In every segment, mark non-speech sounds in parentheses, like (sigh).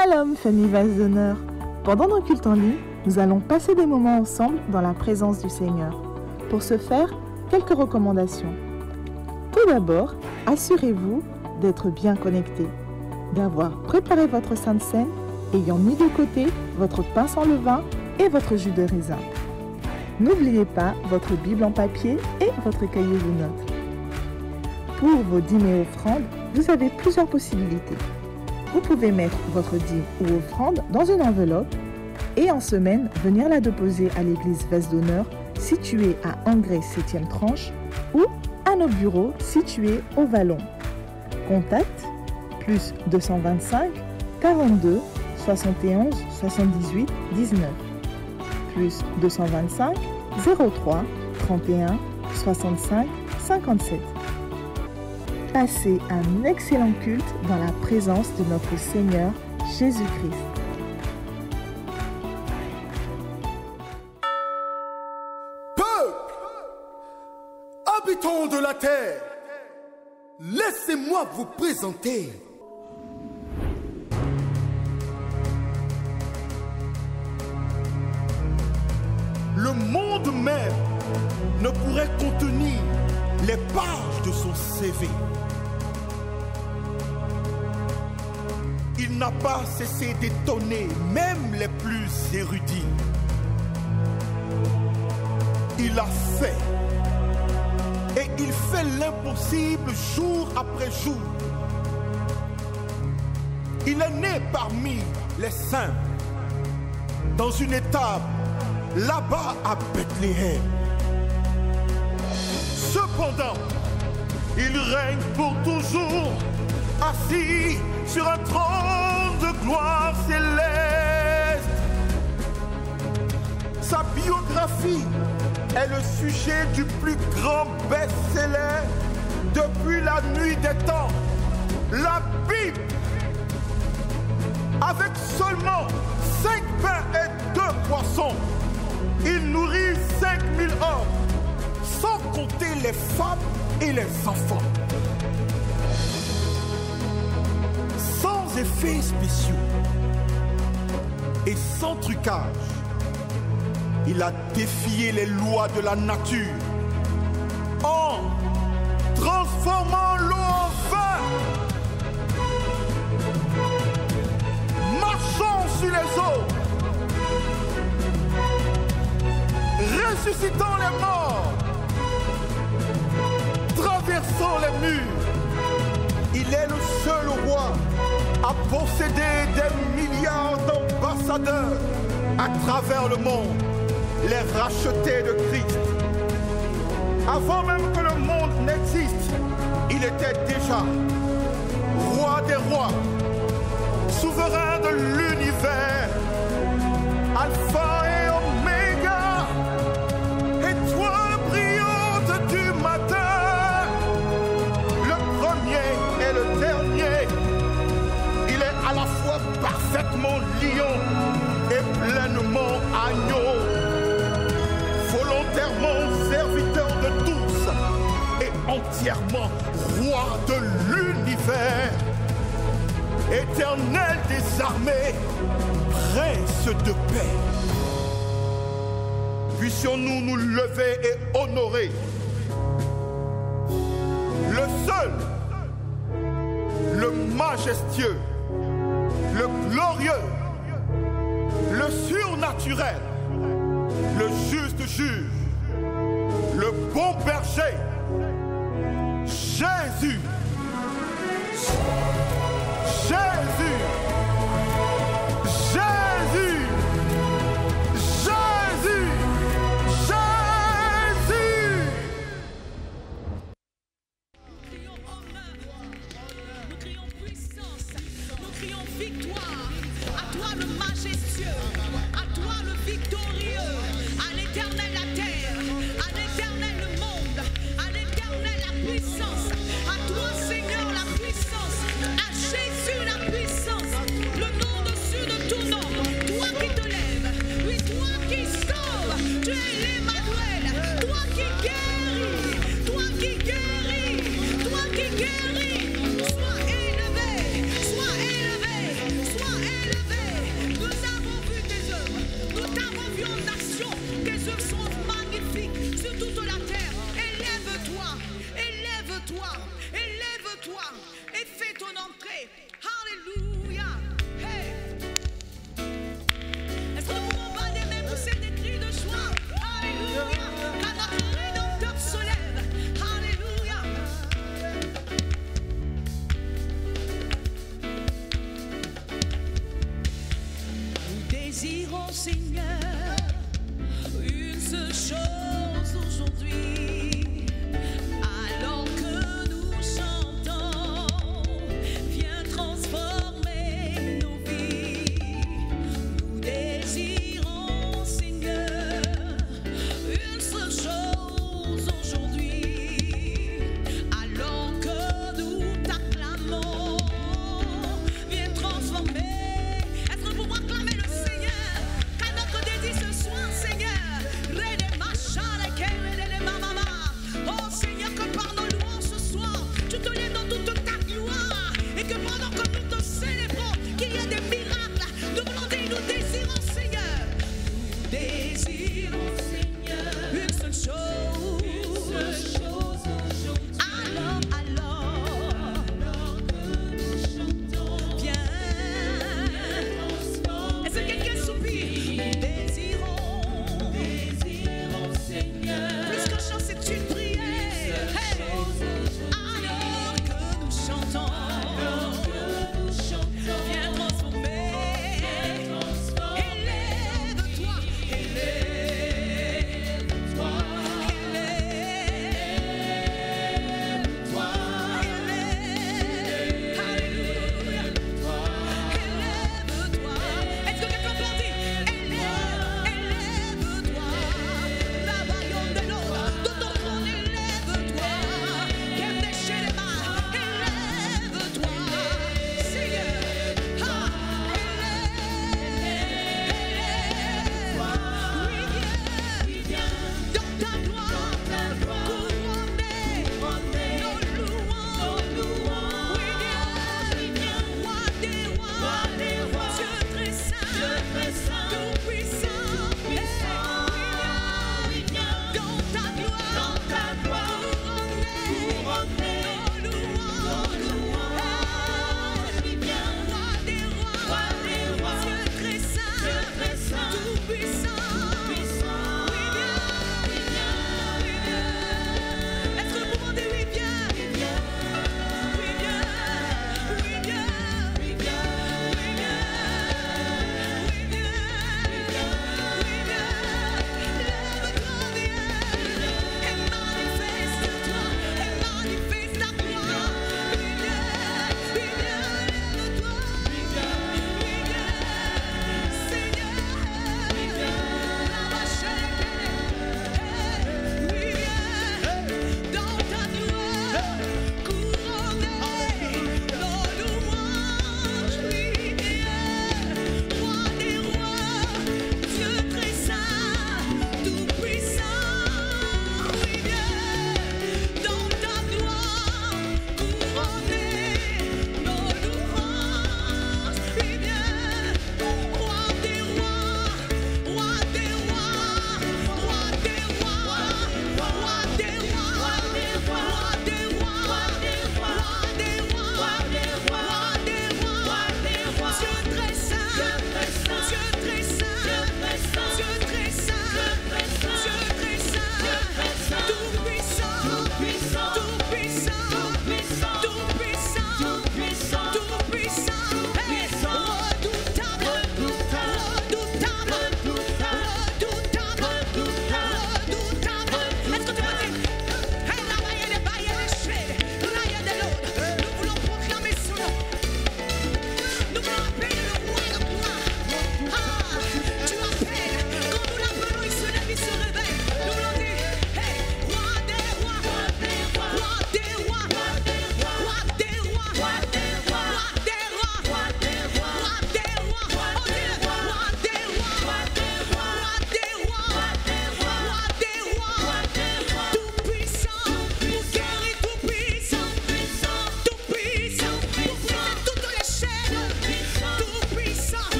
Shalom, famille vase d'honneur. Pendant nos cultes en ligne, nous allons passer des moments ensemble dans la présence du Seigneur. Pour ce faire, quelques recommandations. Tout d'abord, assurez-vous d'être bien connecté, d'avoir préparé votre sainte scène, ayant mis de côté votre pain sans levain et votre jus de raisin. N'oubliez pas votre Bible en papier et votre cahier de notes. Pour vos et offrandes, vous avez plusieurs possibilités. Vous pouvez mettre votre dîme ou offrande dans une enveloppe et en semaine venir la déposer à l'église Veste d'honneur située à Angrès 7e tranche ou à nos bureaux situés au Vallon. Contact plus 225 42 71 78 19 plus 225 03 31 65 57. Passez un excellent culte dans la présence de notre Seigneur Jésus-Christ. Peuple, habitants de la terre, laissez-moi vous présenter le monde même ne pourrait contenir les pages de son CV. Il n'a pas cessé d'étonner même les plus érudits. Il a fait et il fait l'impossible jour après jour. Il est né parmi les saints dans une étape là-bas à Bethléem. Cependant, il règne pour toujours, assis sur un trône de gloire céleste. Sa biographie est le sujet du plus grand best-seller depuis la nuit des temps, la Bible. Avec seulement cinq pains et deux poissons, il nourrit 5000 hommes, sans compter les femmes et les enfants. Effets spéciaux et sans trucage, il a défié les lois de la nature en transformant l'eau en vin, marchant sur les eaux, ressuscitant les morts, traversant les murs. Il est le seul roi à posséder des milliards d'ambassadeurs à travers le monde, les rachetés de Christ. Avant même que le monde n'existe, il était déjà roi des rois, souverain de l'univers, alpha roi de l'univers, éternel des armées, prince de paix. Puissions-nous nous lever et honorer le seul, le majestueux, le glorieux, le surnaturel, le juste juge, le bon berger. Jésus. Jésus.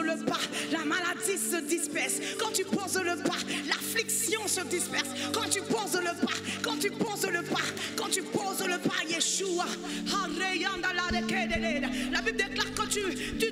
le pas, la maladie se disperse. Quand tu poses le pas, l'affliction se disperse. Quand tu poses le pas, quand tu poses le pas, quand tu poses le pas, Yeshua. La Bible déclare que tu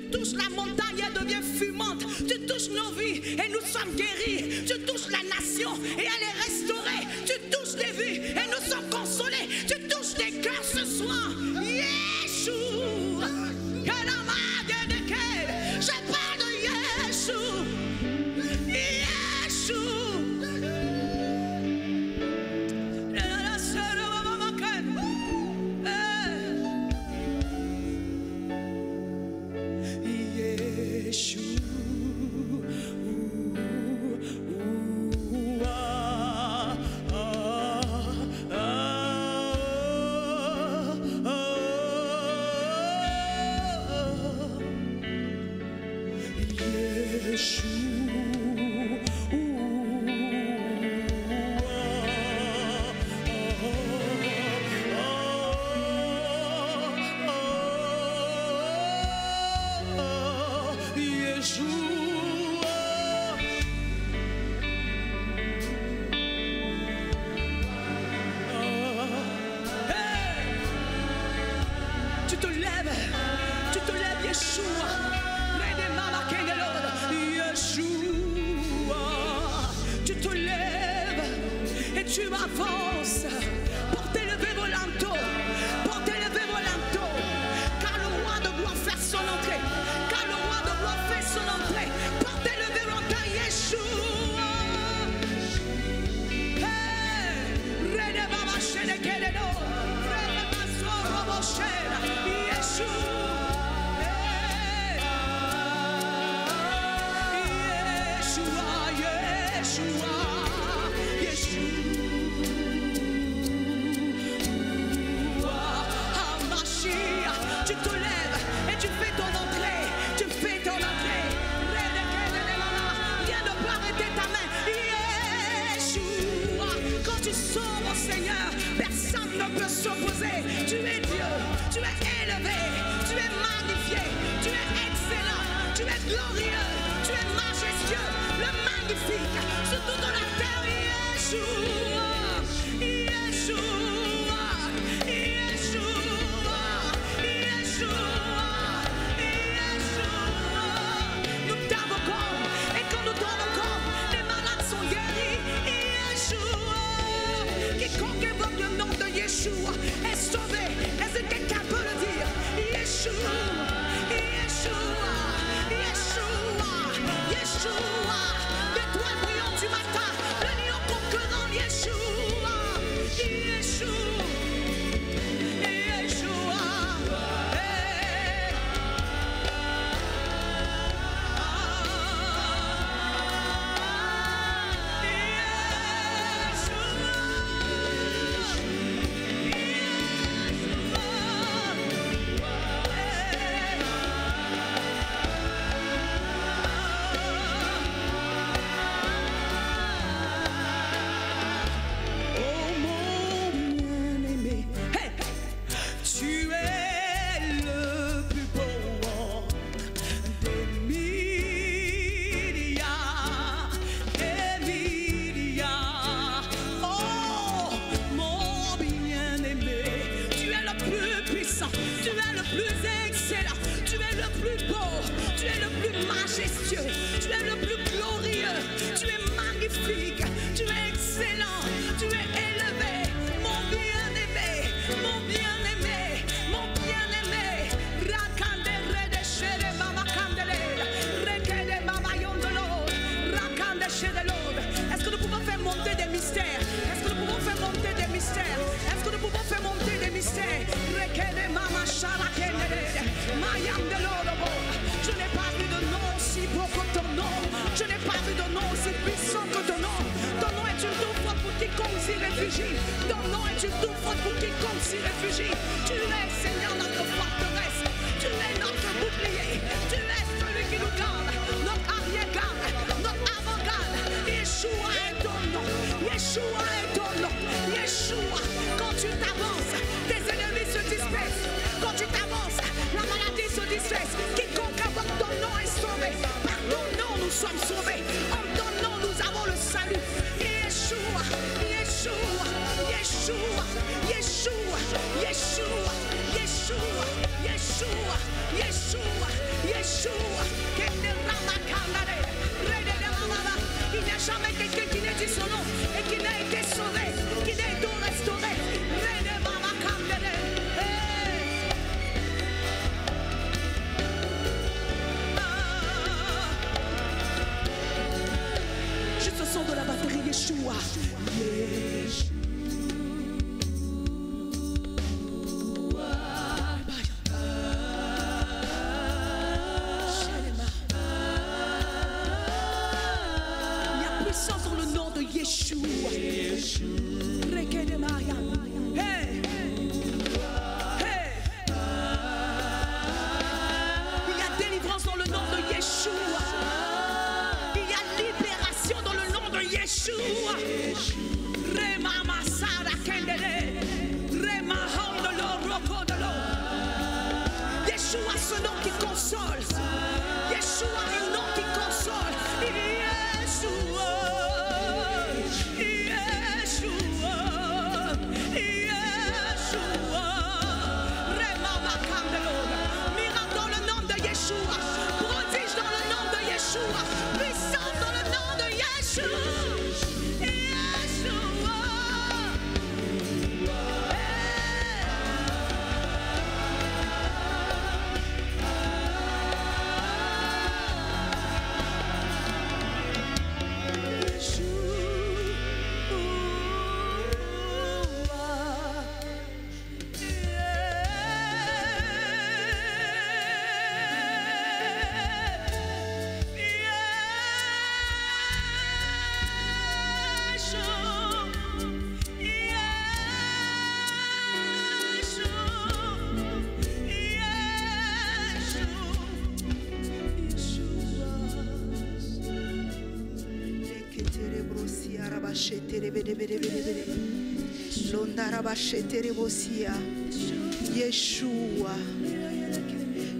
Yeshua,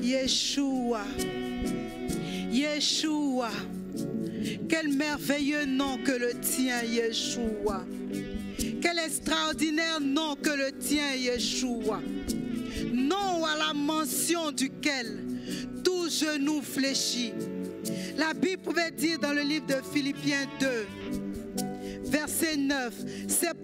Yeshua, Yeshua. Quel merveilleux nom que le tien, Yeshua. Quel extraordinaire nom que le tien, Yeshua. Nom à la mention duquel tout genou fléchit. La Bible pouvait dire dans le livre de Philippiens 2, verset 9. C'est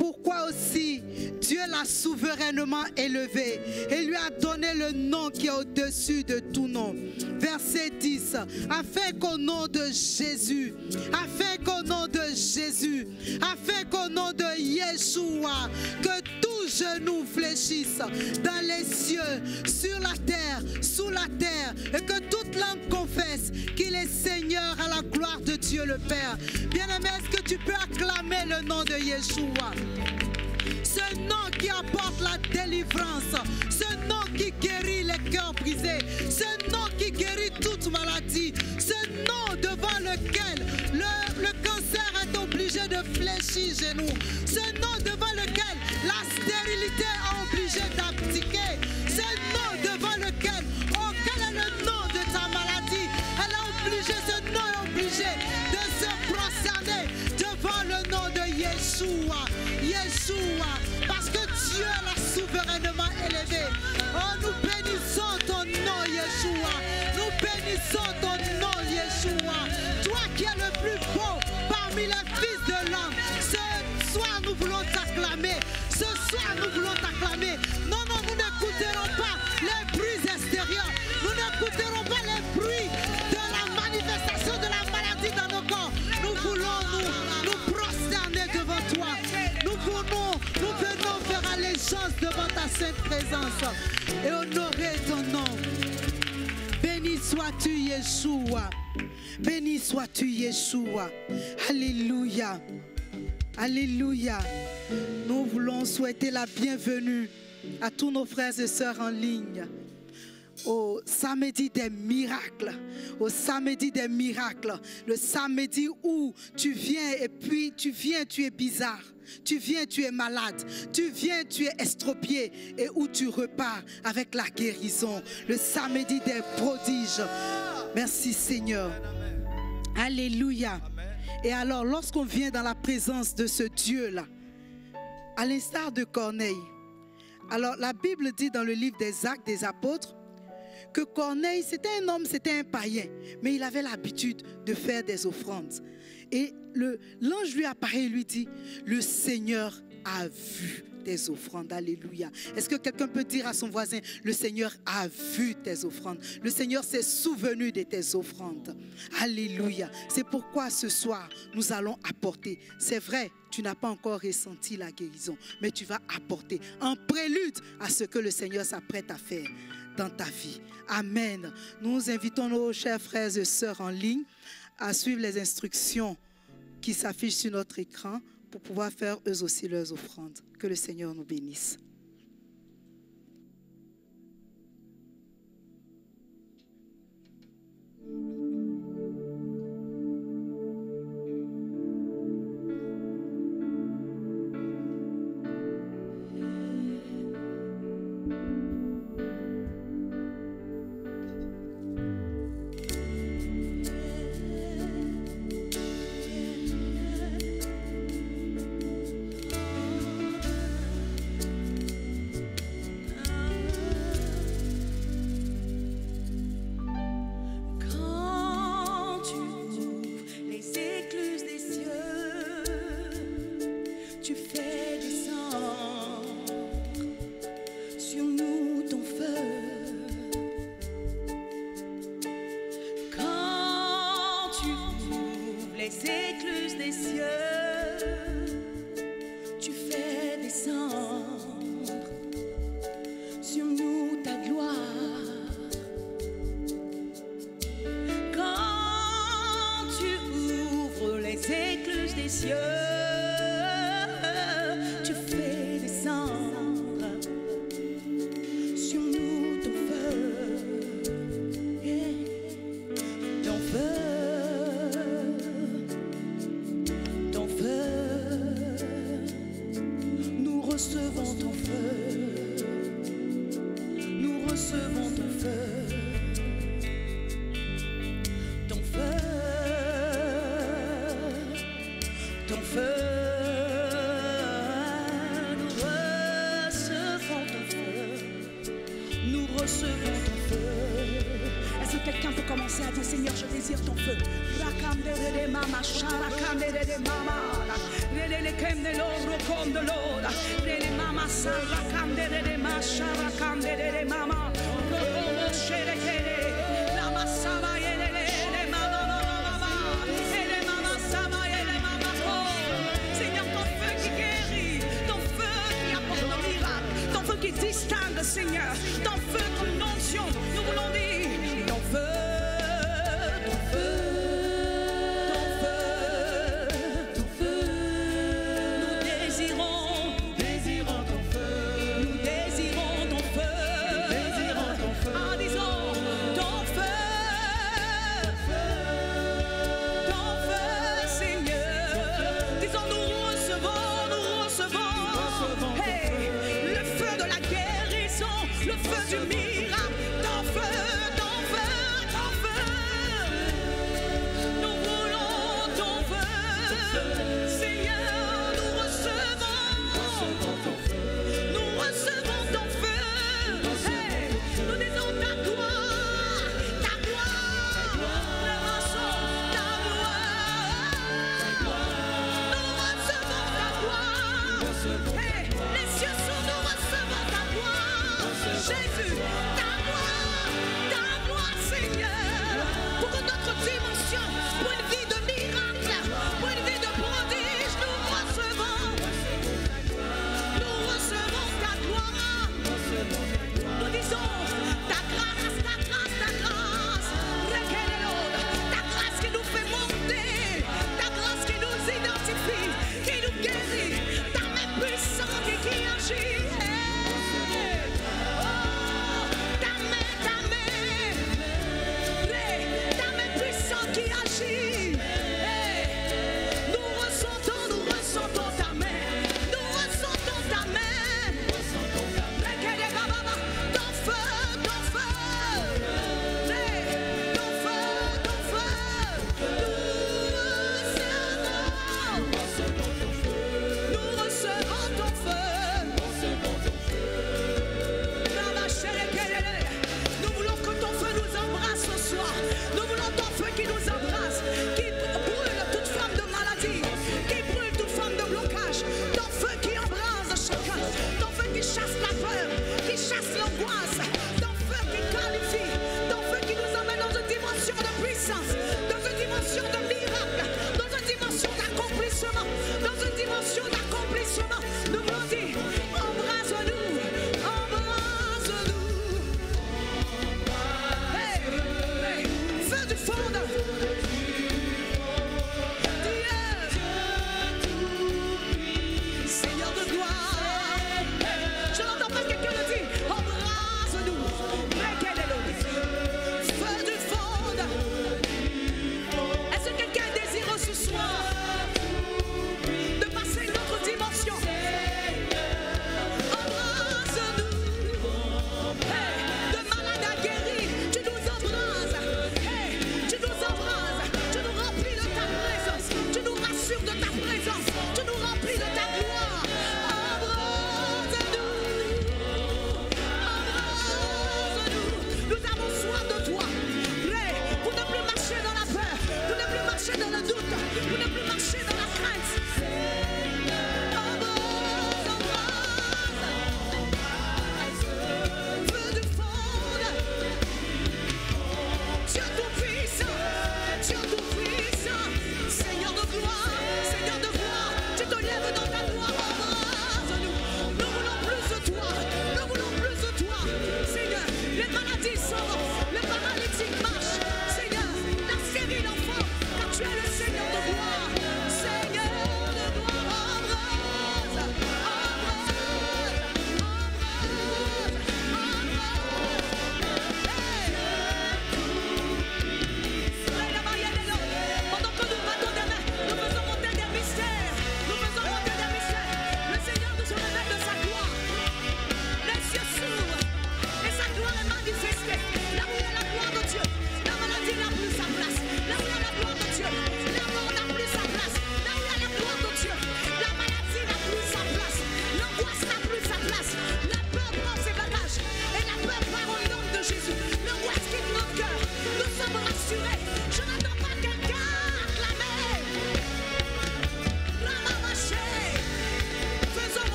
souverainement élevé et lui a donné le nom qui est au-dessus de tout nom. Verset 10. Afin qu'au nom de Jésus, afin qu'au nom de Jésus, afin qu'au nom de Yeshua, que tout genou fléchisse dans les cieux, sur la terre, sous la terre, et que toute langue confesse qu'il est Seigneur à la gloire de Dieu le Père. Bien-aimé, est-ce que tu peux acclamer le nom de Yeshua? Ce nom qui apporte la délivrance, ce nom qui guérit les cœurs brisés, ce nom qui guérit toute maladie, ce nom devant lequel le, le cancer est obligé de fléchir genoux, ce nom devant lequel la stérilité est obligée d'abdiquer, et honorer ton nom. Béni sois-tu, Yeshua. Béni sois-tu, Yeshua. Alléluia. Alléluia. Nous voulons souhaiter la bienvenue à tous nos frères et sœurs en ligne au samedi des miracles, au samedi des miracles, le samedi où tu viens et puis tu viens, tu es bizarre. Tu viens, tu es malade. Tu viens, tu es estropié. Et où tu repars avec la guérison. Le samedi des prodiges. Merci Seigneur. Alléluia. Et alors, lorsqu'on vient dans la présence de ce Dieu-là, à l'instar de Corneille, alors la Bible dit dans le livre des Actes des Apôtres que Corneille, c'était un homme, c'était un païen, mais il avait l'habitude de faire des offrandes. Et l'ange lui apparaît et lui dit, le Seigneur a vu tes offrandes. Alléluia. Est-ce que quelqu'un peut dire à son voisin, le Seigneur a vu tes offrandes. Le Seigneur s'est souvenu de tes offrandes. Alléluia. C'est pourquoi ce soir, nous allons apporter. C'est vrai, tu n'as pas encore ressenti la guérison, mais tu vas apporter en prélude à ce que le Seigneur s'apprête à faire dans ta vie. Amen. Nous invitons nos chers frères et sœurs en ligne à suivre les instructions qui s'affichent sur notre écran pour pouvoir faire eux aussi leurs offrandes. Que le Seigneur nous bénisse.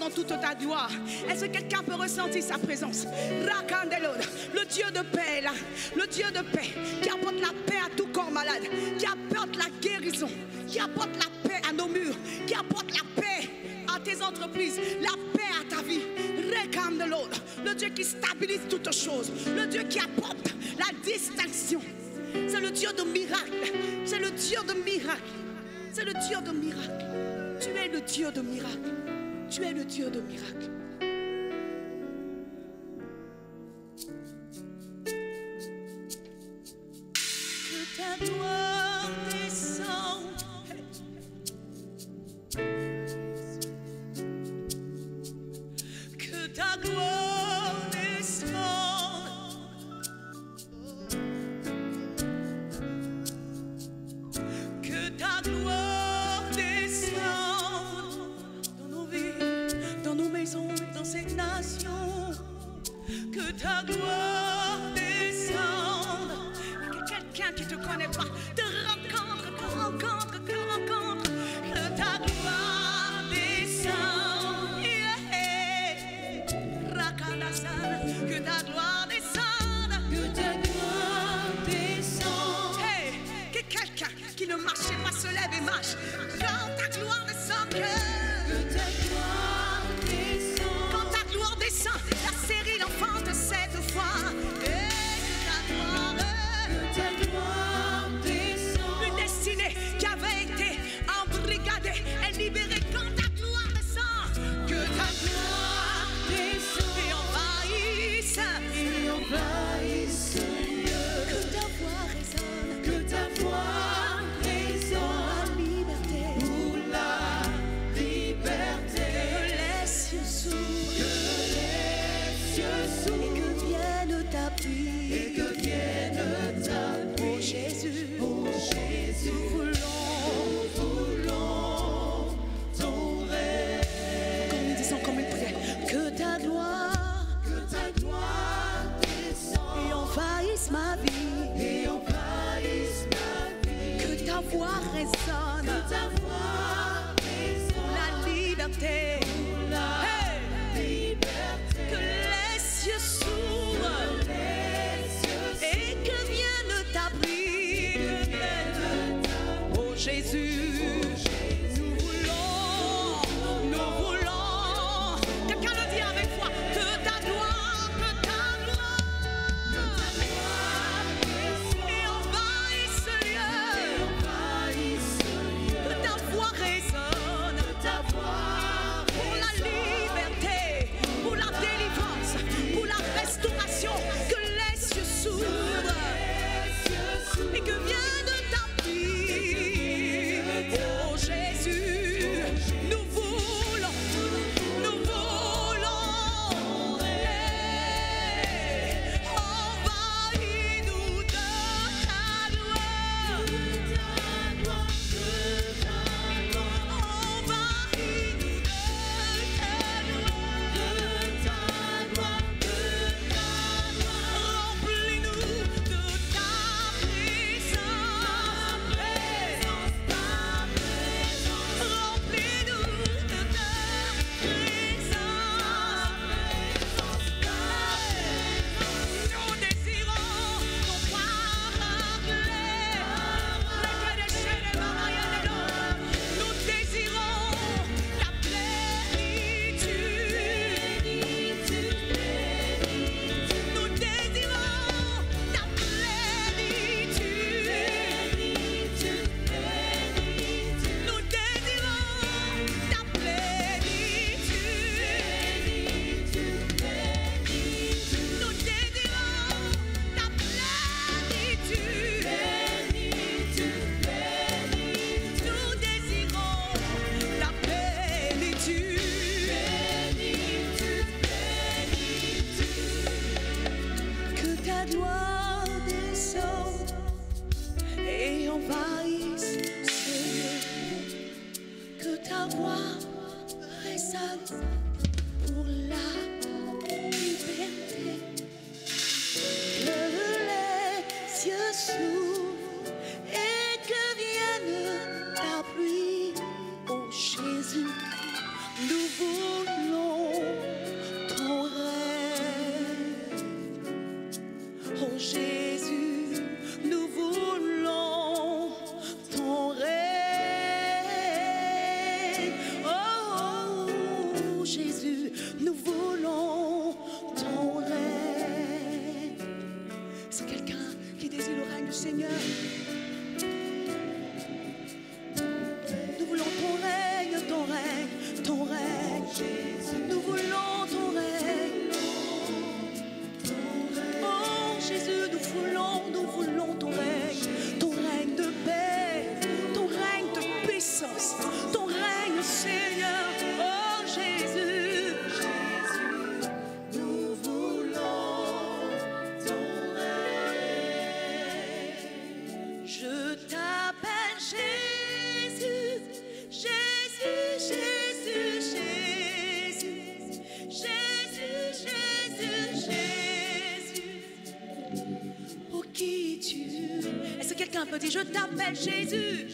Dans toute ta gloire. Est-ce que quelqu'un peut ressentir sa présence? Le Dieu de paix est là. Le Dieu de paix qui apporte la paix à tout corps malade. Qui apporte la guérison. Qui apporte la paix à nos murs. Qui apporte la paix à tes entreprises. La paix à ta vie. Rekandelon, le Dieu qui stabilise toutes choses. Le Dieu qui apporte la distinction. C'est le Dieu de miracle. C'est le Dieu de miracle. C'est le Dieu de miracle. Tu es le Dieu de miracle. Tu es le Dieu de miracle. Que ta gloire descende. Que ta gloire ta gloire descende. Que quelqu'un qui te connaît pas te rencontre, te rencontre, te rencontre. Que ta gloire descende. Yeah. Rakadasana. Que ta gloire descende. Que ta gloire descende. Que quelqu'un qui ne marchait pas se lève et marche. Quand ta gloire descend, que, Jésus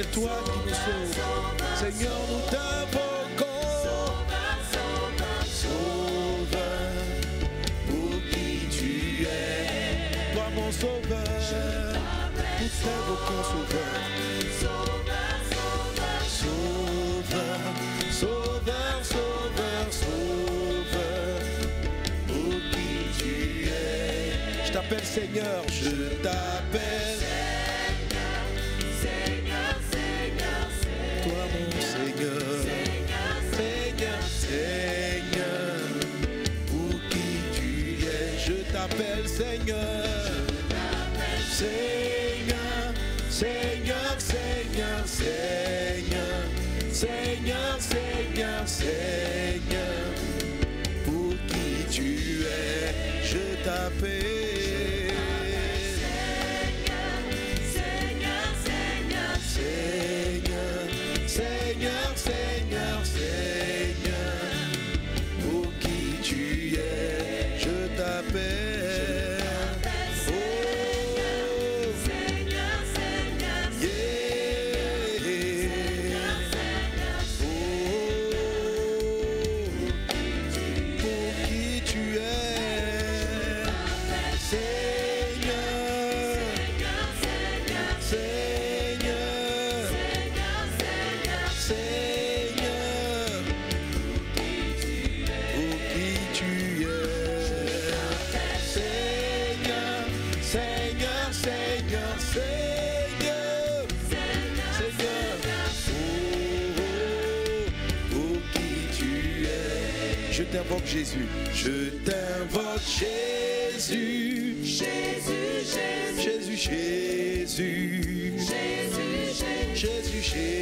c'est toi qui nous sauves. Seigneur, nous t'invoquons. pour qui tu es. Toi, mon sauveur, nous t'invoquons, sauveur. Sauveur, sauveur, sauveur, sauveur, pour qui tu es. Je t'appelle Seigneur, je t'appelle. Happy. Je t'invoque Jésus, Jésus, Jésus, Jésus, Jésus, Jésus, Jésus.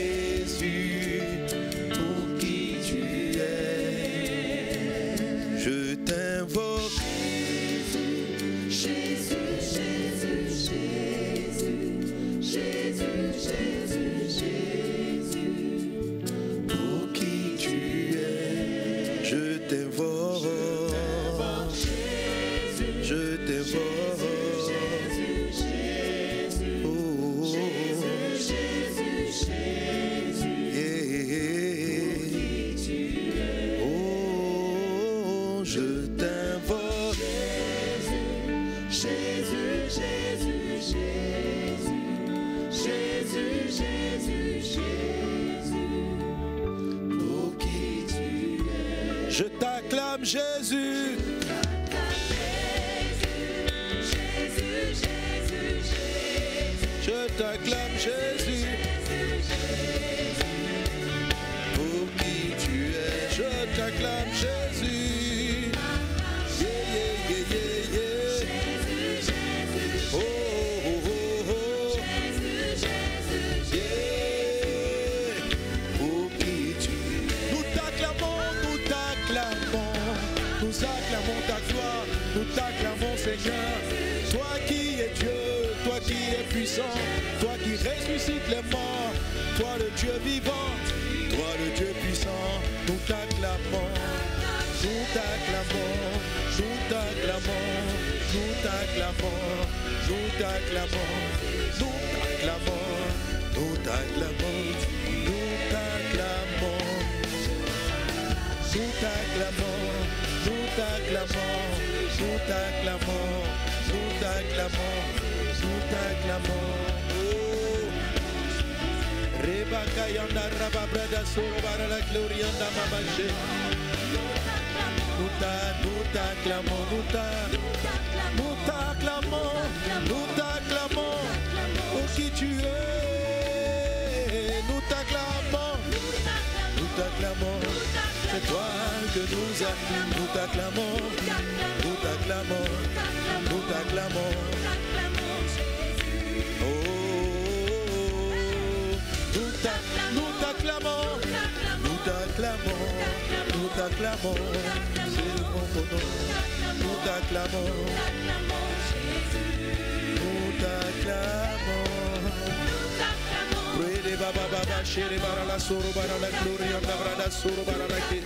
Soro bara la gloria anda brada soro bara la ke.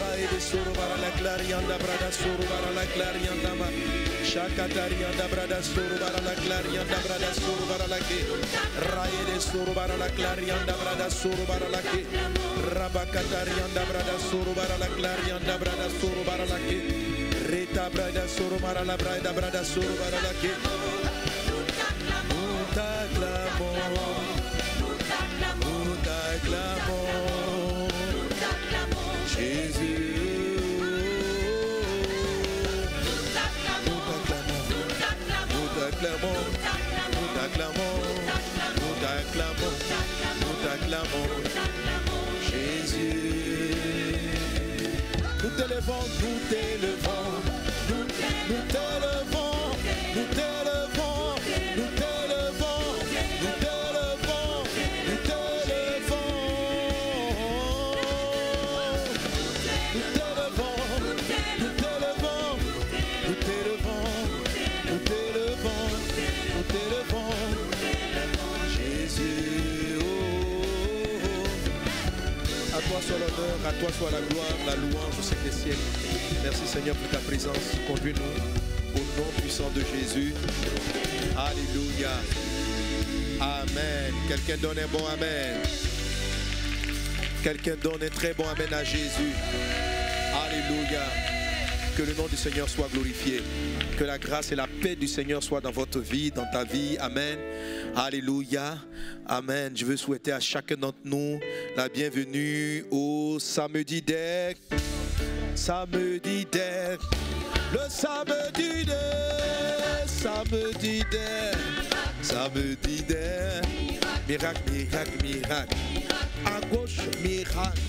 Rai de soro bara la gloria anda brada soro bara la gloria anda ma. Shakatari anda brada soro bara la gloria anda brada soro bara la ke. Rai de soro bara la gloria anda brada soro bara la ke. Rabakatari anda brada soro bara la gloria anda brada soro bara la ke. Reta brada soro bara la brada brada soro bara la ke. T'acclamons, Jésus. Nous t'élevons, nous t'élevons, soit l'honneur, à toi soit la gloire, la louange au siècle des. Merci Seigneur pour ta présence. Conduis-nous au nom puissant de Jésus. Alléluia. Amen. Quelqu'un donne un bon Amen. Quelqu'un donne un très bon Amen à Jésus. Alléluia. Que le nom du Seigneur soit glorifié. Que la grâce et la paix du Seigneur soient dans votre vie, dans ta vie. Amen. Alléluia. Amen. Je veux souhaiter à chacun d'entre nous la bienvenue au samedi des. Samedi des. Le samedi des. Samedi des. Samedi des. Miracle, miracle, miracle. À gauche, miracle.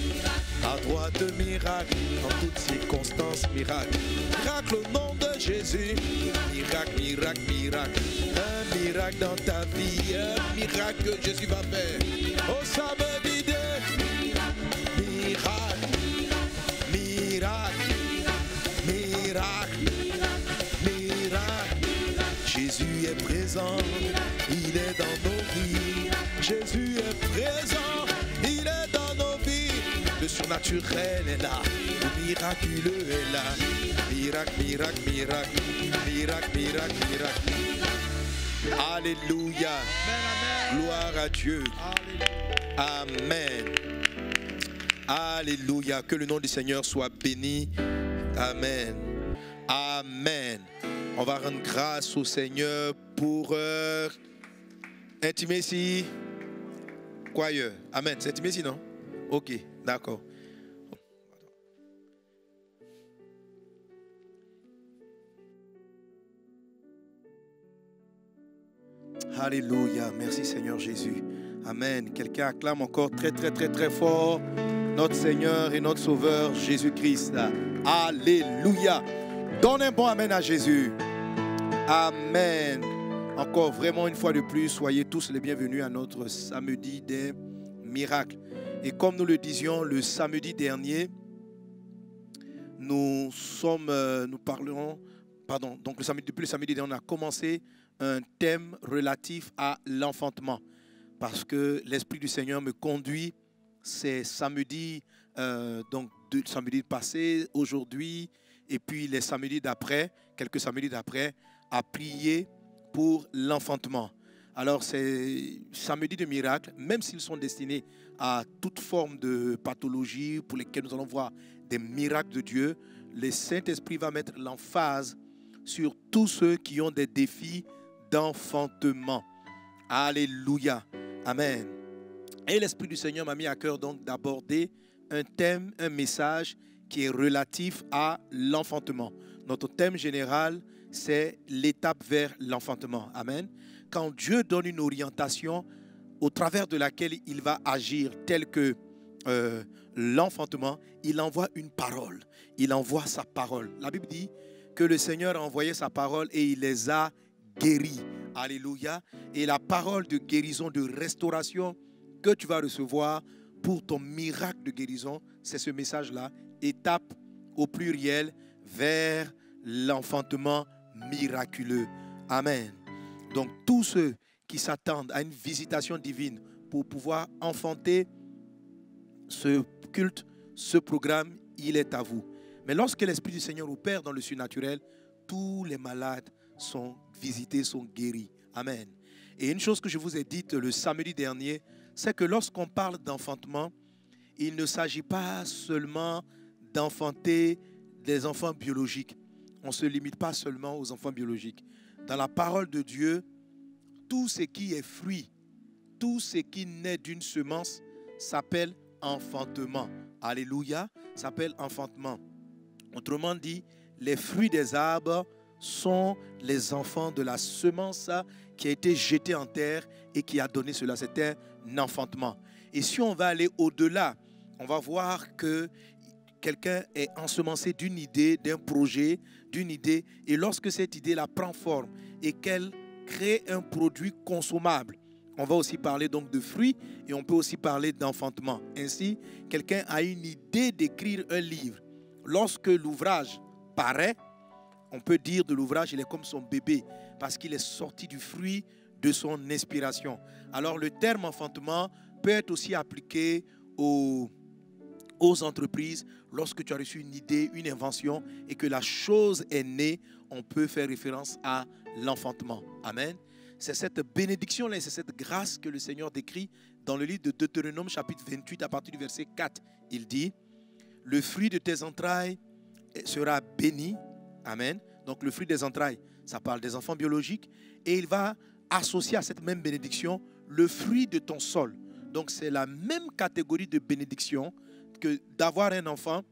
À droite, miracle. En toutes circonstances, miracle. Miracle au nom de Jésus. Miracle, miracle, miracle. Un miracle dans ta vie. Un miracle que Jésus va faire. Oh, ça surnaturel est là. Le miraculeux est là. Miracle, miracle, miracle. Miracle, miracle, miracle. Alléluia. Gloire à Dieu. Amen. Alléluia. Que le nom du Seigneur soit béni. Amen. Amen. On va rendre grâce au Seigneur pour euh, intimacy. Choir. Amen. C'est intimacy, non? Ok, d'accord. Alléluia. Merci Seigneur Jésus. Amen. Quelqu'un acclame encore très très très très fort notre Seigneur et notre Sauveur Jésus-Christ. Alléluia. Donne un bon Amen à Jésus. Amen. Encore vraiment une fois de plus, soyez tous les bienvenus à notre samedi des miracles. Et comme nous le disions le samedi dernier, nous sommes, euh, nous parlerons, pardon, donc le samedi, depuis le samedi dernier, on a commencé un thème relatif à l'enfantement. Parce que l'Esprit du Seigneur me conduit ces samedis, euh, donc de, samedi passé, aujourd'hui, et puis les samedis d'après, quelques samedis d'après, à prier pour l'enfantement. Alors, ces samedis de miracles, même s'ils sont destinés à toute forme de pathologie pour lesquelles nous allons voir des miracles de Dieu, le Saint-Esprit va mettre l'emphase sur tous ceux qui ont des défis d'enfantement. Alléluia. Amen. Et l'Esprit du Seigneur m'a mis à cœur donc d'aborder un thème, un message qui est relatif à l'enfantement. Notre thème général, c'est l'étape vers l'enfantement. Amen. Quand Dieu donne une orientation au travers de laquelle il va agir, tel que euh, l'enfantement, il envoie une parole. Il envoie sa parole. La Bible dit que le Seigneur a envoyé sa parole et il les a guéris. Alléluia. Et la parole de guérison, de restauration que tu vas recevoir pour ton miracle de guérison, c'est ce message-là. Étape au pluriel vers l'enfantement miraculeux. Amen. Donc tous ceux qui s'attendent à une visitation divine pour pouvoir enfanter ce culte, ce programme, il est à vous. Mais lorsque l'Esprit du Seigneur opère dans le surnaturel, tous les malades sont visités, sont guéris. Amen. Et une chose que je vous ai dite le samedi dernier, c'est que lorsqu'on parle d'enfantement, il ne s'agit pas seulement d'enfanter des enfants biologiques. On ne se limite pas seulement aux enfants biologiques. Dans la parole de Dieu, tout ce qui est fruit, tout ce qui naît d'une semence s'appelle enfantement. Alléluia, s'appelle enfantement. Autrement dit, les fruits des arbres sont les enfants de la semence qui a été jetée en terre et qui a donné cela. C'était un enfantement. Et si on va aller au-delà, on va voir que quelqu'un est ensemencé d'une idée, d'un projet, d'une idée, et lorsque cette idée-là prend forme et qu'elle crée un produit consommable, on va aussi parler donc de fruits et on peut aussi parler d'enfantement. Ainsi, quelqu'un a une idée d'écrire un livre. Lorsque l'ouvrage paraît, on peut dire de l'ouvrage, il est comme son bébé, parce qu'il est sorti du fruit de son inspiration. Alors le terme enfantement peut être aussi appliqué aux, entreprises. Lorsque tu as reçu une idée, une invention, et que la chose est née, on peut faire référence à l'enfantement. Amen. C'est cette bénédiction-là, c'est cette grâce que le Seigneur décrit dans le livre de Deutéronome chapitre 28 à partir du verset 4. Il dit, le fruit de tes entrailles sera béni. Amen. Donc le fruit des entrailles, ça parle des enfants biologiques. Et il va associer à cette même bénédiction le fruit de ton sol. Donc c'est la même catégorie de bénédiction que d'avoir un enfant,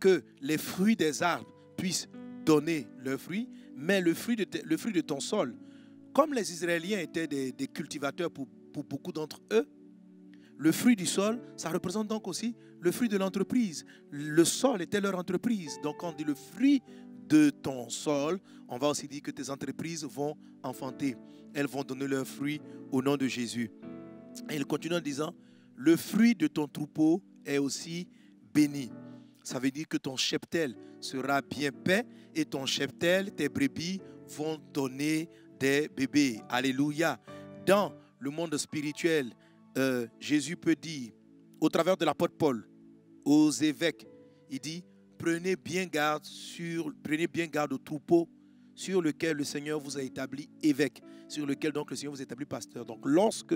que les fruits des arbres puissent donner leurs fruits, mais le fruit de, le fruit de ton sol, comme les Israéliens étaient des, des cultivateurs pour, pour beaucoup d'entre eux, le fruit du sol, ça représente donc aussi le fruit de l'entreprise. Le sol était leur entreprise. Donc on dit le fruit de ton sol, on va aussi dire que tes entreprises vont enfanter. Elles vont donner leurs fruits au nom de Jésus. Et il continue en disant, le fruit de ton troupeau est aussi béni. Ça veut dire que ton cheptel sera bien paix et ton cheptel, tes brebis vont donner des bébés. Alléluia. Dans le monde spirituel, euh, Jésus peut dire, au travers de l'apôtre Paul, aux évêques, il dit, prenez bien garde sur, prenez bien garde au troupeau sur lequel le Seigneur vous a établi évêque, sur lequel donc le Seigneur vous a établi pasteur. Donc lorsque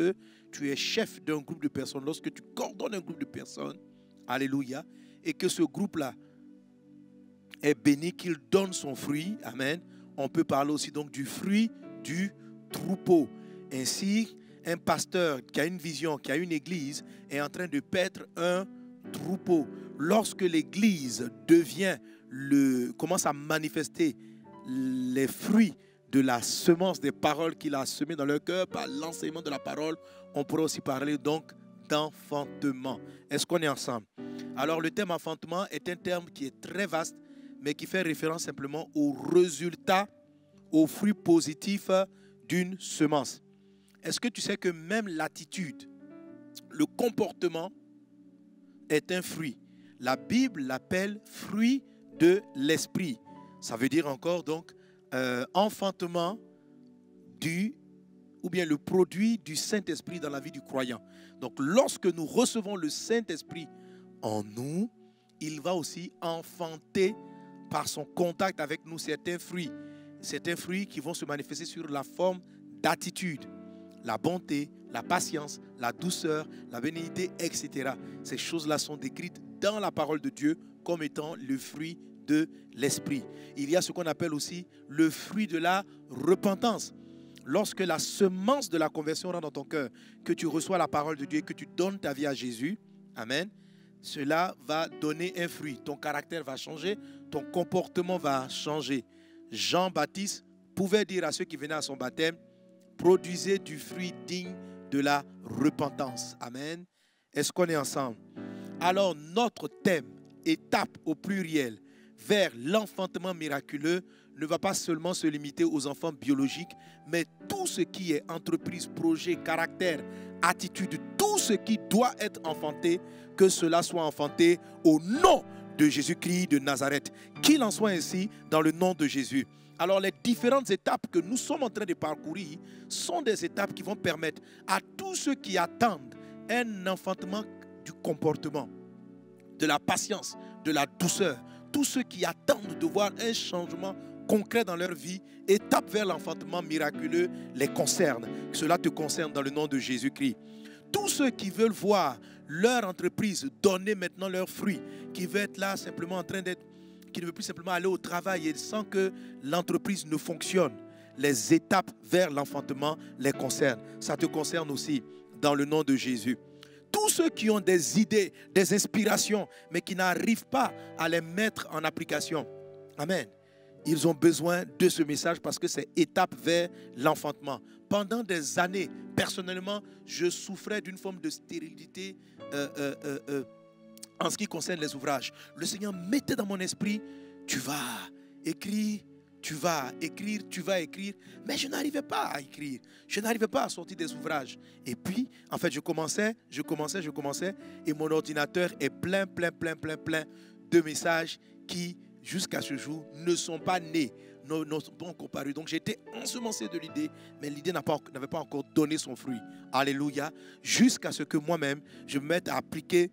tu es chef d'un groupe de personnes, lorsque tu coordonnes un groupe de personnes, alléluia, et que ce groupe-là est béni, qu'il donne son fruit, amen, on peut parler aussi donc du fruit du troupeau. Ainsi, un pasteur qui a une vision, qui a une église, est en train de paître un troupeau. Lorsque l'église devient le, commence à manifester les fruits de la semence des paroles qu'il a semées dans leur cœur par l'enseignement de la parole, on pourrait aussi parler donc d'enfantement. Est-ce qu'on est ensemble? Alors le terme enfantement est un terme qui est très vaste, mais qui fait référence simplement au résultat, aux fruits positifs d'une semence. Est-ce que tu sais que même l'attitude, le comportement est un fruit La Bible l'appelle fruit de l'esprit. Ça veut dire encore donc euh, enfantement du ou bien le produit du Saint-Esprit dans la vie du croyant. Donc lorsque nous recevons le Saint-Esprit en nous, il va aussi enfanter par son contact avec nous certains fruits. Certains fruits qui vont se manifester sur la forme d'attitude, la bonté, la patience, la douceur, la bénignité, etc. Ces choses-là sont décrites dans la parole de Dieu comme étant le fruit de l'esprit. Il y a ce qu'on appelle aussi le fruit de la repentance. Lorsque la semence de la conversion rentre dans ton cœur, que tu reçois la parole de Dieu et que tu donnes ta vie à Jésus, Amen, cela va donner un fruit. Ton caractère va changer, ton comportement va changer. Jean-Baptiste pouvait dire à ceux qui venaient à son baptême, produisez du fruit digne de la repentance. Amen. Est-ce qu'on est ensemble? Alors notre thème, étape au pluriel, vers l'enfantement miraculeux, ne va pas seulement se limiter aux enfants biologiques, mais tout ce qui est entreprise, projet, caractère, attitude, tout ce qui doit être enfanté, que cela soit enfanté au nom de Jésus-Christ de Nazareth. Qu'il en soit ainsi dans le nom de Jésus. Alors les différentes étapes que nous sommes en train de parcourir sont des étapes qui vont permettre à tous ceux qui attendent un enfantement du comportement, de la patience, de la douceur, tous ceux qui attendent de voir un changement concret dans leur vie, étape vers l'enfantement miraculeux, les concerne. Cela te concerne dans le nom de Jésus-Christ. Tous ceux qui veulent voir leur entreprise donner maintenant leurs fruits, qui veulent être là simplement en train d'être, qui ne veulent plus simplement aller au travail et sans que l'entreprise ne fonctionne, les étapes vers l'enfantement les concernent. Ça te concerne aussi dans le nom de Jésus tous ceux qui ont des idées, des inspirations, mais qui n'arrivent pas à les mettre en application. Amen. Ils ont besoin de ce message parce que c'est étape vers l'enfantement. Pendant des années, personnellement, je souffrais d'une forme de stérilité euh, euh, euh, en ce qui concerne les ouvrages. Le Seigneur mettait dans mon esprit, tu vas écrire tu vas écrire, tu vas écrire. Mais je n'arrivais pas à écrire. Je n'arrivais pas à sortir des ouvrages. Et puis, en fait, je commençais, je commençais, je commençais. Et mon ordinateur est plein, plein, plein, plein, plein de messages qui, jusqu'à ce jour, ne sont pas nés, ne pas encore parus. Donc, j'étais ensemencé de l'idée, mais l'idée n'avait pas encore donné son fruit. Alléluia. Jusqu'à ce que moi-même, je me mette à appliquer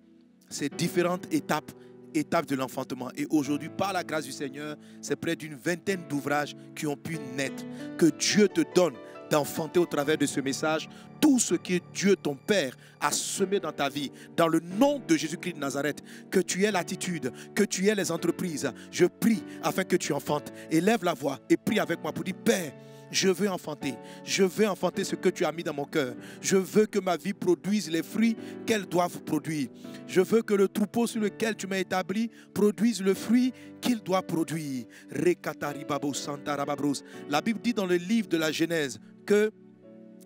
ces différentes étapes étape de l'enfantement. Et aujourd'hui, par la grâce du Seigneur, c'est près d'une vingtaine d'ouvrages qui ont pu naître. Que Dieu te donne d'enfanter au travers de ce message tout ce que Dieu, ton Père, a semé dans ta vie. Dans le nom de Jésus-Christ de Nazareth, que tu aies l'attitude, que tu aies les entreprises. Je prie afin que tu enfantes. Élève la voix et prie avec moi pour dire, Père, je veux enfanter. Je veux enfanter ce que tu as mis dans mon cœur. Je veux que ma vie produise les fruits qu'elle doit produire. Je veux que le troupeau sur lequel tu m'as établi produise le fruit qu'il doit produire. La Bible dit dans le livre de la Genèse que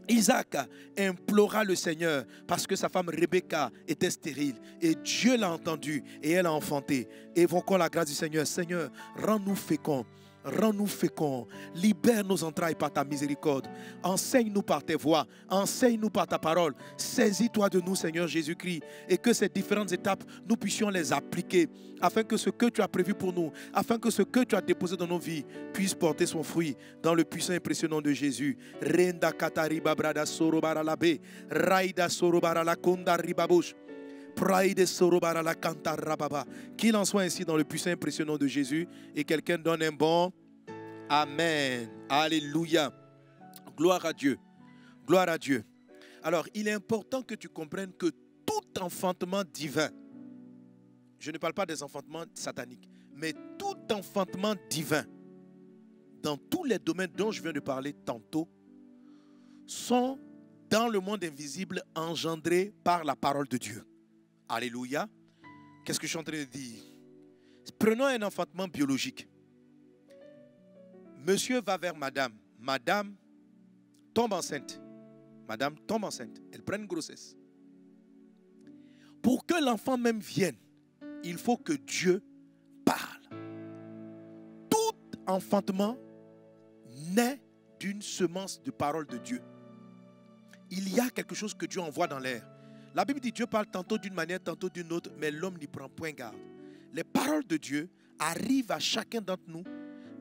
Isaac implora le Seigneur parce que sa femme Rebecca était stérile. Et Dieu l'a entendu et elle a enfanté. Évoquons la grâce du Seigneur. Seigneur, rends-nous féconds. Rends-nous féconds. Libère nos entrailles par ta miséricorde. Enseigne-nous par tes voix. Enseigne-nous par ta parole. Saisis-toi de nous, Seigneur Jésus-Christ. Et que ces différentes étapes, nous puissions les appliquer. Afin que ce que tu as prévu pour nous, afin que ce que tu as déposé dans nos vies puisse porter son fruit. Dans le puissant et précieux nom de Jésus. Renda katariba brada sorobara labe. Raida sorobara la konda ribabush. Qu'il en soit ainsi dans le puissant nom de Jésus. Et quelqu'un donne un bon Amen. Alléluia. Gloire à Dieu. Gloire à Dieu. Alors, il est important que tu comprennes que tout enfantement divin, je ne parle pas des enfantements sataniques, mais tout enfantement divin, dans tous les domaines dont je viens de parler tantôt, sont dans le monde invisible engendrés par la parole de Dieu. Alléluia. Qu'est-ce que je suis en train de dire? Prenons un enfantement biologique. Monsieur va vers madame. Madame tombe enceinte. Madame tombe enceinte. Elle prend une grossesse. Pour que l'enfant même vienne, il faut que Dieu parle. Tout enfantement naît d'une semence de parole de Dieu. Il y a quelque chose que Dieu envoie dans l'air. La Bible dit Dieu parle tantôt d'une manière, tantôt d'une autre, mais l'homme n'y prend point garde. Les paroles de Dieu arrivent à chacun d'entre nous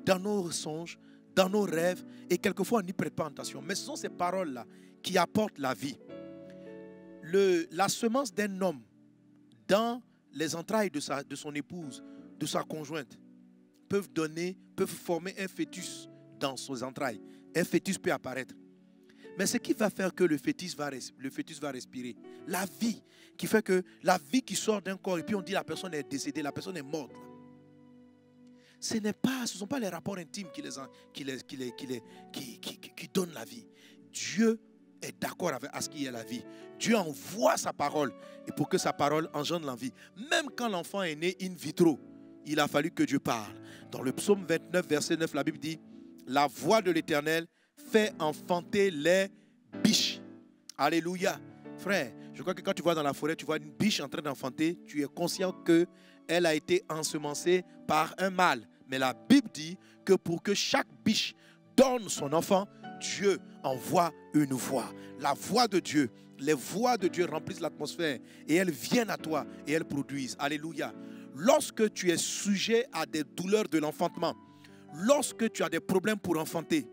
dans nos songes, dans nos rêves, et quelquefois on n'y prête pas attention. Mais ce sont ces paroles-là qui apportent la vie. La semence d'un homme dans les entrailles de son épouse, de sa conjointe, peuvent donner, peuvent former un fœtus dans ses entrailles. Un fœtus peut apparaître. Mais ce qui va faire que le fœtus va, le fœtus va respirer, la vie, qui fait que la vie qui sort d'un corps, et puis on dit la personne est décédée, la personne est morte. Ce n'est pas, ce ne sont pas les rapports intimes qui, les, qui, les, qui, les, qui- qui- qui donnent la vie. Dieu est d'accord avec à ce qu'il y ait la vie. Dieu envoie sa parole et pour que sa parole engendre la vie. Même quand l'enfant est né in vitro, il a fallu que Dieu parle. Dans le psaume 29, verset 9, la Bible dit La voix de l'Éternel fait enfanter les biches. Alléluia. Frère, je crois que quand tu vas dans la forêt, tu vois une biche en train d'enfanter, tu es conscient que elle a été ensemencée par un mâle. Mais la Bible dit que pour que chaque biche donne son enfant, Dieu envoie une voix. La voix de Dieu, les voix de Dieu remplissent l'atmosphère et elles viennent à toi et elles produisent. Alléluia. Lorsque tu es sujet à des douleurs de l'enfantement, lorsque tu as des problèmes pour enfanter,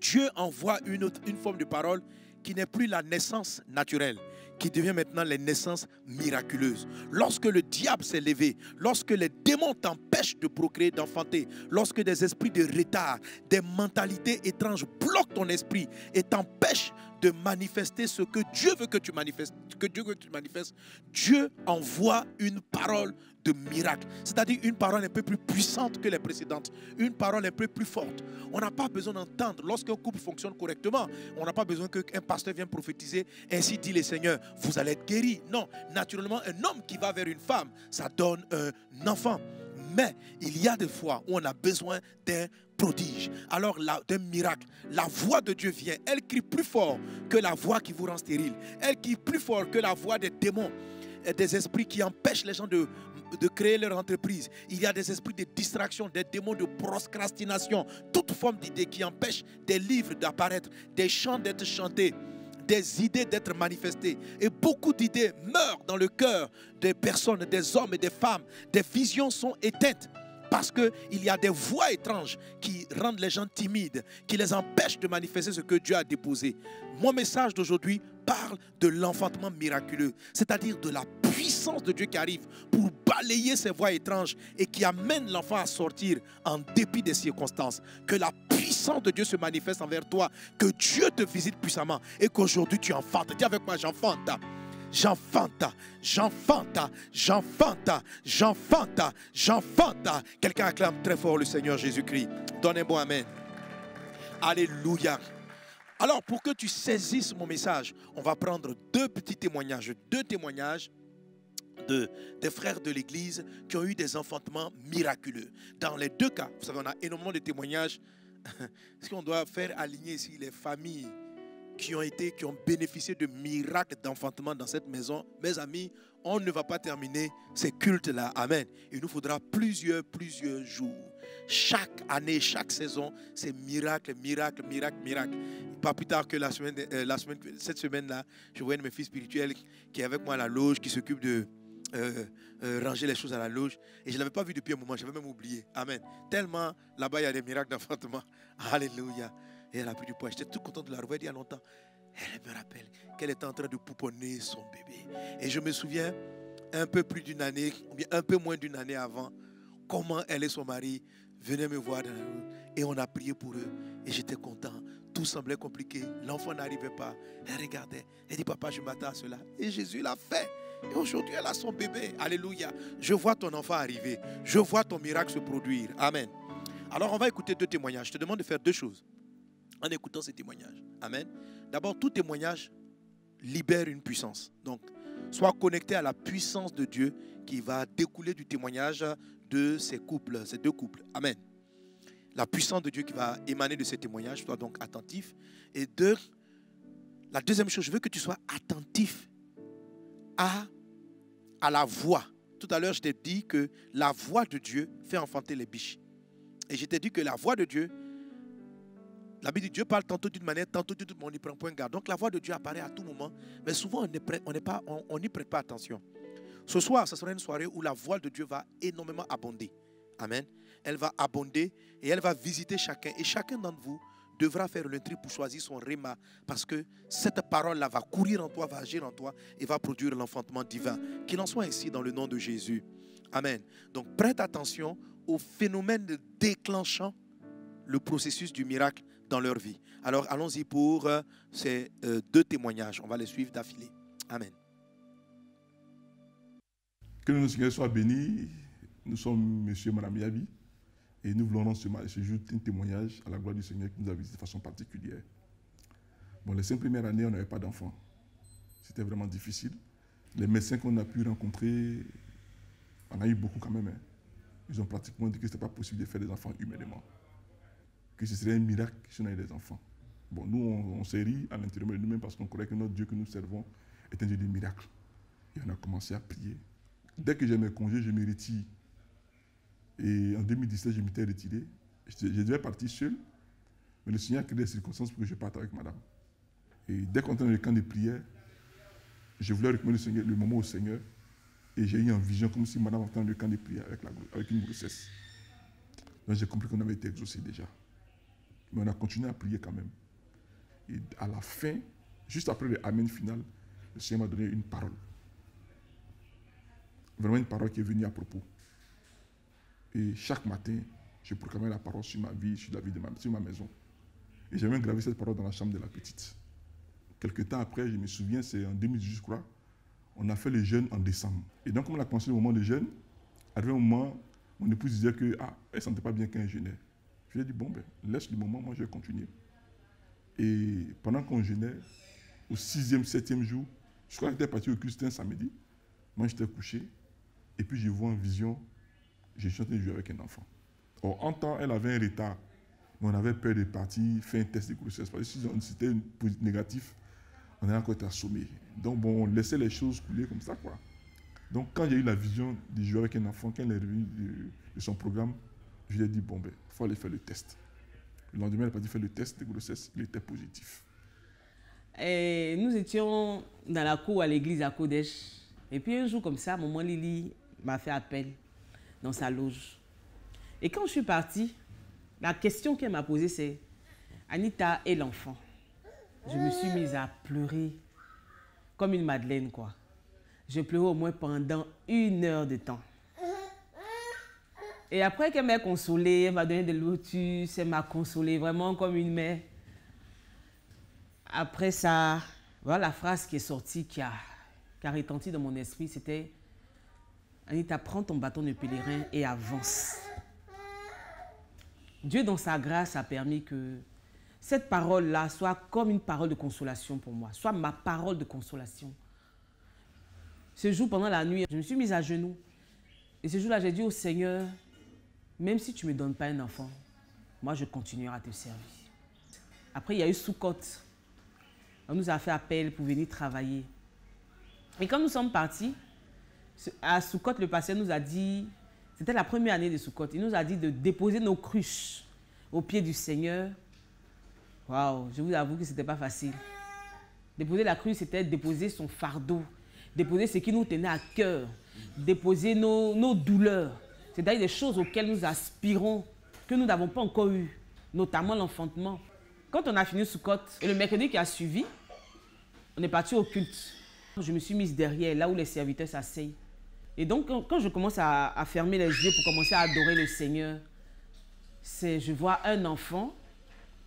Dieu envoie une, une forme de parole qui n'est plus la naissance naturelle, qui devient maintenant les naissances miraculeuses. Lorsque le diable s'est levé, lorsque les démons t'empêchent de procréer, d'enfanter, lorsque des esprits de retard, des mentalités étranges bloquent ton esprit et t'empêchent de manifester ce que Dieu veut que tu manifestes, que Dieu veut que tu manifestes, Dieu envoie une parole de miracle, c'est-à-dire une parole un peu plus puissante que les précédentes, une parole un peu plus forte. On n'a pas besoin d'entendre, lorsqu'un couple fonctionne correctement, on n'a pas besoin qu'un pasteur vienne prophétiser, ainsi dit le Seigneur, vous allez être guéris. Non, naturellement, un homme qui va vers une femme, ça donne un enfant. Mais il y a des fois où on a besoin d'un prodige, alors d'un miracle. La voix de Dieu vient, elle crie plus fort que la voix qui vous rend stérile. Elle crie plus fort que la voix des démons des esprits qui empêchent les gens de, de créer leur entreprise. Il y a des esprits de distraction, des démons de procrastination, toute forme d'idées qui empêchent des livres d'apparaître, des chants d'être chantés des idées d'être manifestées. Et beaucoup d'idées meurent dans le cœur des personnes, des hommes et des femmes. Des visions sont éteintes parce qu'il y a des voix étranges qui rendent les gens timides, qui les empêchent de manifester ce que Dieu a déposé. Mon message d'aujourd'hui parle de l'enfantement miraculeux, c'est-à-dire de la puissance de Dieu qui arrive pour balayer ces voix étranges et qui amène l'enfant à sortir en dépit des circonstances. Que la puissance de Dieu se manifeste envers toi, que Dieu te visite puissamment et qu'aujourd'hui tu enfantes. Dis avec moi, j'enfante. J'enfante, j'enfante, j'enfante, j'enfante, j'enfante. Quelqu'un acclame très fort le Seigneur Jésus-Christ. Donne un bon Amen. Alléluia. Alors, pour que tu saisisses mon message, on va prendre deux petits témoignages, deux témoignages de, des frères de l'Église qui ont eu des enfantements miraculeux. Dans les deux cas, vous savez, on a énormément de témoignages. (laughs) Est-ce qu'on doit faire aligner ici les familles? Qui ont été, qui ont bénéficié de miracles d'enfantement dans cette maison. Mes amis, on ne va pas terminer ces cultes-là. Amen. Il nous faudra plusieurs, plusieurs jours. Chaque année, chaque saison, c'est miracle, miracle, miracle, miracle. Pas plus tard que la semaine, euh, cette semaine-là, je voyais mes fils spirituels qui est avec moi à la loge, qui s'occupe de euh, euh, ranger les choses à la loge. Et je ne l'avais pas vu depuis un moment, j'avais même oublié. Amen. Tellement là-bas, il y a des miracles d'enfantement. (laughs) Alléluia. Et elle a pris du poids. J'étais tout content de la revoir il y a longtemps. Elle me rappelle qu'elle était en train de pouponner son bébé. Et je me souviens, un peu plus d'une année, ou bien un peu moins d'une année avant, comment elle et son mari venaient me voir dans la rue. Et on a prié pour eux. Et j'étais content. Tout semblait compliqué. L'enfant n'arrivait pas. Elle regardait. Elle dit, papa, je m'attends à cela. Et Jésus l'a fait. Et aujourd'hui, elle a son bébé. Alléluia. Je vois ton enfant arriver. Je vois ton miracle se produire. Amen. Alors, on va écouter deux témoignages. Je te demande de faire deux choses en écoutant ces témoignages. Amen. D'abord, tout témoignage libère une puissance. Donc, sois connecté à la puissance de Dieu qui va découler du témoignage de ces couples, ces deux couples. Amen. La puissance de Dieu qui va émaner de ces témoignages, sois donc attentif. Et deux, la deuxième chose, je veux que tu sois attentif à, à la voix. Tout à l'heure, je t'ai dit que la voix de Dieu fait enfanter les biches. Et je t'ai dit que la voix de Dieu la Bible dit Dieu parle tantôt d'une manière, tantôt d'une autre, mais on n'y prend point garde. Donc la voix de Dieu apparaît à tout moment, mais souvent on n'y prête, pas, attention. Ce soir, ce sera une soirée où la voix de Dieu va énormément abonder. Amen. Elle va abonder et elle va visiter chacun. Et chacun d'entre vous devra faire le tri pour choisir son réma parce que cette parole-là va courir en toi, va agir en toi et va produire l'enfantement divin. Qu'il en soit ainsi dans le nom de Jésus. Amen. Donc prête attention au phénomène déclenchant le processus du miracle dans leur vie. Alors allons-y pour euh, ces euh, deux témoignages. On va les suivre d'affilée. Amen. Que le Seigneur soit béni. Nous sommes Monsieur et Madame Yavi et nous voulons ce, ce jour un témoignage à la gloire du Seigneur qui nous a visité de façon particulière. Bon, les cinq premières années, on n'avait pas d'enfants. C'était vraiment difficile. Les médecins qu'on a pu rencontrer, on a eu beaucoup quand même. Hein. Ils ont pratiquement dit que ce n'était pas possible de faire des enfants humainement que ce serait un miracle si on avait des enfants. Bon, nous, on, s'est ri à l'intérieur de nous-mêmes parce qu'on croyait que notre Dieu que nous servons est un Dieu de miracles. Et on a commencé à prier. Dès que j'ai mes congés, je me retire. Et en 2017, je m'étais retiré. Je, devais partir seul, mais le Seigneur a créé des circonstances pour que je parte avec madame. Et dès qu'on était dans le camp de prière, je voulais recommander le, moment au Seigneur. Et j'ai eu une vision comme si madame dans le camp de prière avec, avec une grossesse. Donc j'ai compris qu'on avait été exaucé déjà. Mais on a continué à prier quand même. Et à la fin, juste après le Amen final, le Seigneur m'a donné une parole. Vraiment une parole qui est venue à propos. Et chaque matin, je proclamais la parole sur ma vie, sur la vie de ma, sur ma maison. Et j'ai même gravé cette parole dans la chambre de la petite. Quelque temps après, je me souviens, c'est en 2018, je crois, on a fait le jeûne en décembre. Et donc, comme on a commencé le moment de jeûne, arrivé un moment, mon épouse disait que ah, ne sentait pas bien qu'un jeûnait. Je lui ai dit, bon, ben, laisse le moment, moi je vais continuer. Et pendant qu'on jeûnait, au sixième, septième jour, je crois que j'étais parti au culte, un samedi. Moi j'étais couché, et puis je vois en vision, j'ai chanté jouer avec un enfant. Or, en temps, elle avait un retard, mais on avait peur de partir faire un test de grossesse. Parce que si c'était négatif, on allait encore être assommé. Donc, bon, on laissait les choses couler comme ça, quoi. Donc, quand j'ai eu la vision de jouer avec un enfant, quand elle est revenue de son programme, je lui ai dit, bon, ben, il faut aller faire le test. Le lendemain, elle pas dit faire le test de grossesse, il était positif. Et nous étions dans la cour à l'église à Kodesh. Et puis un jour comme ça, maman Lily m'a fait appel dans sa loge. Et quand je suis partie, la question qu'elle m'a posée, c'est Anita et l'enfant. Je me suis mise à pleurer comme une madeleine, quoi. Je pleurais au moins pendant une heure de temps. Et après qu'elle m'a consolée, elle m'a donné de lotus, elle m'a consolée vraiment comme une mère. Après ça, voilà la phrase qui est sortie, qui a, qui a retenti dans mon esprit, c'était Anita, prends ton bâton de pèlerin et avance. Dieu, dans sa grâce, a permis que cette parole-là soit comme une parole de consolation pour moi, soit ma parole de consolation. Ce jour, pendant la nuit, je me suis mise à genoux. Et ce jour-là, j'ai dit au Seigneur, même si tu ne me donnes pas un enfant, moi je continuerai à te servir. Après, il y a eu Soukot. On nous a fait appel pour venir travailler. Et quand nous sommes partis, à Soukot, le pasteur nous a dit, c'était la première année de Soukot, il nous a dit de déposer nos cruches au pied du Seigneur. Waouh, je vous avoue que ce n'était pas facile. Déposer la cruche, c'était déposer son fardeau, déposer ce qui nous tenait à cœur, déposer nos douleurs, c'est-à-dire des choses auxquelles nous aspirons, que nous n'avons pas encore eues, notamment l'enfantement. Quand on a fini Soukot, et le mercredi qui a suivi, on est parti au culte. Je me suis mise derrière, là où les serviteurs s'asseyent. Et donc, quand- je commence à, à fermer les yeux pour commencer à adorer le Seigneur, c'est, je vois un enfant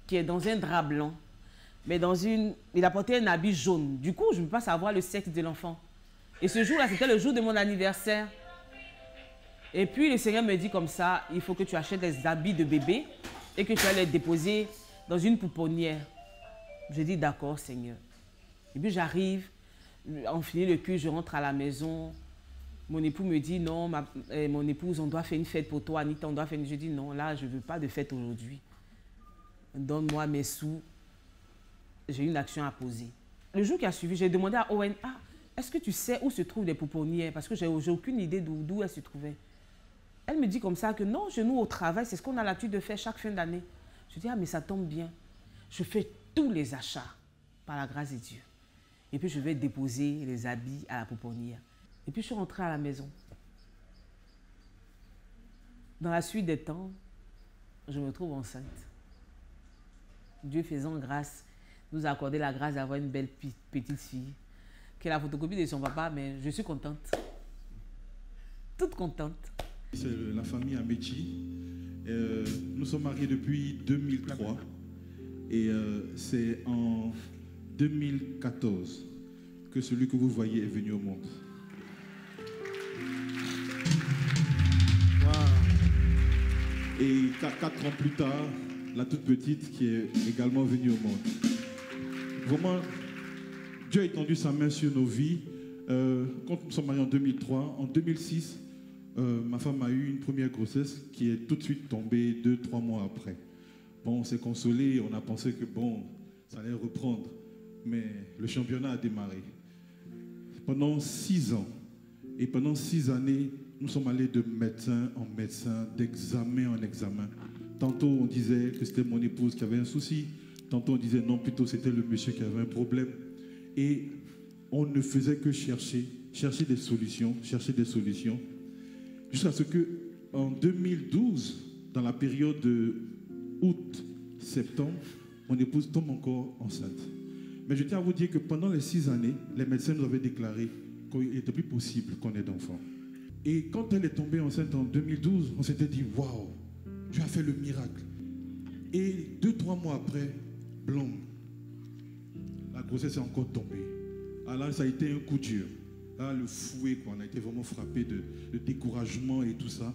qui est dans un drap blanc, mais dans une, il a porté un habit jaune. Du coup, je ne peux pas savoir le sexe de l'enfant. Et ce jour-là, c'était le jour de mon anniversaire. Et puis le Seigneur me dit comme ça, il faut que tu achètes des habits de bébé et que tu vas les déposer dans une pouponnière. Je dis d'accord, Seigneur. Et puis j'arrive, on le culte, je rentre à la maison. Mon époux me dit non, euh, mon épouse, on doit faire une fête pour toi, Anita, on doit faire une... Je dis non, là, je ne veux pas de fête aujourd'hui. Donne-moi mes sous. J'ai une action à poser. Le jour qui a suivi, j'ai demandé à Owen, ah, est-ce que tu sais où se trouvent les pouponnières? Parce que j'ai aucune idée d'où elles se trouvaient. Elle me dit comme ça que non, chez nous au travail, c'est ce qu'on a l'habitude de faire chaque fin d'année. Je dis, ah, mais ça tombe bien. Je fais tous les achats par la grâce de Dieu. Et puis je vais déposer les habits à la pouponnière. Et puis je suis rentrée à la maison. Dans la suite des temps, je me trouve enceinte. Dieu faisant grâce, nous a accordé la grâce d'avoir une belle petite fille, qui est la photocopie de son papa, mais je suis contente. Toute contente. C'est la famille Amechi. Euh, nous sommes mariés depuis 2003 et euh, c'est en 2014 que celui que vous voyez est venu au monde. Et qua- quatre ans plus tard, la toute petite qui est également venue au monde. Vraiment, Dieu a étendu sa main sur nos vies. Euh, quand nous sommes mariés en 2003, en 2006, euh, ma femme a eu une première grossesse qui est tout de suite tombée deux, trois mois après. Bon, on s'est consolé, on a pensé que bon, ça allait reprendre. Mais le championnat a démarré. Pendant six ans, et pendant six années, nous sommes allés de médecin en médecin, d'examen en examen. Tantôt on disait que c'était mon épouse qui avait un souci, tantôt on disait non, plutôt c'était le monsieur qui avait un problème. Et on ne faisait que chercher, chercher des solutions, chercher des solutions, jusqu'à ce que en 2012, dans la période de août-septembre, mon épouse tombe encore enceinte. Mais je tiens à vous dire que pendant les six années, les médecins nous avaient déclaré qu'il n'était plus possible qu'on ait d'enfants. Et quand elle est tombée enceinte en 2012, on s'était dit, waouh, Dieu a fait le miracle. Et deux, trois mois après, blanc, la grossesse est encore tombée. Alors ça a été un coup dur. Là, le fouet, quoi. on a été vraiment frappé de, de découragement et tout ça.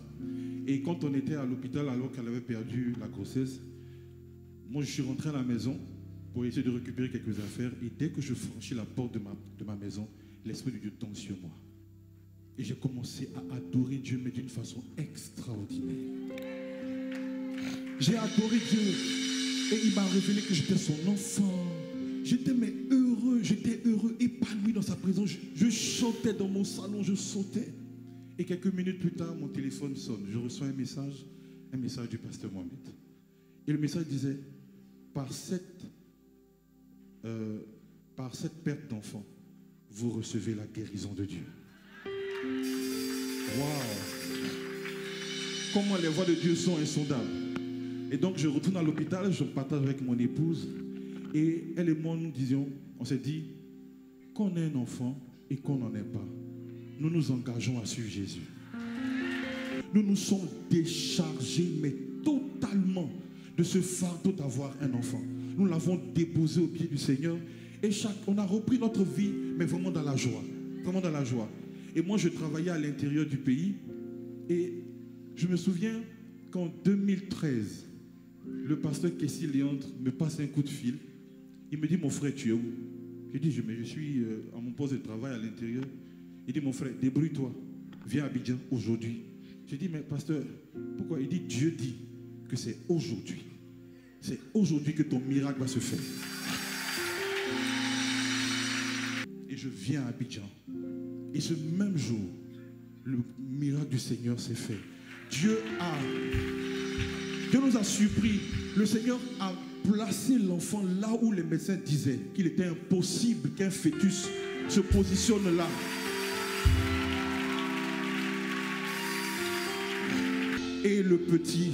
Et quand on était à l'hôpital alors qu'elle avait perdu la grossesse, moi je suis rentré à la maison pour essayer de récupérer quelques affaires. Et dès que je franchis la porte de ma, de ma maison, l'Esprit de Dieu tombe sur moi. Et j'ai commencé à adorer Dieu, mais d'une façon extraordinaire. J'ai adoré Dieu. Et il m'a révélé que j'étais son enfant. J'étais mais heureux, j'étais heureux, épanoui dans sa présence. Je, chantais dans mon salon, je sautais. Et quelques minutes plus tard, mon téléphone sonne. Je reçois un message, un message du pasteur Mohamed. Et le message disait, par cette, euh, par cette perte d'enfant, vous recevez la guérison de Dieu. Waouh Comment les voix de Dieu sont insondables. Et donc je retourne à l'hôpital, je partage avec mon épouse. Et elle et moi, nous disions, on s'est dit, qu'on ait un enfant et qu'on n'en ait pas, nous nous engageons à suivre Jésus. Nous nous sommes déchargés, mais totalement, de ce fardeau d'avoir un enfant. Nous l'avons déposé au pied du Seigneur et chaque, on a repris notre vie, mais vraiment dans la joie. Vraiment dans la joie. Et moi, je travaillais à l'intérieur du pays et je me souviens qu'en 2013, le pasteur Kessie Léandre me passe un coup de fil. Il me dit, mon frère, tu es où? Je dis, je, mais je suis euh, à mon poste de travail à l'intérieur. Il dit, mon frère, débrouille-toi. Viens à Abidjan aujourd'hui. Je dis, mais pasteur, pourquoi? Il dit, Dieu dit que c'est aujourd'hui. C'est aujourd'hui que ton miracle va se faire. Et je viens à Abidjan. Et ce même jour, le miracle du Seigneur s'est fait. Dieu a, Dieu nous a surpris. Le Seigneur a placé l'enfant là où les médecins disaient qu'il était impossible qu'un fœtus se positionne là. Et le petit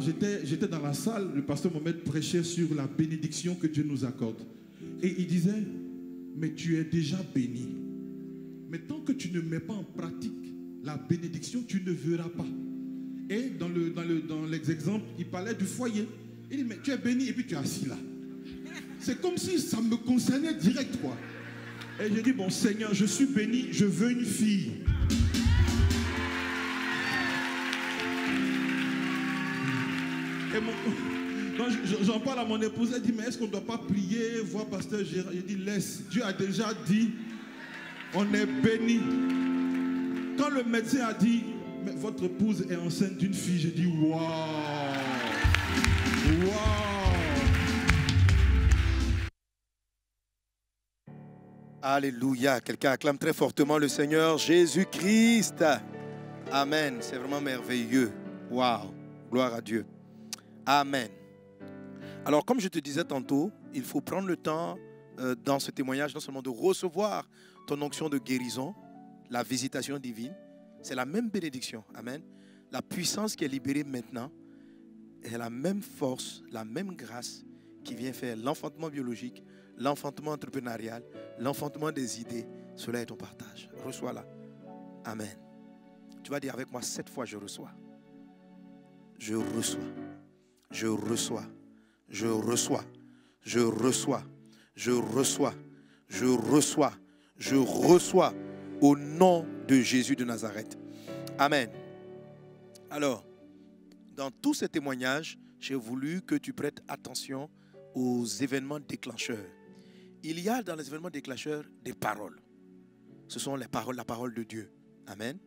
j'étais, dans la salle, le pasteur Mohamed prêchait sur la bénédiction que Dieu nous accorde. Et il disait, mais tu es déjà béni. Mais tant que tu ne mets pas en pratique la bénédiction, tu ne verras pas. Et dans, le, l'exemple, il parlait du foyer. Il dit, mais tu es béni et puis tu es assis là. C'est comme si ça me concernait direct. Et j'ai dit, bon Seigneur, je suis béni, je veux une fille. J'en parle à mon épouse, elle dit, mais est-ce qu'on ne doit pas prier, voir pasteur Gérard? J'ai dit, laisse, Dieu a déjà dit, on est béni. Quand le médecin a dit, mais votre épouse est enceinte d'une fille, j'ai dit, waouh, waouh. Alléluia. Quelqu'un acclame très fortement le Seigneur Jésus-Christ. Amen. C'est vraiment merveilleux. Waouh. Gloire à Dieu. Amen. Alors, comme je te disais tantôt, il faut prendre le temps euh, dans ce témoignage, non seulement de recevoir ton onction de guérison, la visitation divine, c'est la même bénédiction. Amen. La puissance qui est libérée maintenant est la même force, la même grâce qui vient faire l'enfantement biologique, l'enfantement entrepreneurial, l'enfantement des idées. Cela est ton partage. Reçois-la. Amen. Tu vas dire avec moi sept fois je reçois. Je reçois. Je reçois. Je reçois. Je reçois. Je reçois. Je reçois. Je reçois au nom de Jésus de Nazareth. Amen. Alors, dans tous ces témoignages, j'ai voulu que tu prêtes attention aux événements déclencheurs. Il y a dans les événements déclencheurs des paroles. Ce sont les paroles, la parole de Dieu. Amen.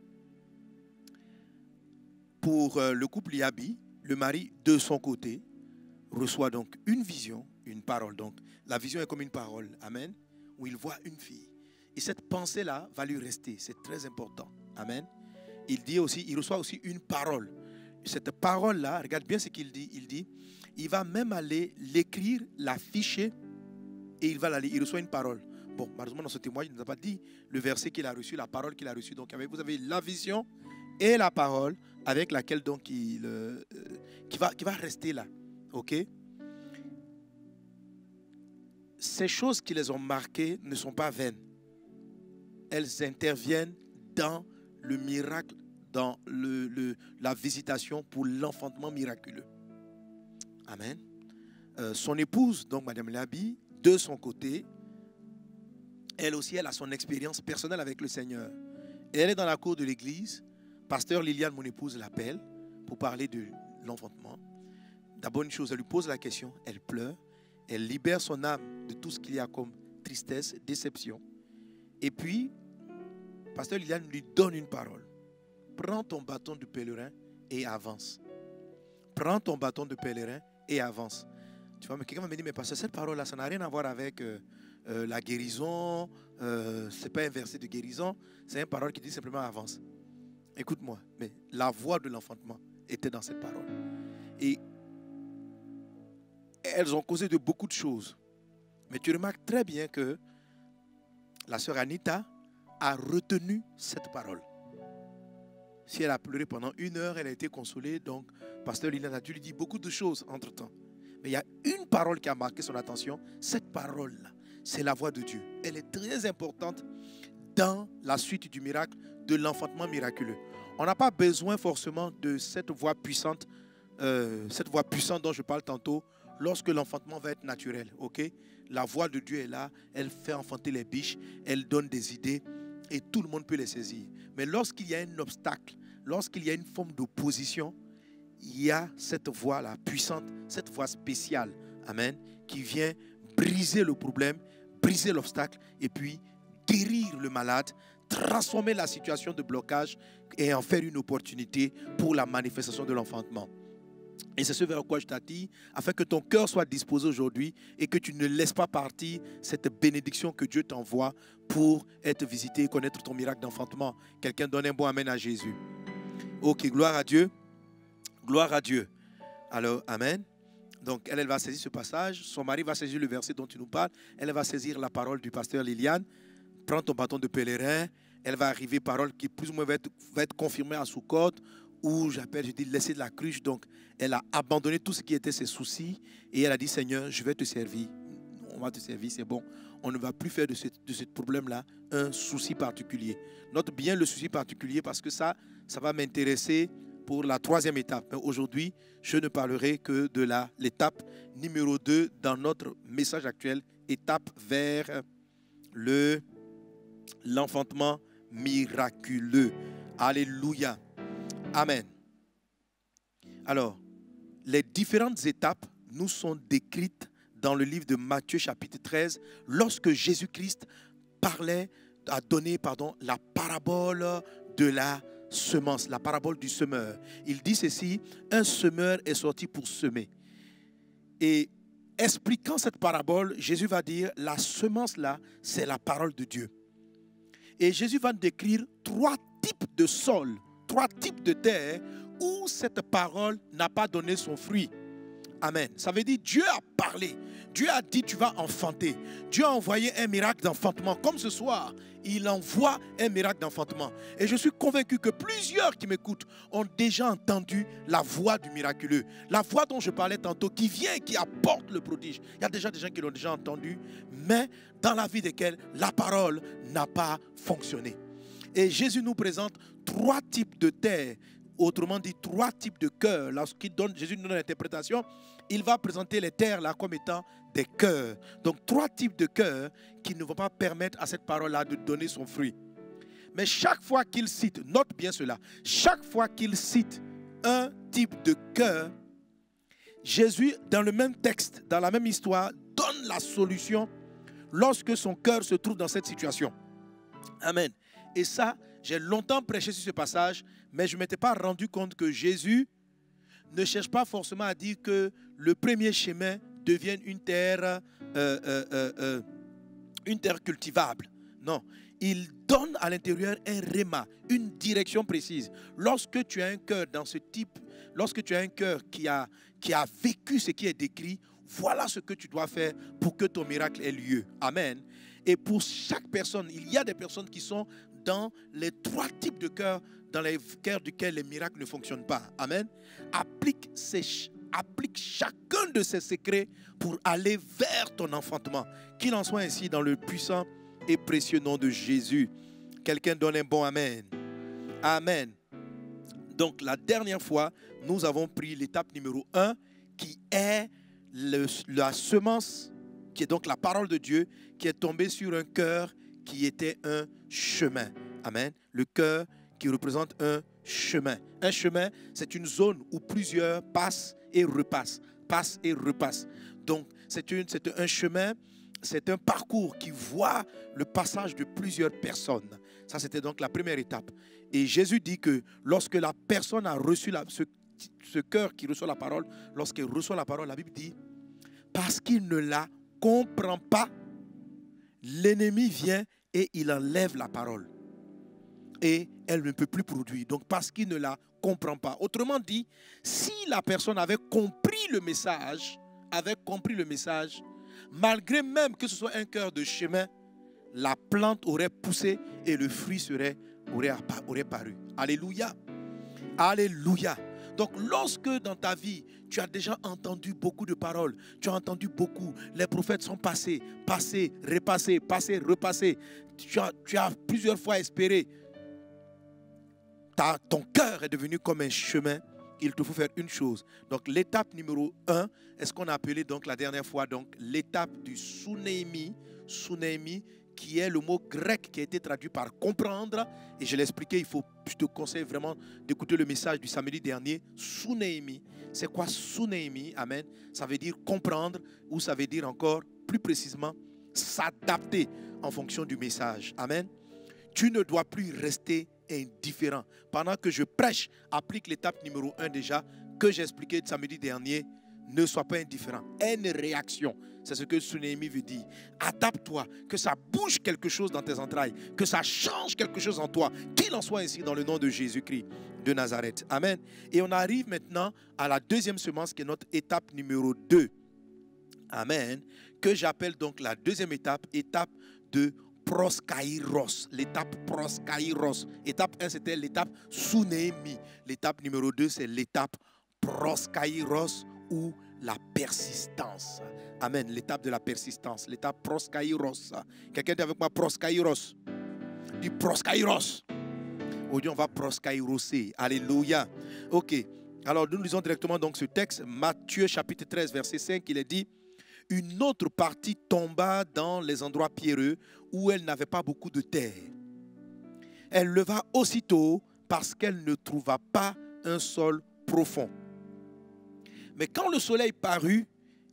Pour euh, le couple Yabi, le mari, de son côté, reçoit donc une vision, une parole. Donc, la vision est comme une parole. Amen. Où il voit une fille. Et cette pensée-là va lui rester. C'est très important. Amen. Il dit aussi, il reçoit aussi une parole. Cette parole-là, regarde bien ce qu'il dit. Il dit, il va même aller l'écrire, l'afficher, et il va la lire. Il reçoit une parole. Bon, malheureusement, dans ce témoignage, il ne nous a pas dit le verset qu'il a reçu, la parole qu'il a reçue. Donc, vous avez la vision et la parole avec laquelle donc il, euh, qui, va, qui va rester là. OK? Ces choses qui les ont marquées ne sont pas vaines. Elles interviennent dans le miracle, dans le, le- la visitation pour l'enfantement miraculeux. Amen. Euh, son épouse, donc Madame Labi, de son côté, elle aussi, elle a son expérience personnelle avec le Seigneur. Et elle est dans la cour de l'église. Pasteur Liliane, mon épouse, l'appelle pour parler de l'enfantement. D'abord, une chose, elle lui pose la question, elle pleure, elle libère son âme de tout ce qu'il y a comme tristesse, déception. Et puis, Pasteur Liliane lui donne une parole. Prends ton bâton de pèlerin et avance. Prends ton bâton de pèlerin et avance. Tu vois, mais quelqu'un m'a dit, mais parce que cette parole-là, ça n'a rien à voir avec euh, euh, la guérison. Euh, c'est pas un verset de guérison. C'est une parole qui dit simplement avance. Écoute-moi, mais la voix de l'enfantement était dans cette parole. Et elles ont causé de beaucoup de choses. Mais tu remarques très bien que la sœur Anita a retenu cette parole. Si elle a pleuré pendant une heure, elle a été consolée. Donc, pasteur Liliane a lui dire beaucoup de choses entre-temps. Mais il y a une parole qui a marqué son attention. Cette parole-là, c'est la voix de Dieu. Elle est très importante dans la suite du miracle, de l'enfantement miraculeux. On n'a pas besoin forcément de cette voix puissante, euh, cette voix puissante dont je parle tantôt, lorsque l'enfantement va être naturel. La voix de Dieu est là, elle fait enfanter les biches, elle donne des idées et tout le monde peut les saisir. Mais lorsqu'il y a un obstacle, lorsqu'il y a une forme d'opposition, il y a cette voix-là puissante, cette voix spéciale, Amen, qui vient briser le problème, briser l'obstacle et puis guérir le malade, transformer la situation de blocage et en faire une opportunité pour la manifestation de l'enfantement. Et c'est ce vers quoi je t'attire, afin que ton cœur soit disposé aujourd'hui et que tu ne laisses pas partir cette bénédiction que Dieu t'envoie pour être visité et connaître ton miracle d'enfantement. Quelqu'un donne un bon amen à Jésus. Ok, gloire à Dieu. Gloire à Dieu. Alors, amen. Donc, elle, elle va saisir ce passage. Son mari va saisir le verset dont tu nous parles. Elle va saisir la parole du pasteur Liliane. Prends ton bâton de pèlerin. Elle va arriver, parole qui plus ou moins va être, confirmée à sous-côte, où j'appelle, je dis, laisser de la cruche. Donc, elle a abandonné tout ce qui était ses soucis et elle a dit, Seigneur, je vais te servir. On va te servir, c'est bon. On ne va plus faire de ce, de ce problème-là un souci particulier. Note bien le souci particulier parce que ça, ça va m'intéresser pour la troisième étape. Mais aujourd'hui, je ne parlerai que de l'étape numéro 2 dans notre message actuel, étape vers le, l'enfantement miraculeux. Alléluia. Amen. Alors, les différentes étapes nous sont décrites dans le livre de Matthieu chapitre 13 lorsque Jésus-Christ parlait, a donné pardon, la parabole de la semence, la parabole du semeur. Il dit ceci, un semeur est sorti pour semer. Et expliquant cette parabole, Jésus va dire, la semence là, c'est la parole de Dieu. Et Jésus va décrire trois types de sols, trois types de terre où cette parole n'a pas donné son fruit. Amen. Ça veut dire Dieu a parlé. Dieu a dit tu vas enfanter. Dieu a envoyé un miracle d'enfantement. Comme ce soir, il envoie un miracle d'enfantement. Et je suis convaincu que plusieurs qui m'écoutent ont déjà entendu la voix du miraculeux. La voix dont je parlais tantôt, qui vient, qui apporte le prodige. Il y a déjà des gens qui l'ont déjà entendu, mais dans la vie desquels la parole n'a pas fonctionné. Et Jésus nous présente trois types de terre autrement dit trois types de cœurs. Lorsqu'il donne, Jésus nous donne l'interprétation, il va présenter les terres là comme étant des cœurs. Donc trois types de cœurs qui ne vont pas permettre à cette parole-là de donner son fruit. Mais chaque fois qu'il cite, note bien cela, chaque fois qu'il cite un type de cœur, Jésus, dans le même texte, dans la même histoire, donne la solution lorsque son cœur se trouve dans cette situation. Amen. Et ça, j'ai longtemps prêché sur ce passage, mais je ne m'étais pas rendu compte que Jésus ne cherche pas forcément à dire que le premier chemin devienne une terre, euh, euh, euh, terre cultivable. Non, il donne à l'intérieur un réma, une direction précise. Lorsque tu as un cœur dans ce type, lorsque tu as un cœur qui a vécu ce qui est décrit, voilà ce que tu dois faire pour que ton miracle ait lieu. Amen. Et pour chaque personne, il y a des personnes qui sont dans les trois types de cœurs dans les cœurs duquel les miracles ne fonctionnent pas. Amen. Applique, chacun de ces secrets pour aller vers ton enfantement. Qu'il en soit ainsi dans le puissant et précieux nom de Jésus. Quelqu'un donne un bon Amen. Amen. Donc la dernière fois, nous avons pris l'étape numéro 1 qui est la semence, qui est donc la parole de Dieu, qui est tombée sur un cœur qui était un chemin. Amen. Le cœur qui représente un chemin. Un chemin, c'est une zone où plusieurs passent et repassent, passent et repassent. Donc, c'est un chemin, c'est un parcours qui voit le passage de plusieurs personnes. Ça, c'était donc la première étape. Et Jésus dit que lorsque la personne a reçu ce, ce cœur qui reçoit la parole, lorsqu'il reçoit la parole, la Bible dit, parce qu'il ne la comprend pas, l'ennemi vient et il enlève la parole. Et elle ne peut plus produire. Donc parce qu'il ne la comprend pas. Autrement dit, si la personne avait compris le message, avait compris le message, malgré même que ce soit un cœur de chemin, la plante aurait poussé et le fruit aurait, aurait paru. Alléluia. Alléluia. Donc lorsque dans ta vie, tu as déjà entendu beaucoup de paroles, tu as entendu beaucoup, les prophètes sont passés, passés, repassés, passés, repassés, tu as, plusieurs fois espéré, ta, ton cœur est devenu comme un chemin, il te faut faire une chose. Donc l'étape numéro un est ce qu'on a appelé la dernière fois donc l'étape du sunémi, sunémi qui est le mot grec qui a été traduit par comprendre. Et je l'ai expliqué, il faut, je te conseille vraiment d'écouter le message du samedi dernier. Sunémi. C'est quoi Sunémi Amen. Ça veut dire comprendre ou ça veut dire encore plus précisément s'adapter en fonction du message. Amen. Tu ne dois plus rester indifférent. Pendant que je prêche, applique l'étape numéro 1 déjà, que j'ai expliqué samedi dernier. Ne sois pas indifférent. Une réaction. C'est ce que Tsunami veut dire. Adapte-toi, que ça bouge quelque chose dans tes entrailles, que ça change quelque chose en toi. Qu'il en soit ainsi dans le nom de Jésus-Christ de Nazareth. Amen. Et on arrive maintenant à la deuxième semence qui est notre étape numéro 2. Amen. Que j'appelle donc la deuxième étape, étape de proskairos. L'étape proskairos. Étape 1, c'était l'étape Tsunami. L'étape numéro 2, c'est l'étape proskairos ou la persistance. Amen. L'étape de la persistance. L'étape proskairos. Quelqu'un dit avec moi proskairos. Du proskairos. Aujourd'hui, on va proskairoser. Alléluia. Ok. Alors, nous lisons directement donc ce texte. Matthieu chapitre 13, verset 5. Il est dit Une autre partie tomba dans les endroits pierreux où elle n'avait pas beaucoup de terre. Elle leva aussitôt parce qu'elle ne trouva pas un sol profond. Mais quand le soleil parut,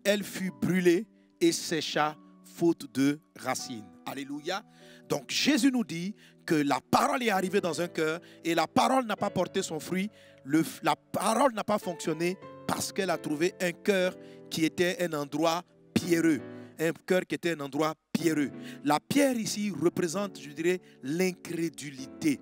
elle fut brûlée et sécha faute de racines. Alléluia. Donc Jésus nous dit que la parole est arrivée dans un cœur et la parole n'a pas porté son fruit. La parole n'a pas fonctionné parce qu'elle a trouvé un cœur qui était un endroit pierreux. Un cœur qui était un endroit pierreux. La pierre ici représente, je dirais, l'incrédulité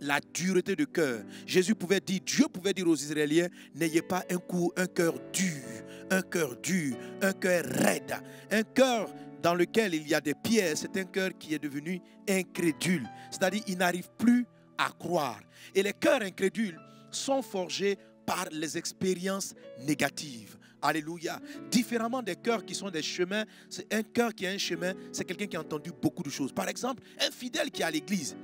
la dureté de cœur. Jésus pouvait dire, Dieu pouvait dire aux Israéliens, n'ayez pas un coup, un cœur dur, un cœur dur, un cœur raide, un cœur dans lequel il y a des pierres, c'est un cœur qui est devenu incrédule. C'est-à-dire, il n'arrive plus à croire. Et les cœurs incrédules sont forgés par les expériences négatives. Alléluia. Différemment des cœurs qui sont des chemins, c'est un cœur qui a un chemin, c'est quelqu'un qui a entendu beaucoup de choses. Par exemple, un fidèle qui est à l'église,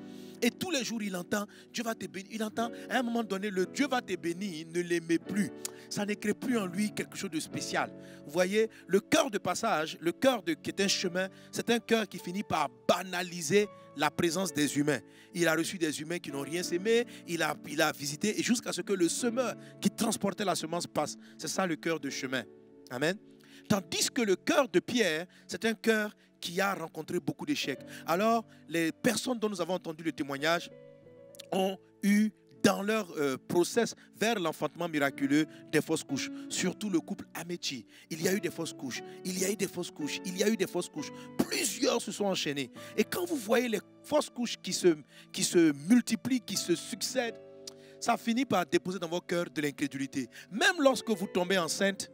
et tous les jours, il entend, Dieu va te bénir. Il entend, à un moment donné, le Dieu va te bénir, il ne l'aimait plus. Ça ne crée plus en lui quelque chose de spécial. Vous voyez, le cœur de passage, le cœur de, qui est un chemin, c'est un cœur qui finit par banaliser la présence des humains. Il a reçu des humains qui n'ont rien s'aimé, il a, il a visité, et jusqu'à ce que le semeur qui transportait la semence passe. C'est ça le cœur de chemin. Amen. Tandis que le cœur de Pierre, c'est un cœur qui a rencontré beaucoup d'échecs. Alors, les personnes dont nous avons entendu le témoignage ont eu dans leur euh, process vers l'enfantement miraculeux des fausses couches. Surtout le couple Amechi. Il y a eu des fausses couches. Il y a eu des fausses couches. Il y a eu des fausses couches. Plusieurs se sont enchaînés. Et quand vous voyez les fausses couches qui se, qui se multiplient, qui se succèdent, ça finit par déposer dans vos cœurs de l'incrédulité. Même lorsque vous tombez enceinte,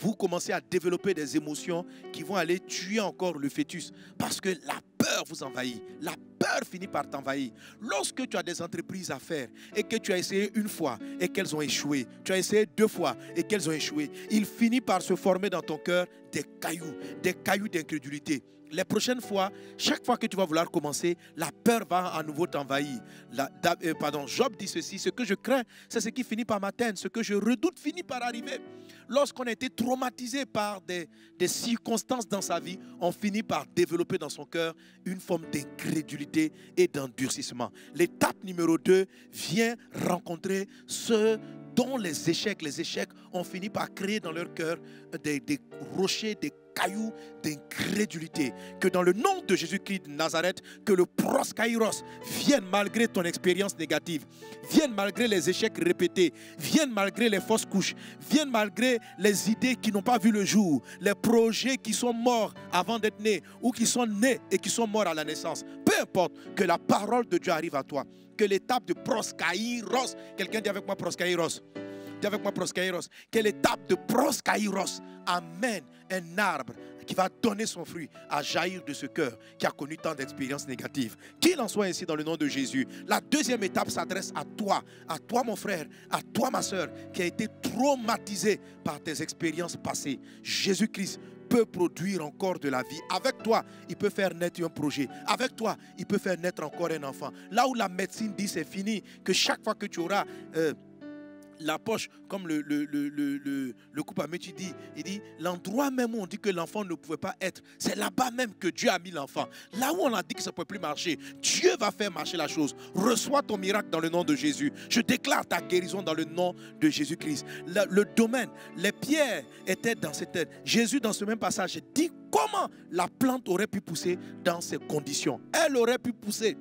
vous commencez à développer des émotions qui vont aller tuer encore le fœtus. Parce que la peur vous envahit. La peur finit par t'envahir. Lorsque tu as des entreprises à faire et que tu as essayé une fois et qu'elles ont échoué, tu as essayé deux fois et qu'elles ont échoué, il finit par se former dans ton cœur des cailloux, des cailloux d'incrédulité. Les prochaines fois, chaque fois que tu vas vouloir commencer, la peur va à nouveau t'envahir. Euh, pardon, Job dit ceci, ce que je crains, c'est ce qui finit par m'atteindre, ce que je redoute finit par arriver. Lorsqu'on a été traumatisé par des, des circonstances dans sa vie, on finit par développer dans son cœur une forme d'incrédulité et d'endurcissement. L'étape numéro 2 vient rencontrer ceux dont les échecs, les échecs ont fini par créer dans leur cœur des, des rochers, des cailloux d'incrédulité. Que dans le nom de Jésus-Christ de Nazareth, que le proskairos vienne malgré ton expérience négative, vienne malgré les échecs répétés, vienne malgré les fausses couches, vienne malgré les idées qui n'ont pas vu le jour, les projets qui sont morts avant d'être nés ou qui sont nés et qui sont morts à la naissance. Peu importe, que la parole de Dieu arrive à toi. Que l'étape de proskairos, quelqu'un dit avec moi proskairos, Dis avec moi proskairos. Quelle étape de proskairos amène un arbre qui va donner son fruit à jaillir de ce cœur qui a connu tant d'expériences négatives. Qu'il en soit ainsi dans le nom de Jésus. La deuxième étape s'adresse à toi, à toi mon frère, à toi ma soeur, qui a été traumatisé par tes expériences passées. Jésus-Christ peut produire encore de la vie. Avec toi, il peut faire naître un projet. Avec toi, il peut faire naître encore un enfant. Là où la médecine dit c'est fini, que chaque fois que tu auras... euh, la poche, comme le, le, le, ami, tu dis, il dit, l'endroit même où on dit que l'enfant ne pouvait pas être, c'est là-bas même que Dieu a mis l'enfant. Là où on a dit que ça ne peut plus marcher, Dieu va faire marcher la chose. Reçois ton miracle dans le nom de Jésus. Je déclare ta guérison dans le nom de Jésus-Christ. Le, domaine, les pierres étaient dans cette tête. Jésus, dans ce même passage, dit comment la plante aurait pu pousser dans ces conditions. Elle aurait pu pousser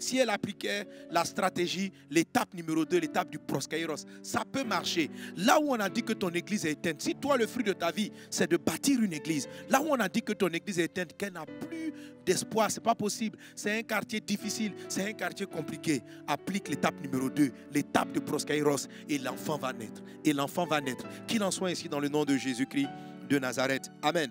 si elle appliquait la stratégie, l'étape numéro 2, l'étape du proskairos, ça peut marcher. Là où on a dit que ton église est éteinte, si toi le fruit de ta vie, c'est de bâtir une église, là où on a dit que ton église est éteinte, qu'elle n'a plus d'espoir, c'est pas possible. C'est un quartier difficile, c'est un quartier compliqué. Applique l'étape numéro 2, l'étape de proskairos, et l'enfant va naître. Et l'enfant va naître. Qu'il en soit ainsi dans le nom de Jésus-Christ de Nazareth. Amen.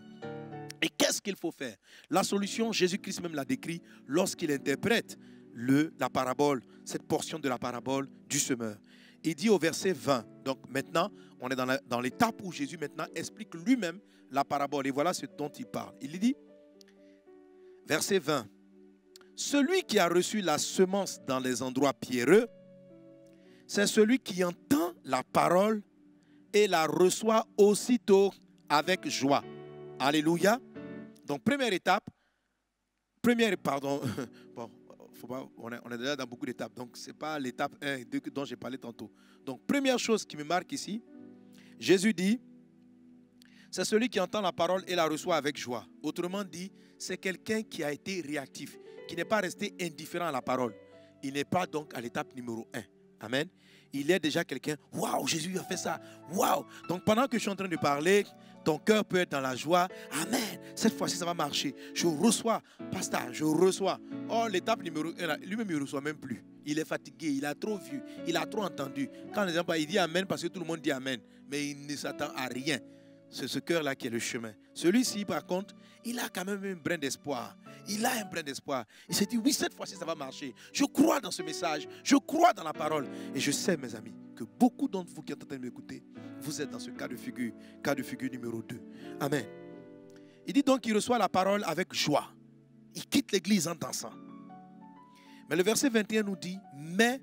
Et qu'est-ce qu'il faut faire? La solution, Jésus-Christ même l'a décrit lorsqu'il interprète le, la parabole, cette portion de la parabole du semeur. Il dit au verset 20, donc maintenant, on est dans l'étape où Jésus maintenant explique lui-même la parabole. Et voilà ce dont il parle. Il dit, verset 20, celui qui a reçu la semence dans les endroits pierreux, c'est celui qui entend la parole et la reçoit aussitôt avec joie. Alléluia. Donc, première étape, première, pardon, (laughs) bon, on, est, on est déjà dans beaucoup d'étapes, donc ce n'est pas l'étape 1 et 2 que- dont j'ai parlé tantôt. Donc, première chose qui me marque ici, Jésus dit, c'est celui qui entend la parole et la reçoit avec joie. Autrement dit, c'est quelqu'un qui a été réactif, qui n'est pas resté indifférent à la parole. Il n'est pas donc à l'étape numéro 1. Amen. Il est déjà quelqu'un, waouh, Jésus a fait ça, waouh. Donc pendant que je suis en train de parler, ton cœur peut être dans la joie. Amen. Cette fois-ci, ça va marcher. Je reçois, pasteur, je reçois. Oh, l'étape numéro 1, lui-même, il ne reçoit même plus. Il est fatigué, il a trop vu, il a trop entendu. Quand les gens parlent, il dit Amen parce que tout le monde dit Amen. Mais il ne s'attend à rien. C'est ce cœur-là qui est le chemin. Celui-ci, par contre, il a quand même un brin d'espoir. Il a un brin d'espoir. Il s'est dit, oui, cette fois-ci, ça va marcher. Je crois dans ce message. Je crois dans la parole. Et je sais, mes amis, que beaucoup d'entre vous qui êtes en train de m'écouter, vous êtes dans ce cas de figure, cas de figure numéro 2. Amen. Il dit donc qu'il reçoit la parole avec joie. Il quitte l'église en dansant. Mais le verset 21 nous dit, mais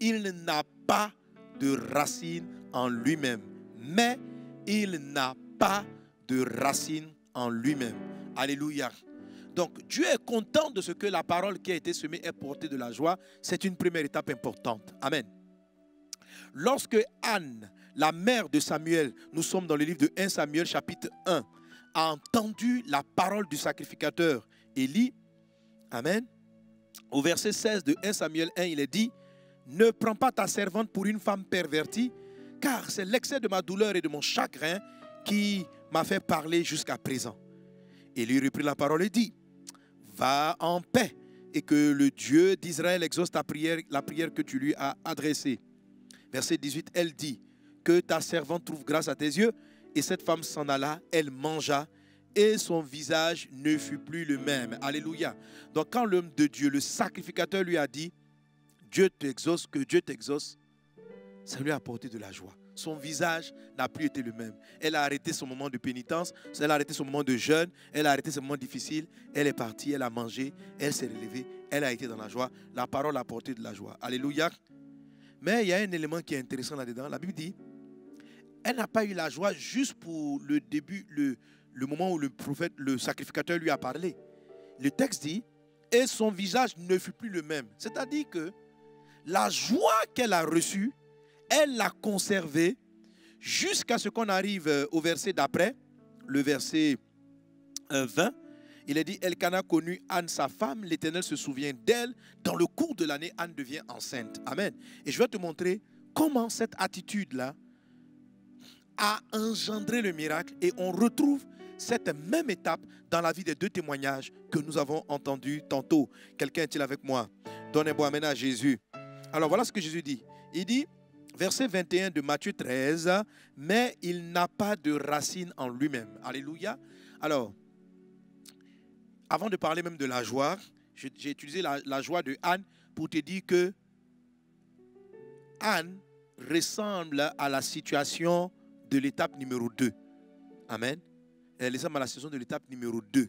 il n'a pas de racine en lui-même. Mais il n'a pas de racine en lui-même. Alléluia. Donc Dieu est content de ce que la parole qui a été semée ait porté de la joie. C'est une première étape importante. Amen. Lorsque Anne, la mère de Samuel, nous sommes dans le livre de 1 Samuel chapitre 1, a entendu la parole du sacrificateur Élie, Amen. Au verset 16 de 1 Samuel 1, il est dit, ne prends pas ta servante pour une femme pervertie, car c'est l'excès de ma douleur et de mon chagrin qui m'a fait parler jusqu'à présent. Lui reprit la parole et dit, va en paix et que le Dieu d'Israël exauce la prière que tu lui as adressée. Verset 18, elle dit, que ta servante trouve grâce à tes yeux. Et cette femme s'en alla, elle mangea et son visage ne fut plus le même. Alléluia. Donc quand l'homme de Dieu, le sacrificateur lui a dit, Dieu t'exauce, que Dieu t'exauce, ça lui a apporté de la joie. Son visage n'a plus été le même. Elle a arrêté son moment de pénitence, elle a arrêté son moment de jeûne, elle a arrêté ce moment difficile, elle est partie, elle a mangé, elle s'est relevée, elle a été dans la joie. La parole a apporté de la joie. Alléluia. Mais il y a un élément qui est intéressant là-dedans. La Bible dit, elle n'a pas eu la joie juste pour le début, le moment où le prophète, le sacrificateur lui a parlé. Le texte dit, et son visage ne fut plus le même. C'est-à-dire que la joie qu'elle a reçue, elle l'a conservée jusqu'à ce qu'on arrive euh, au verset d'après, le verset euh, 20. Il est dit, Elkana connut Anne, sa femme, l'Éternel se souvient d'elle. Dans le cours de l'année, Anne devient enceinte. Amen. Et je vais te montrer comment cette attitude-là a engendré le miracle et on retrouve cette même étape dans la vie des deux témoignages que nous avons entendus tantôt. Quelqu'un est-il avec moi? Donnez-moi maintenant à Jésus. Alors voilà ce que Jésus dit. Il dit, verset 21 de Matthieu 13, mais il n'a pas de racine en lui-même. Alléluia. Alors, avant de parler même de la joie, j'ai utilisé la, joie de Anne pour te dire que Anne ressemble à la situation de l'étape numéro 2. Amen. Elle ressemble à la situation de l'étape numéro 2.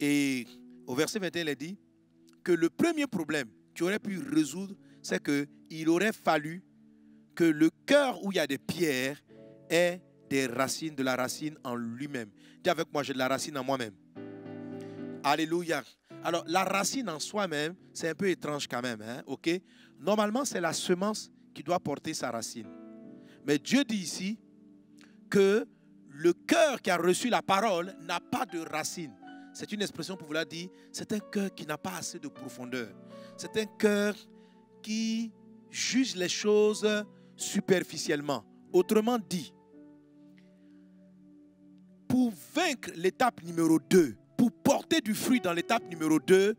Et au verset 21, il est dit que le premier problème qu'il aurait pu résoudre, c'est qu'il aurait fallu que le cœur où il y a des pierres est des racines, de la racine en lui-même. Dis avec moi, j'ai de la racine en moi-même. Alléluia. Alors, la racine en soi-même, c'est un peu étrange quand même, hein, ok? Normalement, c'est la semence qui doit porter sa racine. Mais Dieu dit ici que le cœur qui a reçu la parole n'a pas de racine. C'est une expression pour vous la dire, c'est un cœur qui n'a pas assez de profondeur. C'est un cœur qui juge les choses superficiellement. Autrement dit, pour vaincre l'étape numéro 2, pour porter du fruit dans l'étape numéro 2,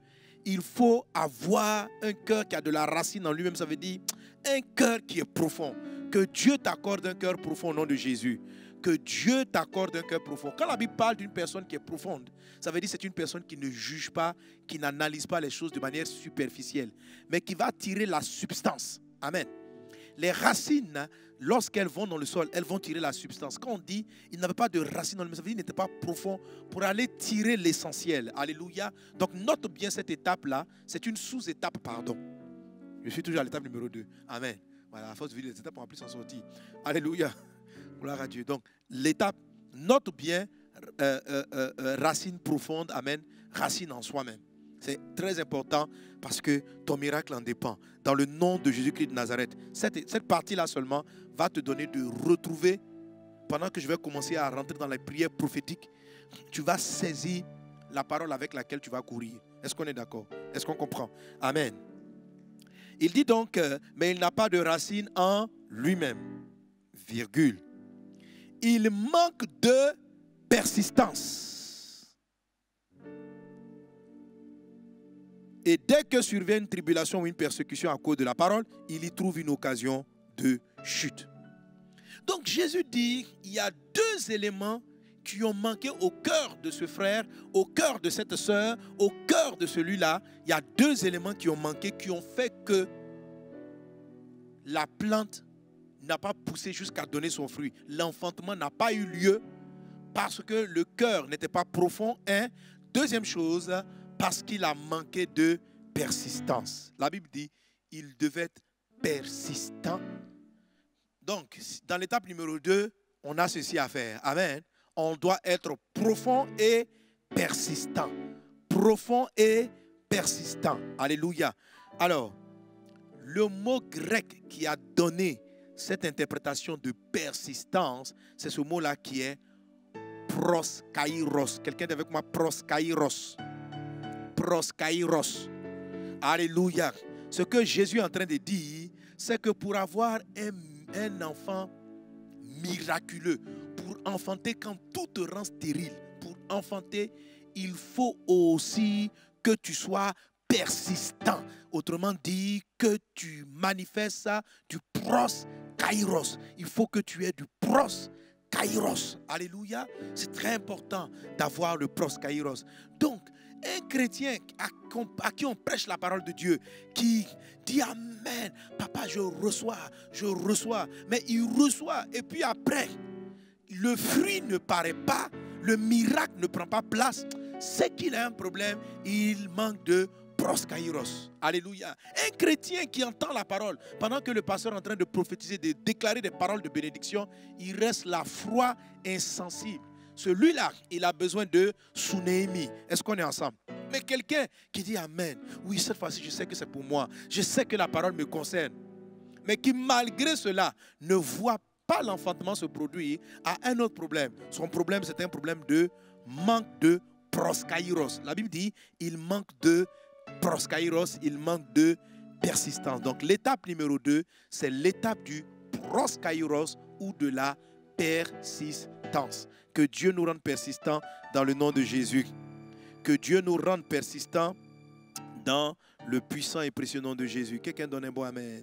il faut avoir un cœur qui a de la racine en lui-même. Ça veut dire un cœur qui est profond. Que Dieu t'accorde un cœur profond au nom de Jésus. Que Dieu t'accorde un cœur profond. Quand la Bible parle d'une personne qui est profonde, ça veut dire que c'est une personne qui ne juge pas, qui n'analyse pas les choses de manière superficielle, mais qui va tirer la substance. Amen. Les racines, lorsqu'elles vont dans le sol, elles vont tirer la substance. Quand on dit il n'avait pas de racines dans le sol, ça veut n'était pas profond pour aller tirer l'essentiel. Alléluia. Donc note bien cette étape-là. C'est une sous-étape, pardon. Je suis toujours à l'étape numéro 2. Amen. Voilà, à force de vivre les étapes, on va plus s'en sortir. Alléluia. Gloire à Dieu. Donc, l'étape, note bien, euh, euh, euh, racine profonde, amen, racine en soi-même. C'est très important parce que ton miracle en dépend. Dans le nom de Jésus-Christ de Nazareth, cette, partie-là seulement va te donner de retrouver, pendant que je vais commencer à rentrer dans les prières prophétiques, tu vas saisir la parole avec laquelle tu vas courir. Est-ce qu'on est d'accord? Est-ce qu'on comprend? Amen. Il dit donc, euh, mais il n'a pas de racine en lui-même. Virgule. Il manque de persistance. Et dès que survient une tribulation ou une persécution à cause de la parole, il y trouve une occasion de chute. Donc Jésus dit, il y a deux éléments qui ont manqué au cœur de ce frère, au cœur de cette sœur, au cœur de celui-là. Il y a deux éléments qui ont manqué, qui ont fait que la plante n'a pas poussé jusqu'à donner son fruit. L'enfantement n'a pas eu lieu parce que le cœur n'était pas profond. Deuxième chose, parce qu'il a manqué de persistance. La Bible dit, il devait être persistant. Donc, dans l'étape numéro 2, on a ceci à faire. Amen. On doit être profond et persistant. Profond et persistant. Alléluia. Alors, le mot grec qui a donné cette interprétation de persistance, c'est ce mot-là qui est proskairos. Quelqu'un avec moi proskairos. Proskairos. Alléluia. Ce que Jésus est en train de dire, c'est que pour avoir un, un enfant miraculeux, pour enfanter quand tout te rend stérile, pour enfanter, il faut aussi que tu sois persistant. Autrement dit, que tu manifestes ça du pros kairos. Il faut que tu aies du pros kairos. Alléluia. C'est très important d'avoir le pros kairos. Donc, un chrétien à, qui on prêche la parole de Dieu, qui dit Amen, papa, je reçois, je reçois, mais il reçoit, et puis après, le fruit ne paraît pas, le miracle ne prend pas place, c'est qu'il a un problème, il manque de proskairos. Alléluia. Un chrétien qui entend la parole, pendant que le pasteur est en train de prophétiser, de déclarer des paroles de bénédiction, il reste là froid, insensible. Celui-là, il a besoin de Sunémi. Est-ce qu'on est ensemble? Mais quelqu'un qui dit Amen. Oui, cette fois-ci, je sais que c'est pour moi. Je sais que la parole me concerne. Mais qui, malgré cela, ne voit pas l'enfantement se produire, a un autre problème. Son problème, c'est un problème de manque de proskairos. La Bible dit il manque de proskairos, il manque de persistance. Donc l'étape numéro 2, c'est l'étape du proskairos ou de la. Que Dieu nous rende persistants dans le nom de Jésus. Que Dieu nous rende persistants dans le puissant et précieux nom de Jésus. Quelqu'un donne un bon amen.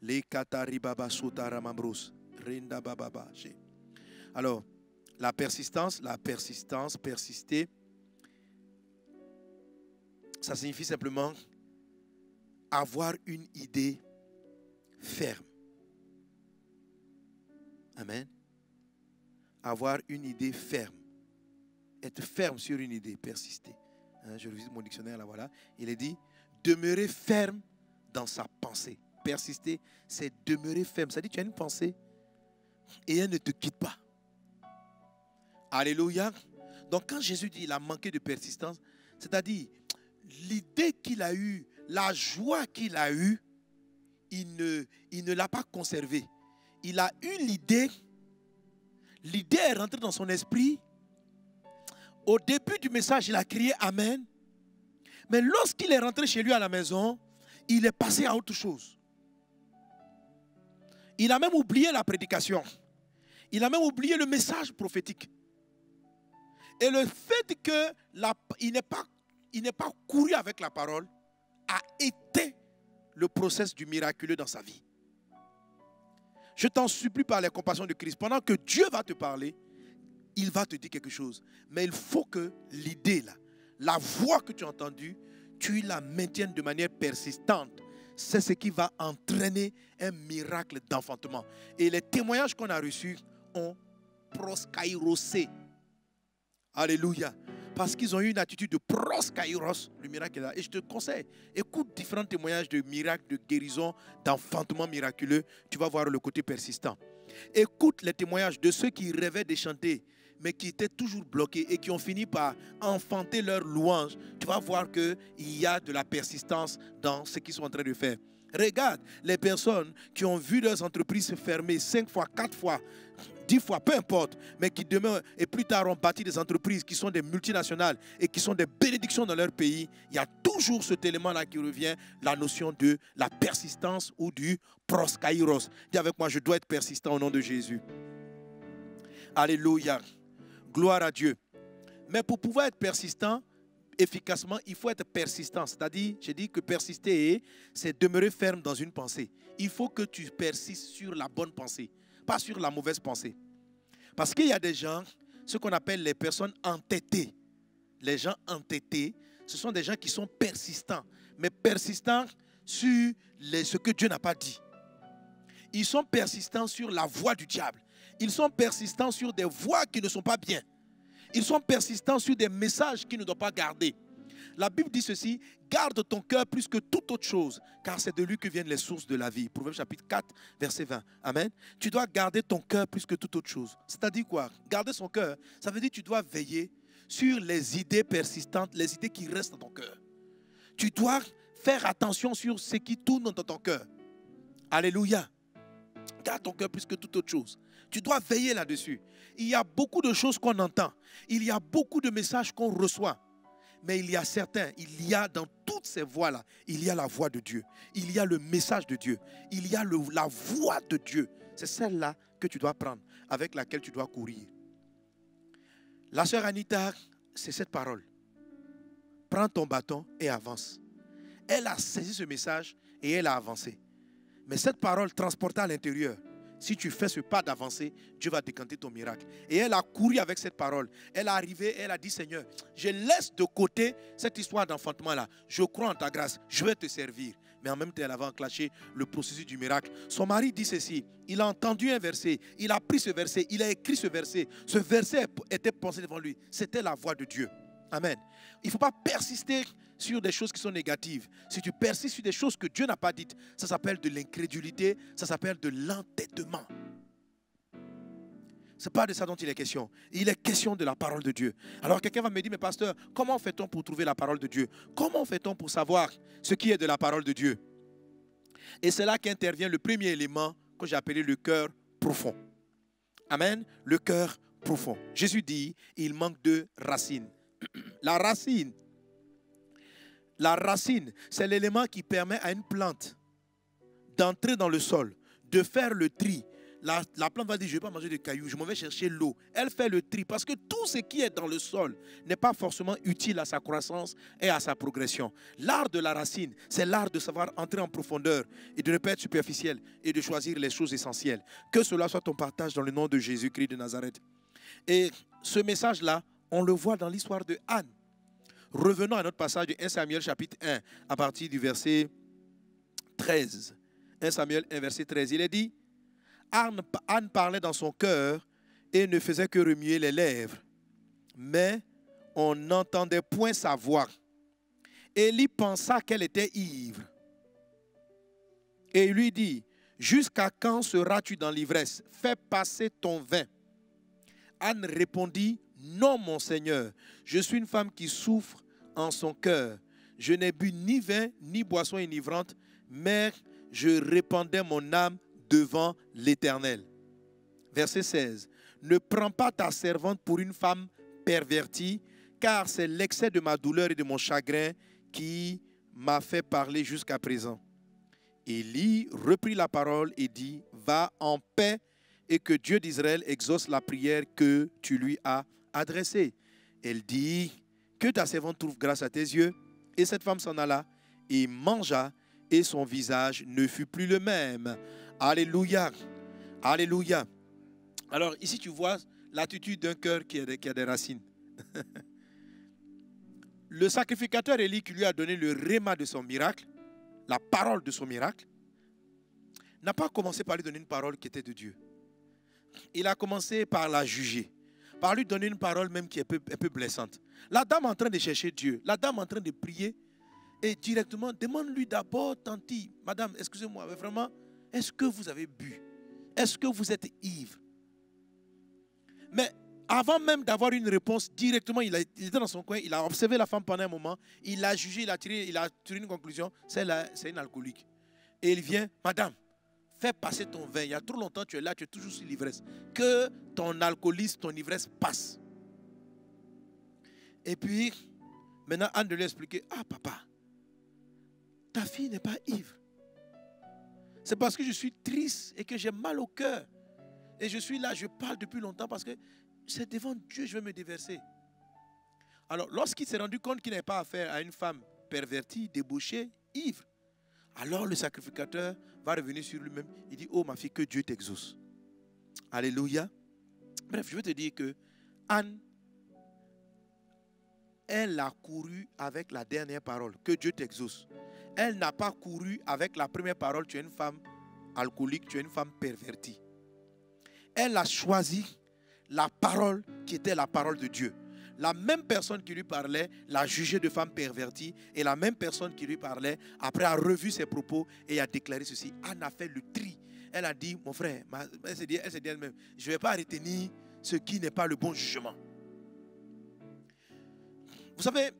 Les. Alors, la persistance, la persistance, persister, ça signifie simplement avoir une idée ferme. Amen. Avoir une idée ferme. Être ferme sur une idée, persister. Hein, je revisite mon dictionnaire là, voilà. Il est dit demeurer ferme dans sa pensée. persister, c'est demeurer ferme. Ça dit, tu as une pensée et elle ne te quitte pas. Alléluia. Donc quand Jésus dit il a manqué de persistance, c'est-à-dire l'idée qu'il a eue, la joie qu'il a eue, il ne, il ne l'a pas conservée. Il a eu l'idée, l'idée est rentrée dans son esprit. Au début du message, il a crié Amen. Mais lorsqu'il est rentré chez lui à la maison, il est passé à autre chose. Il a même oublié la prédication. Il a même oublié le message prophétique. Et le fait qu'il n'est pas, pas couru avec la parole a été le process du miraculeux dans sa vie. Je t'en supplie par la compassion de Christ. Pendant que Dieu va te parler, il va te dire quelque chose. Mais il faut que l'idée là, la voix que tu as entendue, tu la maintiennes de manière persistante. C'est ce qui va entraîner un miracle d'enfantement. Et les témoignages qu'on a reçus ont proskairosé. Alléluia. Parce qu'ils ont eu une attitude de proskairos, le miracle est là. Et je te conseille, écoute différents témoignages de miracles, de guérison, d'enfantement miraculeux. Tu vas voir le côté persistant. Écoute les témoignages de ceux qui rêvaient de chanter, mais qui étaient toujours bloqués et qui ont fini par enfanter leur louange. Tu vas voir qu'il y a de la persistance dans ce qu'ils sont en train de faire. Regarde les personnes qui ont vu leurs entreprises se fermer cinq fois, quatre fois, dix fois, peu importe, mais qui demain et plus tard ont bâti des entreprises qui sont des multinationales et qui sont des bénédictions dans leur pays. Il y a toujours cet élément-là qui revient, la notion de la persistance ou du proskairos. Dis avec moi, je dois être persistant au nom de Jésus. Alléluia. Gloire à Dieu. Mais pour pouvoir être persistant, efficacement, il faut être persistant. C'est-à-dire, j'ai dit que persister, c'est demeurer ferme dans une pensée. Il faut que tu persistes sur la bonne pensée, pas sur la mauvaise pensée. Parce qu'il y a des gens, ce qu'on appelle les personnes entêtées. Les gens entêtés, ce sont des gens qui sont persistants, mais persistants sur ce que Dieu n'a pas dit. Ils sont persistants sur la voie du diable. Ils sont persistants sur des voies qui ne sont pas bien. Ils sont persistants sur des messages qu'ils ne doivent pas garder. La Bible dit ceci, garde ton cœur plus que toute autre chose, car c'est de lui que viennent les sources de la vie. Proverbe chapitre 4, verset 20. Amen. Tu dois garder ton cœur plus que toute autre chose. C'est-à-dire quoi? Garder son cœur, ça veut dire que tu dois veiller sur les idées persistantes, les idées qui restent dans ton cœur. Tu dois faire attention sur ce qui tourne dans ton cœur. Alléluia. Garde ton cœur plus que toute autre chose. Tu dois veiller là-dessus. Il y a beaucoup de choses qu'on entend. Il y a beaucoup de messages qu'on reçoit. Mais il y a certains, il y a dans toutes ces voix-là, il y a la voix de Dieu. Il y a le message de Dieu. Il y a la voix de Dieu. C'est celle-là que tu dois prendre, avec laquelle tu dois courir. La sœur Anita, c'est cette parole. Prends ton bâton et avance. Elle a saisi ce message et elle a avancé. Mais cette parole transportée à l'intérieur, si tu fais ce pas d'avancer, Dieu va décanter ton miracle. Et elle a couru avec cette parole. Elle est arrivée, elle a dit, Seigneur, je laisse de côté cette histoire d'enfantement-là. Je crois en ta grâce, je vais te servir. Mais en même temps, elle avait enclenché le processus du miracle. Son mari dit ceci, il a entendu un verset, il a pris ce verset, il a écrit ce verset. Ce verset était pensé devant lui. C'était la voix de Dieu. Amen. Il ne faut pas persister sur des choses qui sont négatives. Si tu persistes sur des choses que Dieu n'a pas dites, ça s'appelle de l'incrédulité, ça s'appelle de l'entêtement. Ce n'est pas de ça dont il est question. Il est question de la parole de Dieu. Alors quelqu'un va me dire, mais pasteur, comment fait-on pour trouver la parole de Dieu? Comment fait-on pour savoir ce qui est de la parole de Dieu? Et c'est là qu'intervient le premier élément que j'ai appelé le cœur profond. Amen. Le cœur profond. Jésus dit, il manque de racines. La racine, la racine, c'est l'élément qui permet à une plante d'entrer dans le sol, de faire le tri. La, plante va dire, je ne vais pas manger de cailloux, je m'en vais chercher l'eau. Elle fait le tri parce que tout ce qui est dans le sol n'est pas forcément utile à sa croissance et à sa progression. L'art de la racine, c'est l'art de savoir entrer en profondeur et de ne pas être superficiel et de choisir les choses essentielles. Que cela soit ton partage dans le nom de Jésus-Christ de Nazareth. Et ce message-là, on le voit dans l'histoire de Anne. Revenons à notre passage de 1 Samuel chapitre 1, à partir du verset 13. 1 Samuel 1, verset 13. Il est dit, Anne, parlait dans son cœur et ne faisait que remuer les lèvres, mais on n'entendait point sa voix. Élie pensa qu'elle était ivre. et lui dit, Jusqu'à quand seras-tu dans l'ivresse? Fais passer ton vin. Anne répondit, Non, mon Seigneur, je suis une femme qui souffre en son cœur. Je n'ai bu ni vin, ni boisson enivrante, mais je répandais mon âme devant l'Éternel. Verset 16. Ne prends pas ta servante pour une femme pervertie, car c'est l'excès de ma douleur et de mon chagrin qui m'a fait parler jusqu'à présent. Élie reprit la parole et dit, va en paix et que Dieu d'Israël exauce la prière que tu lui as adressée. Elle dit, que ta servante trouve grâce à tes yeux. Et cette femme s'en alla et mangea et son visage ne fut plus le même. Alléluia. Alléluia. Alors ici tu vois l'attitude d'un cœur qui a des, racines. (laughs) le sacrificateur Élie qui lui a donné le réma de son miracle, la parole de son miracle, n'a pas commencé par lui donner une parole qui était de Dieu. Il a commencé par la juger, par lui donner une parole même qui est peu, un peu blessante. La dame en train de chercher Dieu, la dame en train de prier, et directement, demande-lui d'abord, tanti, madame, excusez-moi, mais vraiment, est-ce que vous avez bu? Est-ce que vous êtes ivre? Mais avant même d'avoir une réponse, directement, il, il était dans son coin, il a observé la femme pendant un moment, il a jugé, il a tiré, il a tiré une conclusion, c'est une alcoolique. Et il vient, madame, fais passer ton vin. Il y a trop longtemps, tu es là, tu es toujours sur l'ivresse. Que ton alcoolisme, ton ivresse passe. Et puis, maintenant, Anne de lui expliquer, ah papa, ta fille n'est pas ivre. C'est parce que je suis triste et que j'ai mal au cœur. Et je suis là, je parle depuis longtemps parce que c'est devant Dieu je vais me déverser. Alors, lorsqu'il s'est rendu compte qu'il n'avait pas affaire à une femme pervertie, débauchée, ivre, alors le sacrificateur va revenir sur lui-même. Il dit, oh ma fille, que Dieu t'exauce. Alléluia. Bref, je veux te dire que Anne, elle a couru avec la dernière parole, que Dieu t'exauce. Elle n'a pas couru avec la première parole, tu es une femme alcoolique, tu es une femme pervertie. Elle a choisi la parole qui était la parole de Dieu. La même personne qui lui parlait l'a jugée de femme pervertie et la même personne qui lui parlait après a revu ses propos et a déclaré ceci. Anne a fait le tri. Elle a dit, mon frère, ma- elle s'est dit, elle s'est dit elle-même, je ne vais pas retenir ce qui n'est pas le bon jugement. Vous savez,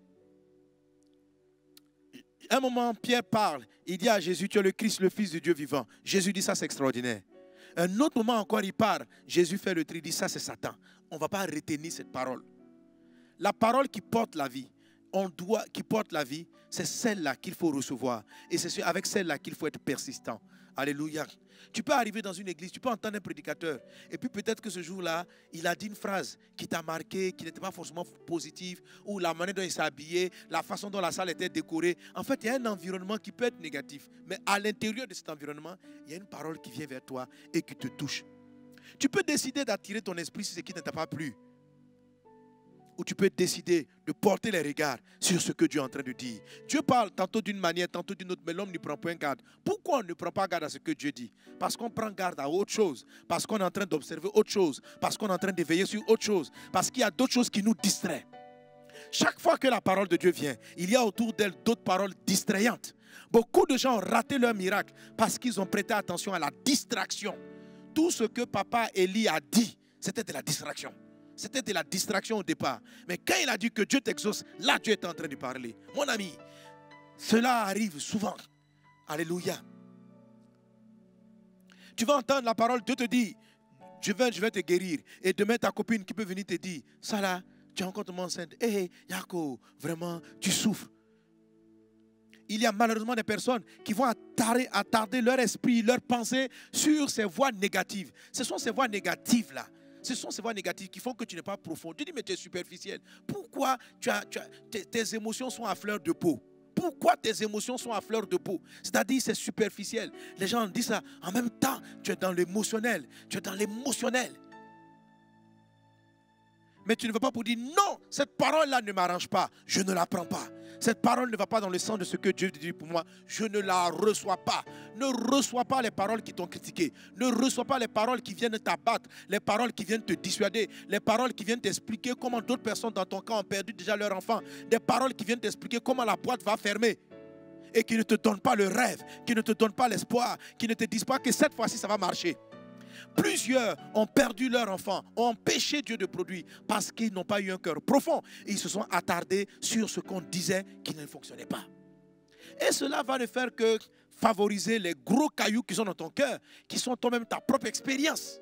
un moment, Pierre parle. Il dit à Jésus, tu es le Christ, le Fils de Dieu vivant. Jésus dit, ça c'est extraordinaire. Un autre moment encore, il parle. Jésus fait le tri, il dit, ça c'est Satan. On ne va pas retenir cette parole. La parole qui porte la vie, on doit, qui porte la vie, c'est celle-là qu'il faut recevoir. Et c'est avec celle-là qu'il faut être persistant. Alléluia. Tu peux arriver dans une église, tu peux entendre un prédicateur, et puis peut-être que ce jour-là, il a dit une phrase qui t'a marqué, qui n'était pas forcément positive, ou la manière dont il s'est habillé, la façon dont la salle était décorée. En fait, il y a un environnement qui peut être négatif, mais à l'intérieur de cet environnement, il y a une parole qui vient vers toi et qui te touche. Tu peux décider d'attirer ton esprit sur ce qui ne t'a pas plu. Ou tu peux décider de porter les regards sur ce que Dieu est en train de dire. Dieu parle tantôt d'une manière, tantôt d'une autre, mais l'homme ne prend point garde. Pourquoi on ne prend pas garde à ce que Dieu dit? Parce qu'on prend garde à autre chose, parce qu'on est en train d'observer autre chose, parce qu'on est en train de veiller sur autre chose, parce qu'il y a d'autres choses qui nous distraient. Chaque fois que la parole de Dieu vient, il y a autour d'elle d'autres paroles distrayantes. Beaucoup de gens ont raté leur miracle parce qu'ils ont prêté attention à la distraction. Tout ce que papa Élie a dit, c'était de la distraction. C'était de la distraction au départ. Mais quand il a dit que Dieu t'exauce, là Dieu est en train de parler. Mon ami, cela arrive souvent. Alléluia. Tu vas entendre la parole, Dieu te dit, je vais, je vais te guérir. Et demain, ta copine qui peut venir te dire, ça là, tu es encore enceinte. Hé, hey, Yako, vraiment, tu souffres. Il y a malheureusement des personnes qui vont attarder, attarder leur esprit, leur pensée sur ces voies négatives. Ce sont ces voies négatives-là. Ce sont ces voies négatives qui font que tu n'es pas profond. Tu dis, mais tu es superficiel. Pourquoi tes, émotions sont à fleur de peau? Pourquoi tes émotions sont à fleur de peau? C'est-à-dire c'est superficiel. Les gens disent ça. En même temps, tu es dans l'émotionnel. Tu es dans l'émotionnel. Mais tu ne vas pas pour dire non, cette parole-là ne m'arrange pas. Je ne la prends pas. Cette parole ne va pas dans le sens de ce que Dieu dit pour moi. Je ne la reçois pas. Ne reçois pas les paroles qui t'ont critiqué. Ne reçois pas les paroles qui viennent t'abattre. Les paroles qui viennent te dissuader. Les paroles qui viennent t'expliquer comment d'autres personnes dans ton camp ont perdu déjà leur enfant. Des paroles qui viennent t'expliquer comment la boîte va fermer. et qui ne te donnent pas le rêve, qui ne te donnent pas l'espoir, qui ne te disent pas que cette fois-ci ça va marcher. Plusieurs ont perdu leur enfant, ont empêché Dieu de produire parce qu'ils n'ont pas eu un cœur profond. Ils se sont attardés sur ce qu'on disait qui ne fonctionnait pas. Et cela va ne faire que favoriser les gros cailloux qui sont dans ton cœur, qui sont toi-même ta propre expérience.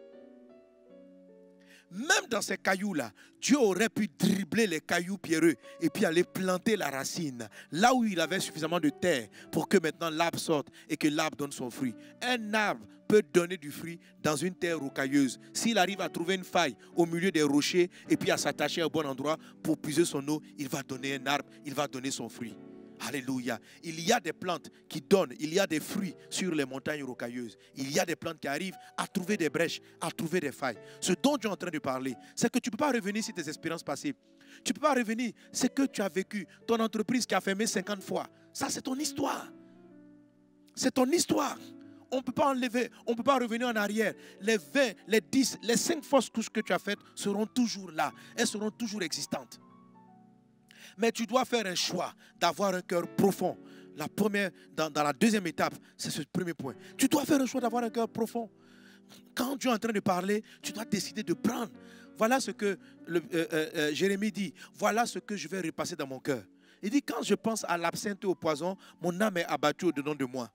Même dans ces cailloux-là, Dieu aurait pu dribbler les cailloux pierreux et puis aller planter la racine là où il avait suffisamment de terre pour que maintenant l'arbre sorte et que l'arbre donne son fruit. Un arbre peut donner du fruit dans une terre rocailleuse s'il arrive à trouver une faille au milieu des rochers et puis à s'attacher au bon endroit pour puiser son eau, il va donner un arbre, il va donner son fruit. Alléluia. Il y a des plantes qui donnent, il y a des fruits sur les montagnes rocailleuses. Il y a des plantes qui arrivent à trouver des brèches, à trouver des failles. Ce dont tu es en train de parler, c'est que tu ne peux pas revenir sur tes expériences passées. Tu ne peux pas revenir ce que tu as vécu, ton entreprise qui a fermé 50 fois. Ça, c'est ton histoire. C'est ton histoire. On ne peut pas enlever, on ne peut pas revenir en arrière. Les 20, les 10, les 5 fausses couches que tu as faites seront toujours là. Elles seront toujours existantes. Mais tu dois faire un choix d'avoir un cœur profond. La première, dans, la deuxième étape, c'est ce premier point. Tu dois faire un choix d'avoir un cœur profond. Quand Dieu est en train de parler, tu dois décider de prendre. Voilà ce que euh, euh, euh, Jérémie dit. Voilà ce que je vais repasser dans mon cœur. Il dit, quand je pense à l'absinthe et au poison, mon âme est abattue au-dedans de moi.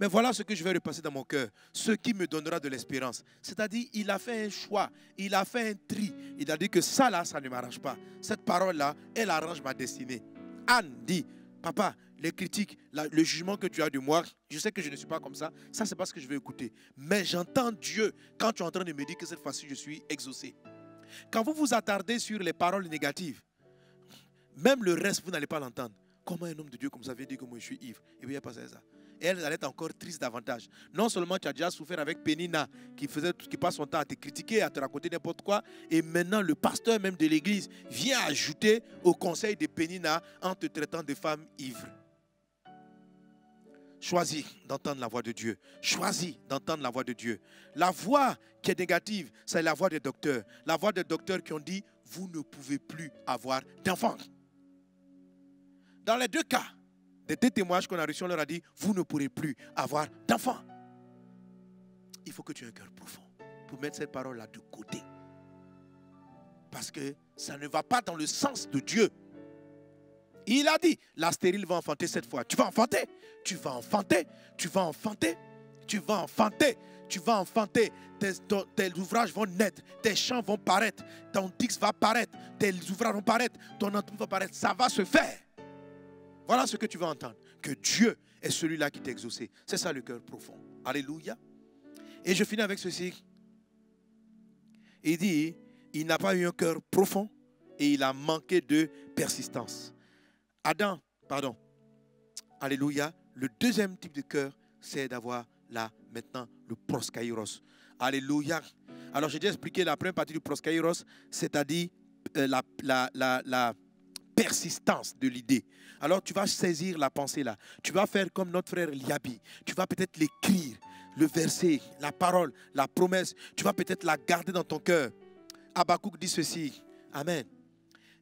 Mais voilà ce que je vais repasser dans mon cœur, ce qui me donnera de l'espérance. C'est-à-dire, il a fait un choix, il a fait un tri. Il a dit que ça là, ça ne m'arrange pas. Cette parole-là, elle arrange ma destinée. Anne dit, papa, les critiques, le jugement que tu as de moi, je sais que je ne suis pas comme ça. Ça, c'est pas ce que je vais écouter. Mais j'entends Dieu quand tu es en train de me dire que cette fois-ci, je suis exaucé. Quand vous vous attardez sur les paroles négatives, même le reste, vous n'allez pas l'entendre. Comment un homme de Dieu comme ça vient dire que moi je suis ivre? Et puis il n'y a pas ça. Et elle allait être encore triste davantage. Non seulement tu as déjà souffert avec Pénina, qui, faisait, qui passe son temps à te critiquer, à te raconter n'importe quoi, et maintenant le pasteur même de l'église vient ajouter au conseil de Pénina en te traitant de femme ivre. Choisis d'entendre la voix de Dieu. Choisis d'entendre la voix de Dieu. La voix qui est négative, c'est la voix des docteurs. La voix des docteurs qui ont dit, vous ne pouvez plus avoir d'enfants. Dans les deux cas, des deux témoignages qu'on a reçus, on leur a dit, vous ne pourrez plus avoir d'enfants. Il faut que tu aies un cœur profond pour mettre cette parole-là de côté. Parce que ça ne va pas dans le sens de Dieu. Il a dit, la stérile va enfanter cette fois. Tu vas enfanter, tu vas enfanter, tu vas enfanter, tu vas enfanter, tu vas enfanter. Tes, ouvrages vont naître, tes champs vont paraître, ton tix va paraître, tes ouvrages vont paraître, ton entreprise va paraître. Ça va se faire. Voilà ce que tu vas entendre. Que Dieu est celui-là qui t'a exaucé. C'est ça le cœur profond. Alléluia. Et je finis avec ceci. Il dit, il n'a pas eu un cœur profond et il a manqué de persistance. Adam, pardon. Alléluia. Le deuxième type de cœur, c'est d'avoir là maintenant le proskairos. Alléluia. Alors j'ai déjà expliqué la première partie du proskairos, c'est-à-dire euh, la, la, persistance de l'idée. Alors tu vas saisir la pensée là. Tu vas faire comme notre frère Liabi. Tu vas peut-être l'écrire, le verset, la parole, la promesse. Tu vas peut-être la garder dans ton cœur. Habakkuk dit ceci. Amen.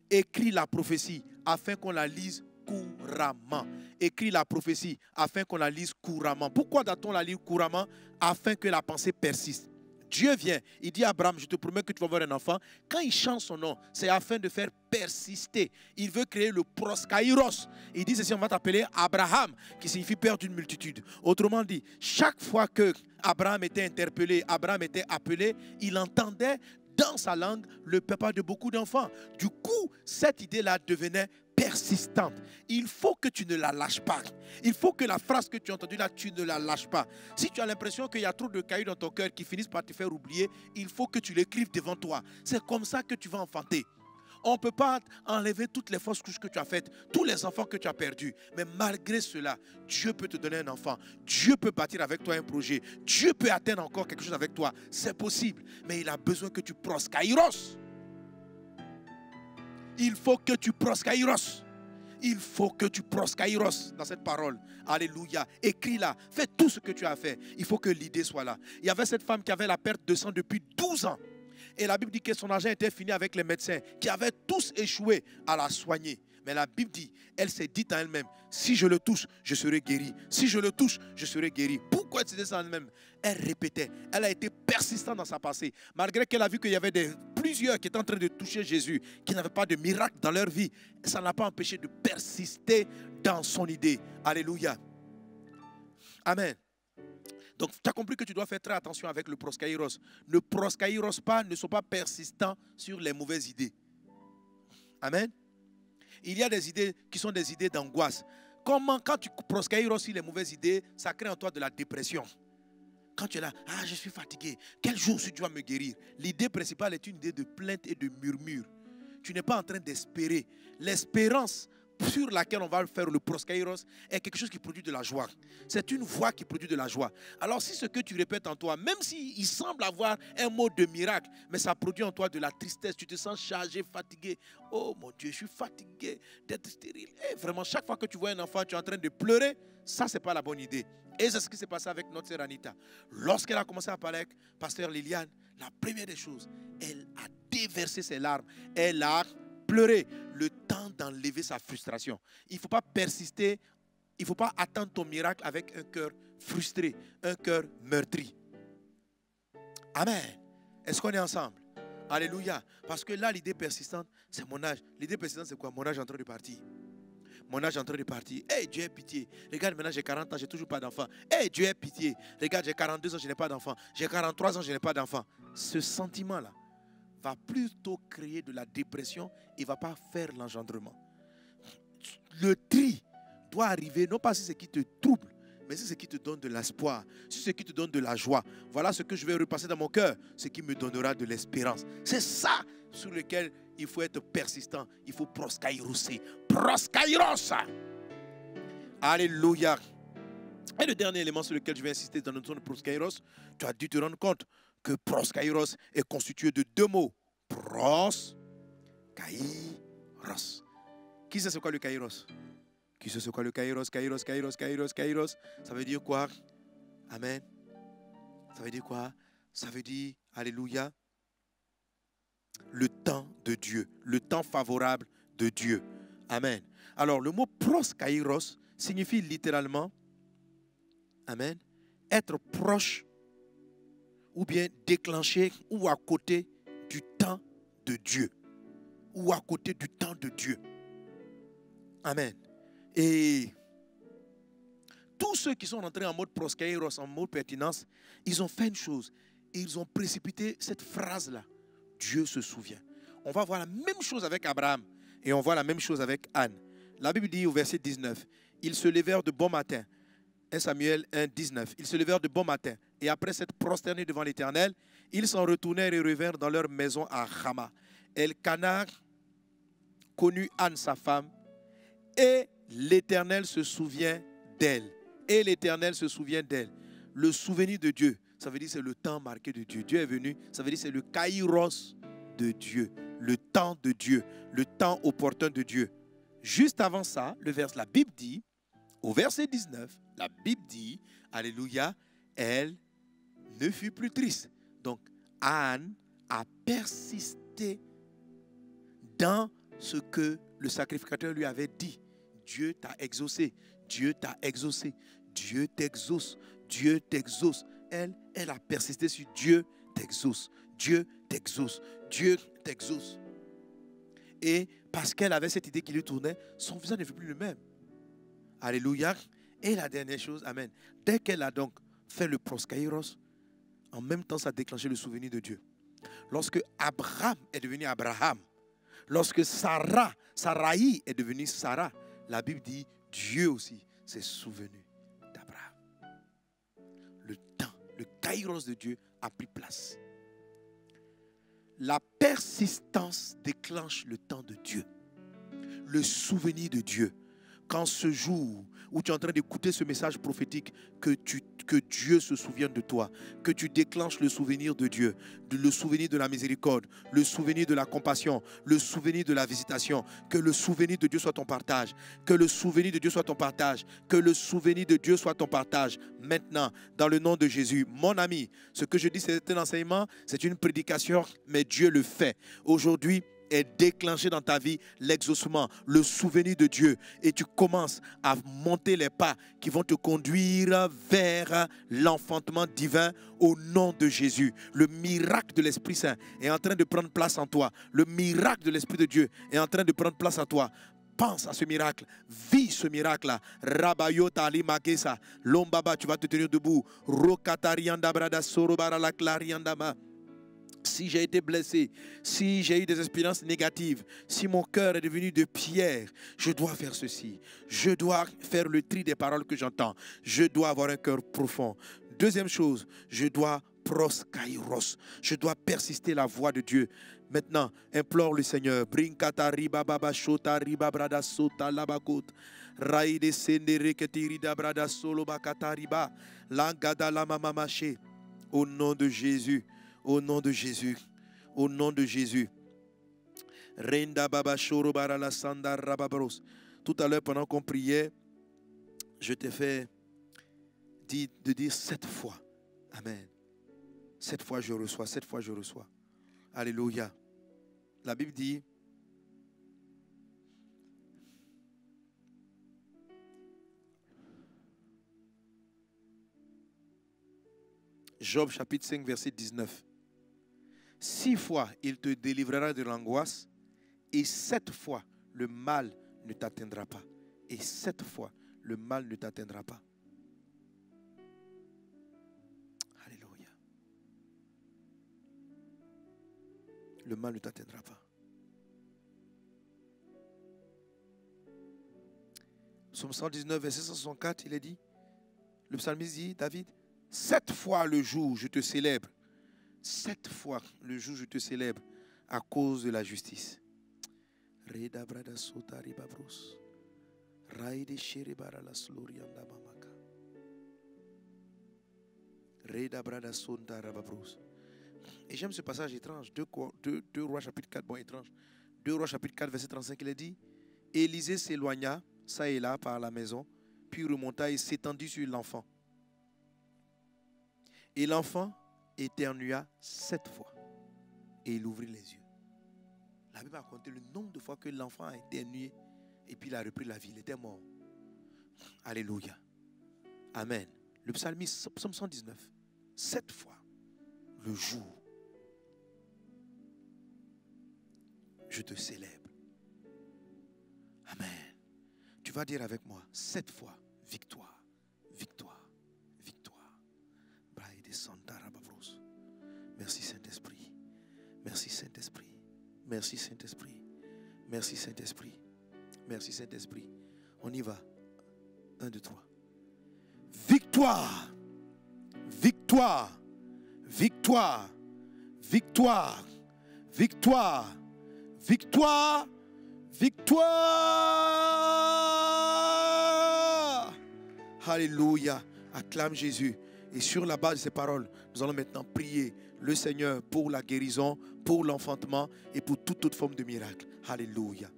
Écris la prophétie afin qu'on la lise couramment. Écris la prophétie afin qu'on la lise couramment. Pourquoi doit-on la lire couramment? Afin que la pensée persiste. Dieu vient, il dit à Abraham, je te promets que tu vas avoir un enfant. Quand il change son nom, c'est afin de faire persister. Il veut créer le proskairos. Il dit ceci, on va t'appeler Abraham, qui signifie père d'une multitude. Autrement dit, chaque fois que Abraham était interpellé, Abraham était appelé, il entendait dans sa langue le papa de beaucoup d'enfants. Du coup, cette idée-là devenait persistante. Il faut que tu ne la lâches pas. Il faut que la phrase que tu as entendue là, tu ne la lâches pas. Si tu as l'impression qu'il y a trop de cailloux dans ton cœur qui finissent par te faire oublier, il faut que tu l'écrives devant toi. C'est comme ça que tu vas enfanter. On ne peut pas enlever toutes les fausses couches que tu as faites, tous les enfants que tu as perdus. Mais malgré cela, Dieu peut te donner un enfant. Dieu peut bâtir avec toi un projet. Dieu peut atteindre encore quelque chose avec toi. C'est possible. Mais il a besoin que tu proskairos. Il faut que tu proskairos. Il faut que tu proskairos dans cette parole. Alléluia. Écris-la. Fais tout ce que tu as fait. Il faut que l'idée soit là. Il y avait cette femme qui avait la perte de sang depuis 12 ans. Et la Bible dit que son argent était fini avec les médecins qui avaient tous échoué à la soigner. Mais la Bible dit, elle s'est dit en elle-même, si je le touche, je serai guéri. Si je le touche, je serai guéri. Pourquoi elle se disait ça elle-même? Elle répétait. Elle a été persistante dans sa passée. Malgré qu'elle a vu qu'il y avait plusieurs qui étaient en train de toucher Jésus, qui n'avaient pas de miracle dans leur vie, ça n'a pas empêché de persister dans son idée. Alléluia. Amen. Donc, tu as compris que tu dois faire très attention avec le proskairos. Ne proskairos pas, ne sois pas persistant sur les mauvaises idées. Amen. Il y a des idées qui sont des idées d'angoisse. Comment, quand tu proskairos sur les mauvaises idées, ça crée en toi de la dépression. Quand tu es là, ah, je suis fatigué. Quel jour tu vas me guérir? L'idée principale est une idée de plainte et de murmure. Tu n'es pas en train d'espérer. L'espérance sur laquelle on va faire le proskairos est quelque chose qui produit de la joie. C'est une voix qui produit de la joie. Alors si ce que tu répètes en toi, même s'il semble avoir un mot de miracle, mais ça produit en toi de la tristesse, tu te sens chargé, fatigué. Oh mon Dieu, je suis fatigué d'être stérile. Et vraiment, chaque fois que tu vois un enfant, tu es en train de pleurer, ça, c'est pas la bonne idée. Et c'est ce qui s'est passé avec notre sœur Anita. Lorsqu'elle a commencé à parler avec pasteur Liliane, la première des choses, elle a déversé ses larmes. Elle a pleurer, le temps d'enlever sa frustration. Il ne faut pas persister, il ne faut pas attendre ton miracle avec un cœur frustré, un cœur meurtri. Amen. Est-ce qu'on est ensemble? Alléluia. Parce que là, l'idée persistante, c'est mon âge. L'idée persistante, c'est quoi? Mon âge est en train de partir. Mon âge est en train de partir. Hé, Dieu ait pitié. Regarde, maintenant j'ai 40 ans, j'ai toujours pas d'enfant. Hé, Dieu ait pitié. Regarde, j'ai 42 ans, je n'ai pas d'enfant. J'ai 43 ans, je n'ai pas d'enfant. Ce sentiment-là, va plutôt créer de la dépression et ne va pas faire l'engendrement. Le tri doit arriver, non pas si ce qui te trouble, mais c'est ce qui te donne de l'espoir, c'est ce qui te donne de la joie. Voilà ce que je vais repasser dans mon cœur, ce qui me donnera de l'espérance. C'est ça sur lequel il faut être persistant, il faut proskairoser. Proskairos Alléluia. Et le dernier élément sur lequel je vais insister dans notre zone proskairos, tu as dû te rendre compte que proskairos est constitué de deux mots. Pros, kairos. Qui sait ce quoi le kairos? Qui sait ce quoi le kairos Kairos, kairos, kairos, kairos? Ça veut dire quoi? Amen. Ça veut dire quoi? Ça veut dire, alléluia, le temps de Dieu, le temps favorable de Dieu. Amen. Alors, le mot pros kairos signifie littéralement, Amen, être proche ou bien déclencher ou à côté du temps de Dieu. Ou à côté du temps de Dieu. Amen. Et tous ceux qui sont entrés en mode proskairos, en mode pertinence, ils ont fait une chose. Ils ont précipité cette phrase-là. Dieu se souvient. On va voir la même chose avec Abraham et on voit la même chose avec Anne. La Bible dit au verset 19, ils se levèrent de bon matin 1 Samuel 1, 19. Ils se levèrent de bon matin et après s'être prosternés devant l'Éternel, ils s'en retournèrent et revinrent dans leur maison à Rama. Elkanah connut Anne, sa femme, et l'Éternel se souvient d'elle. Et l'Éternel se souvient d'elle. Le souvenir de Dieu, ça veut dire c'est le temps marqué de Dieu. Dieu est venu, ça veut dire c'est le kairos de Dieu, le temps de Dieu, le temps opportun de Dieu. Juste avant ça, le la Bible dit, au verset 19, la Bible dit, Alléluia, elle ne fut plus triste. Donc, Anne a persisté dans ce que le sacrificateur lui avait dit. Dieu t'a exaucé. Dieu t'a exaucé. Dieu t'exauce. Dieu t'exauce. Elle, elle a persisté sur Dieu t'exauce. Dieu t'exauce. Dieu t'exauce. Et parce qu'elle avait cette idée qui lui tournait, son visage ne fut plus le même. Alléluia. Et la dernière chose, Amen. Dès qu'elle a donc fait le proskairos, en même temps, ça a déclenché le souvenir de Dieu. Lorsque Abraham est devenu Abraham, lorsque Sarah, Sarai est devenue Sarah, la Bible dit Dieu aussi s'est souvenu d'Abraham. Le temps, le kairos de Dieu a pris place. La persistance déclenche le temps de Dieu, le souvenir de Dieu. Quand ce jour où tu es en train d'écouter ce message prophétique, que Dieu se souvienne de toi, que tu déclenches le souvenir de Dieu, le souvenir de la miséricorde, le souvenir de la compassion, le souvenir de la visitation, que le souvenir de Dieu soit ton partage, que le souvenir de Dieu soit ton partage, que le souvenir de Dieu soit ton partage. Maintenant, dans le nom de Jésus, mon ami, ce que je dis, c'est un enseignement, c'est une prédication, mais Dieu le fait. Aujourd'hui, est déclenché dans ta vie l'exaucement, le souvenir de Dieu. Et tu commences à monter les pas qui vont te conduire vers l'enfantement divin au nom de Jésus. Le miracle de l'Esprit Saint est en train de prendre place en toi. Le miracle de l'Esprit de Dieu est en train de prendre place en toi. Pense à ce miracle, vis ce miracle-là. Rabayota Ali Magesa, Lombaba, tu vas te tenir debout. Rokatarianda Brada Sorobara la si j'ai été blessé, si j'ai eu des expériences négatives, si mon cœur est devenu de pierre, je dois faire ceci. Je dois faire le tri des paroles que j'entends. Je dois avoir un cœur profond. Deuxième chose, je dois proskairos. Je dois persister la voix de Dieu. Maintenant, implore le Seigneur. Baba shota riba brada sota. Au nom de Jésus. Au nom de Jésus. Au nom de Jésus. Tout à l'heure, pendant qu'on priait, je t'ai fait dire- de dire sept fois. Amen. Sept fois je reçois, sept fois je reçois. Alléluia. La Bible dit, Job chapitre 5, verset 19. Six fois il te délivrera de l'angoisse et sept fois le mal ne t'atteindra pas. Et sept fois le mal ne t'atteindra pas. Alléluia. Le mal ne t'atteindra pas. Psaume 119, verset 164, il est dit, le psalmiste dit, David, sept fois le jour je te célèbre, sept fois le jour je te célèbre à cause de la justice. Et j'aime ce passage étrange, 2, Rois chapitre 4, bon étrange. 2 Rois chapitre 4, verset 35, il est dit, Élisée s'éloigna, ça et là, par la maison, puis remonta et s'étendit sur l'enfant. Et l'enfant éternua sept fois. Et il ouvrit les yeux. La Bible a compté le nombre de fois que l'enfant a éternué et puis il a repris la vie. Il était mort. Alléluia. Amen. Le psalmiste, psaume 119. Sept fois le jour, je te célèbre. Amen. Tu vas dire avec moi, sept fois, victoire, victoire, victoire. Braille Santa Rabavros. Merci Saint-Esprit. Merci Saint-Esprit. Merci Saint-Esprit. Merci Saint-Esprit. Merci Saint-Esprit. On y va. Un, deux, trois. Victoire. Victoire. Victoire. Victoire. Victoire. Victoire. Victoire. Alléluia. Acclame Jésus. Et sur la base de ces paroles, nous allons maintenant prier le Seigneur pour la guérison, pour l'enfantement et pour toute autre forme de miracle. Alléluia.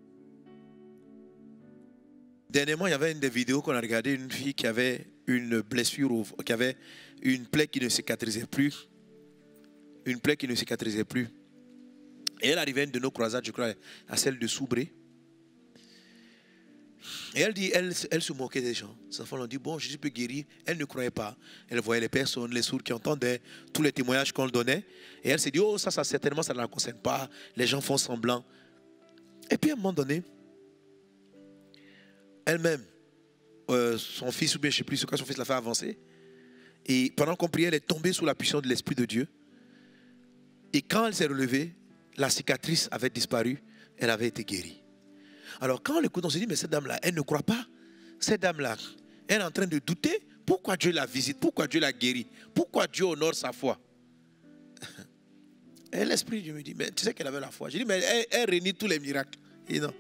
Dernièrement, il y avait une des vidéos qu'on a regardé, une fille qui avait une blessure, qui avait une plaie qui ne cicatrisait plus. Une plaie qui ne cicatrisait plus. Et elle arrivait à une de nos croisades, je crois, à celle de Soubré. Et elle dit, elle, se moquait des gens. Ses enfants l'ont dit, bon, Jésus peut guérir. Elle ne croyait pas. Elle voyait les personnes, les sourds qui entendaient, tous les témoignages qu'on donnait. Et elle s'est dit, oh, ça, ça, certainement, ça ne la concerne pas. Les gens font semblant. Et puis, à un moment donné, elle-même, euh, son fils, ou bien je ne sais plus que son fils l'a fait avancer. Et pendant qu'on priait, elle est tombée sous la puissance de l'Esprit de Dieu. Et quand elle s'est relevée, la cicatrice avait disparu. Elle avait été guérie. Alors quand on l'écoute, on se dit, mais cette dame-là, elle ne croit pas. Cette dame-là, elle est en train de douter. Pourquoi Dieu la visite? Pourquoi Dieu la guérit? Pourquoi Dieu honore sa foi? (laughs) Et l'Esprit Dieu me dit, mais tu sais qu'elle avait la foi. Je dis, mais elle, elle réunit tous les miracles. Non.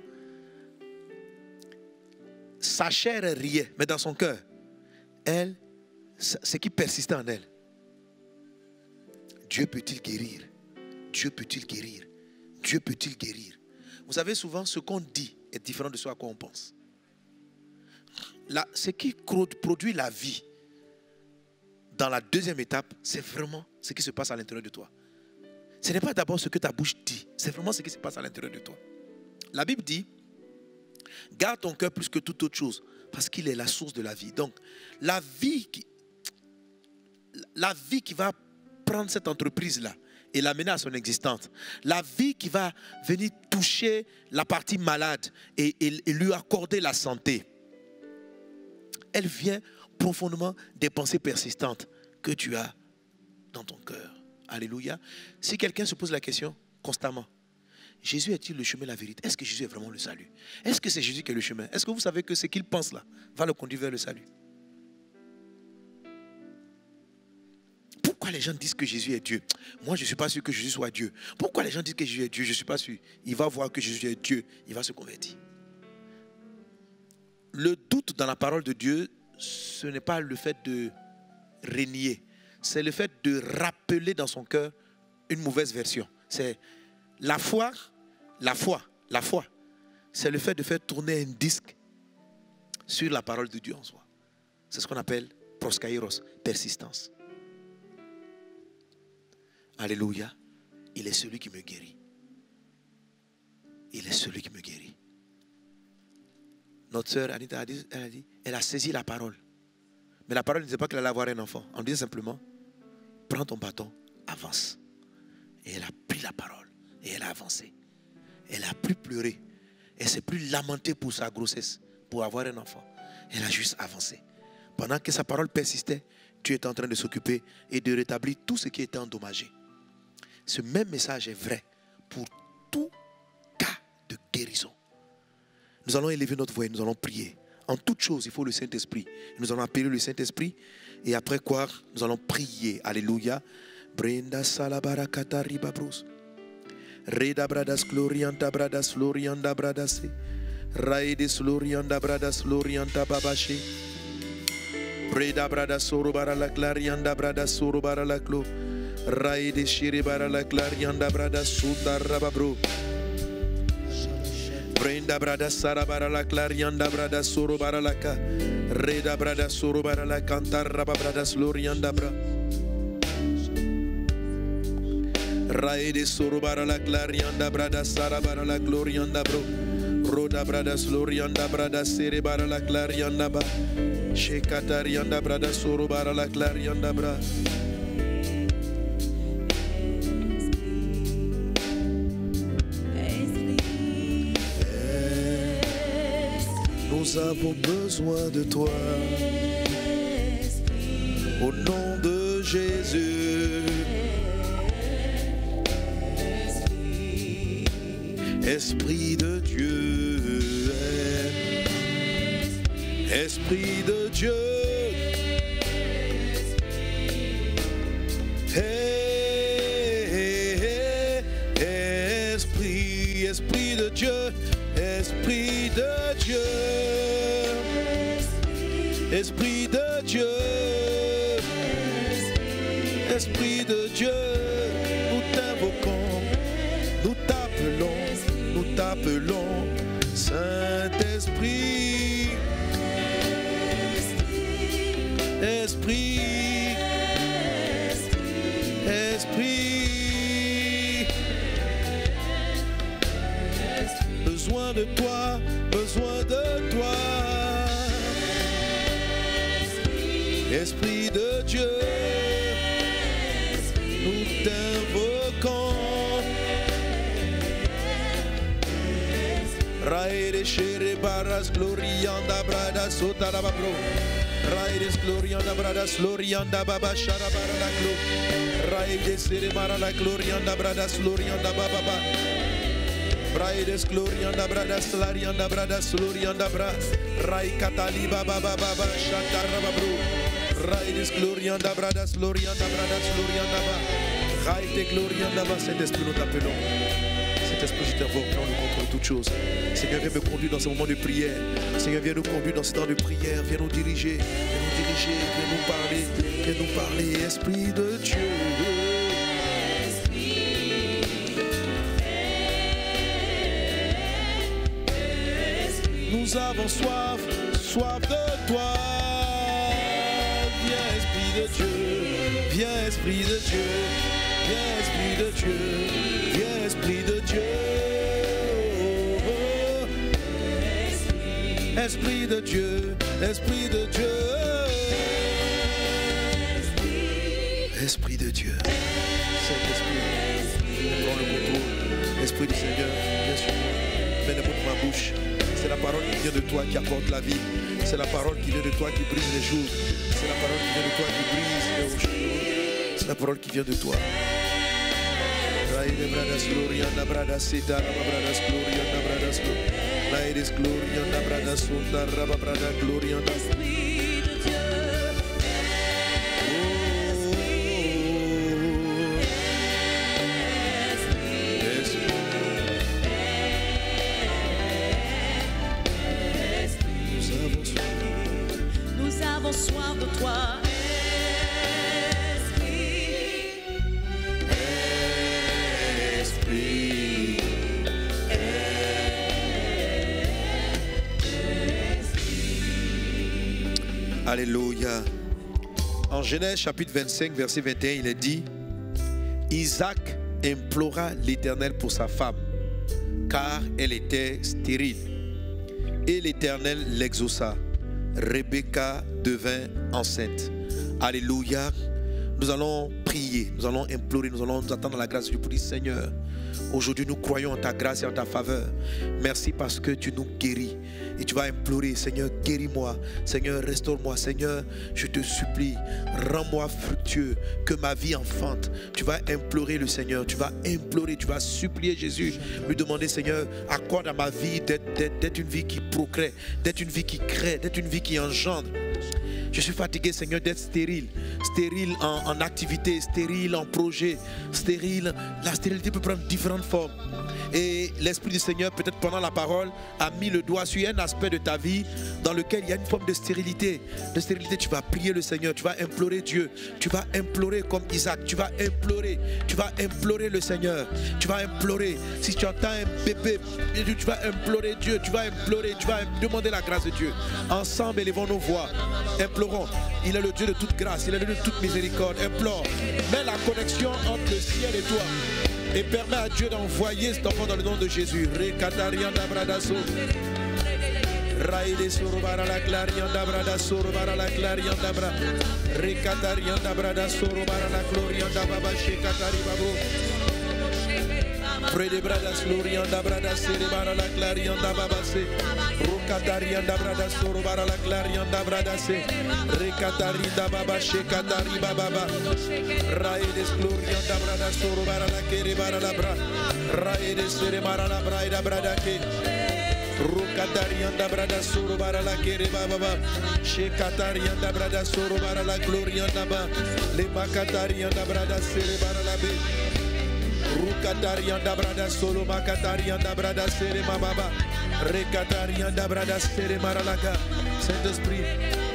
Sa chair riait, mais dans son cœur, elle, ce qui persistait en elle, Dieu peut-il guérir? Dieu peut-il guérir? Dieu peut-il guérir? Vous savez, souvent, ce qu'on dit différent de ce à quoi on pense. Ce qui produit la vie dans la deuxième étape, c'est vraiment ce qui se passe à l'intérieur de toi. ce n'est pas d'abord ce que ta bouche dit, c'est vraiment ce qui se passe à l'intérieur de toi. La Bible dit, garde ton cœur plus que toute autre chose, parce qu'il est la source de la vie. Donc, la vie qui, la vie qui va prendre cette entreprise-là et l'amener à son existence, la vie qui va venir toucher la partie malade et, lui accorder la santé, elle vient profondément des pensées persistantes que tu as dans ton cœur. Alléluia. Si quelqu'un se pose la question constamment, Jésus est-il le chemin, la vérité? Est-ce que Jésus est vraiment le salut? Est-ce que c'est Jésus qui est le chemin? Est-ce que vous savez que ce qu'il pense là va le conduire vers le salut? Pourquoi les gens disent que Jésus est Dieu? Moi, je ne suis pas sûr que Jésus soit Dieu. Pourquoi les gens disent que Jésus est Dieu? Je ne suis pas sûr. Il va voir que Jésus est Dieu. Il va se convertir. Le doute dans la parole de Dieu, ce n'est pas le fait de régner. C'est le fait de rappeler dans son cœur une mauvaise version. C'est la foi, la foi, la foi. C'est le fait de faire tourner un disque sur la parole de Dieu en soi. C'est ce qu'on appelle proskairos, persistance. Alléluia. Il est celui qui me guérit. Il est celui qui me guérit. Notre sœur Anita a dit, elle a dit, elle a saisi la parole. Mais la parole ne disait pas qu'elle allait avoir un enfant. On disait simplement, prends ton bâton, avance. Et elle a pris la parole et elle a avancé. Elle a plus pleuré. Elle s'est plus lamentée pour sa grossesse, pour avoir un enfant. Elle a juste avancé. Pendant que sa parole persistait, tu étais en train de s'occuper et de rétablir tout ce qui était endommagé. Ce même message est vrai pour tout cas de guérison. Nous allons élever notre voix et nous allons prier. En toute chose, il faut le Saint-Esprit. Nous allons appeler le Saint-Esprit et après quoi, nous allons prier. Alléluia. Brenda salabarakata ribabrus. Reda bradas glorianta bradas glorianda. Raides glorianda bradas glorianta babashi. Breda bradas sorobara la clarianda bradas sorobara la clo. Raides shiribara la clarianda bradas suta rababro. Brenda brada sarabara la clarianda brada sorobara la ka. Reda brada sorobara la cantar brada slorianda bra. Raide sorobara la clarianda brada sarabara la glorianda bro. Roda brada slorianda brada serebara la clarianda ba. Shekatarianda brada sorobara la clarianda bra. Nous avons besoin de toi. Au nom de Jésus. Esprit de Dieu. Esprit de Dieu. Esprit, Esprit de Dieu, Esprit de Dieu, Esprit baras glorianda brada sota la babro. Raire glorianda bradas glorianda baba shara barana glo. Raire sere marana glorianda bradas glorianda baba ba. Braides glorianda bradas larianda bradas glorianda bra. Rai katali baba baba baba shantara babro. Raides glorianda bradas glorianda bradas glorianda ba. Raide glorianda ba. Saint-Esprit, nous t'appelons. Saint-Esprit, je t'invoque le contre toute chose. Seigneur, viens me conduire dans ce moment de prière. Seigneur, viens nous conduire dans ce temps de prière. Viens nous diriger. Viens nous diriger. Viens nous parler. Viens nous parler. Esprit de Dieu. Nous avons soif, soif de toi. Viens, Esprit de Dieu. Viens, Esprit de Dieu. Esprit de Dieu. Viens, Esprit de Dieu. Esprit de Dieu, Esprit de Dieu. Esprit de Dieu. Saint-Esprit, prends le contrôle. Esprit du Seigneur, sur moi. Mets les mots ma bouche. C'est la parole qui vient de toi qui apporte la vie. C'est la parole qui vient de toi qui brise les jours. C'est la parole qui vient de toi qui brise les rochers. C'est la parole qui vient de toi. Raide bradas gloria na bradas sita raba bradas gloria na glo- Raides gloria na bradas sunda raba brada gloria na Genèse chapitre 25, verset 21, il est dit, Isaac implora l'Éternel pour sa femme, car elle était stérile. Et l'Éternel l'exauça. Rebecca devint enceinte. Alléluia. Nous allons prier, nous allons implorer, nous allons nous attendre à la grâce de Dieu pour dire Seigneur, aujourd'hui nous croyons en ta grâce et en ta faveur. Merci parce que tu nous guéris. Et tu vas implorer, Seigneur, guéris-moi. Seigneur, restaure-moi. Seigneur, je te supplie, rends-moi fructueux, que ma vie enfante. Tu vas implorer le Seigneur, tu vas implorer, tu vas supplier Jésus, lui demander, Seigneur, à ma vie d'être- d'être d'être une vie qui procrée, d'être une vie qui crée, d'être une vie qui engendre. Je suis fatigué, Seigneur, d'être stérile. Stérile en, activité, stérile en projet, stérile. La stérilité peut prendre différentes formes. Et l'Esprit du Seigneur, peut-être pendant la parole, a mis le doigt sur un aspect de ta vie dans lequel il y a une forme de stérilité. De stérilité, tu vas prier le Seigneur, tu vas implorer Dieu, tu vas implorer comme Isaac, tu vas implorer, tu vas implorer le Seigneur, tu vas implorer. Si tu entends un bébé, tu vas implorer Dieu, tu vas implorer, tu vas demander la grâce de Dieu. Ensemble, élevons nos voix, Il est le Dieu de toute grâce, il est le Dieu de toute miséricorde. Implore. Mets la connexion entre le ciel et toi. Et permets à Dieu d'envoyer cet enfant dans le nom de Jésus. Sorobara la la la. Prede bradas glorianda brada serebara la clarianda baba se. Rokatarianda brada sorobara la clarianda brada se. Rekatarinda baba shekatari baba ba. Raedes glorianda brada sorobara la kerebara la bra. Raedes serebara la braida brada ke. Rukatarianda brada suru bara la kere baba ba. Shekatarianda brada suru bara la glorianda ba. Le makatarianda brada sere bara la be. Rukatarianda brada solo makatarianda brada sere mababa. Rekatarianda brada sere maralaga. Saint-Esprit,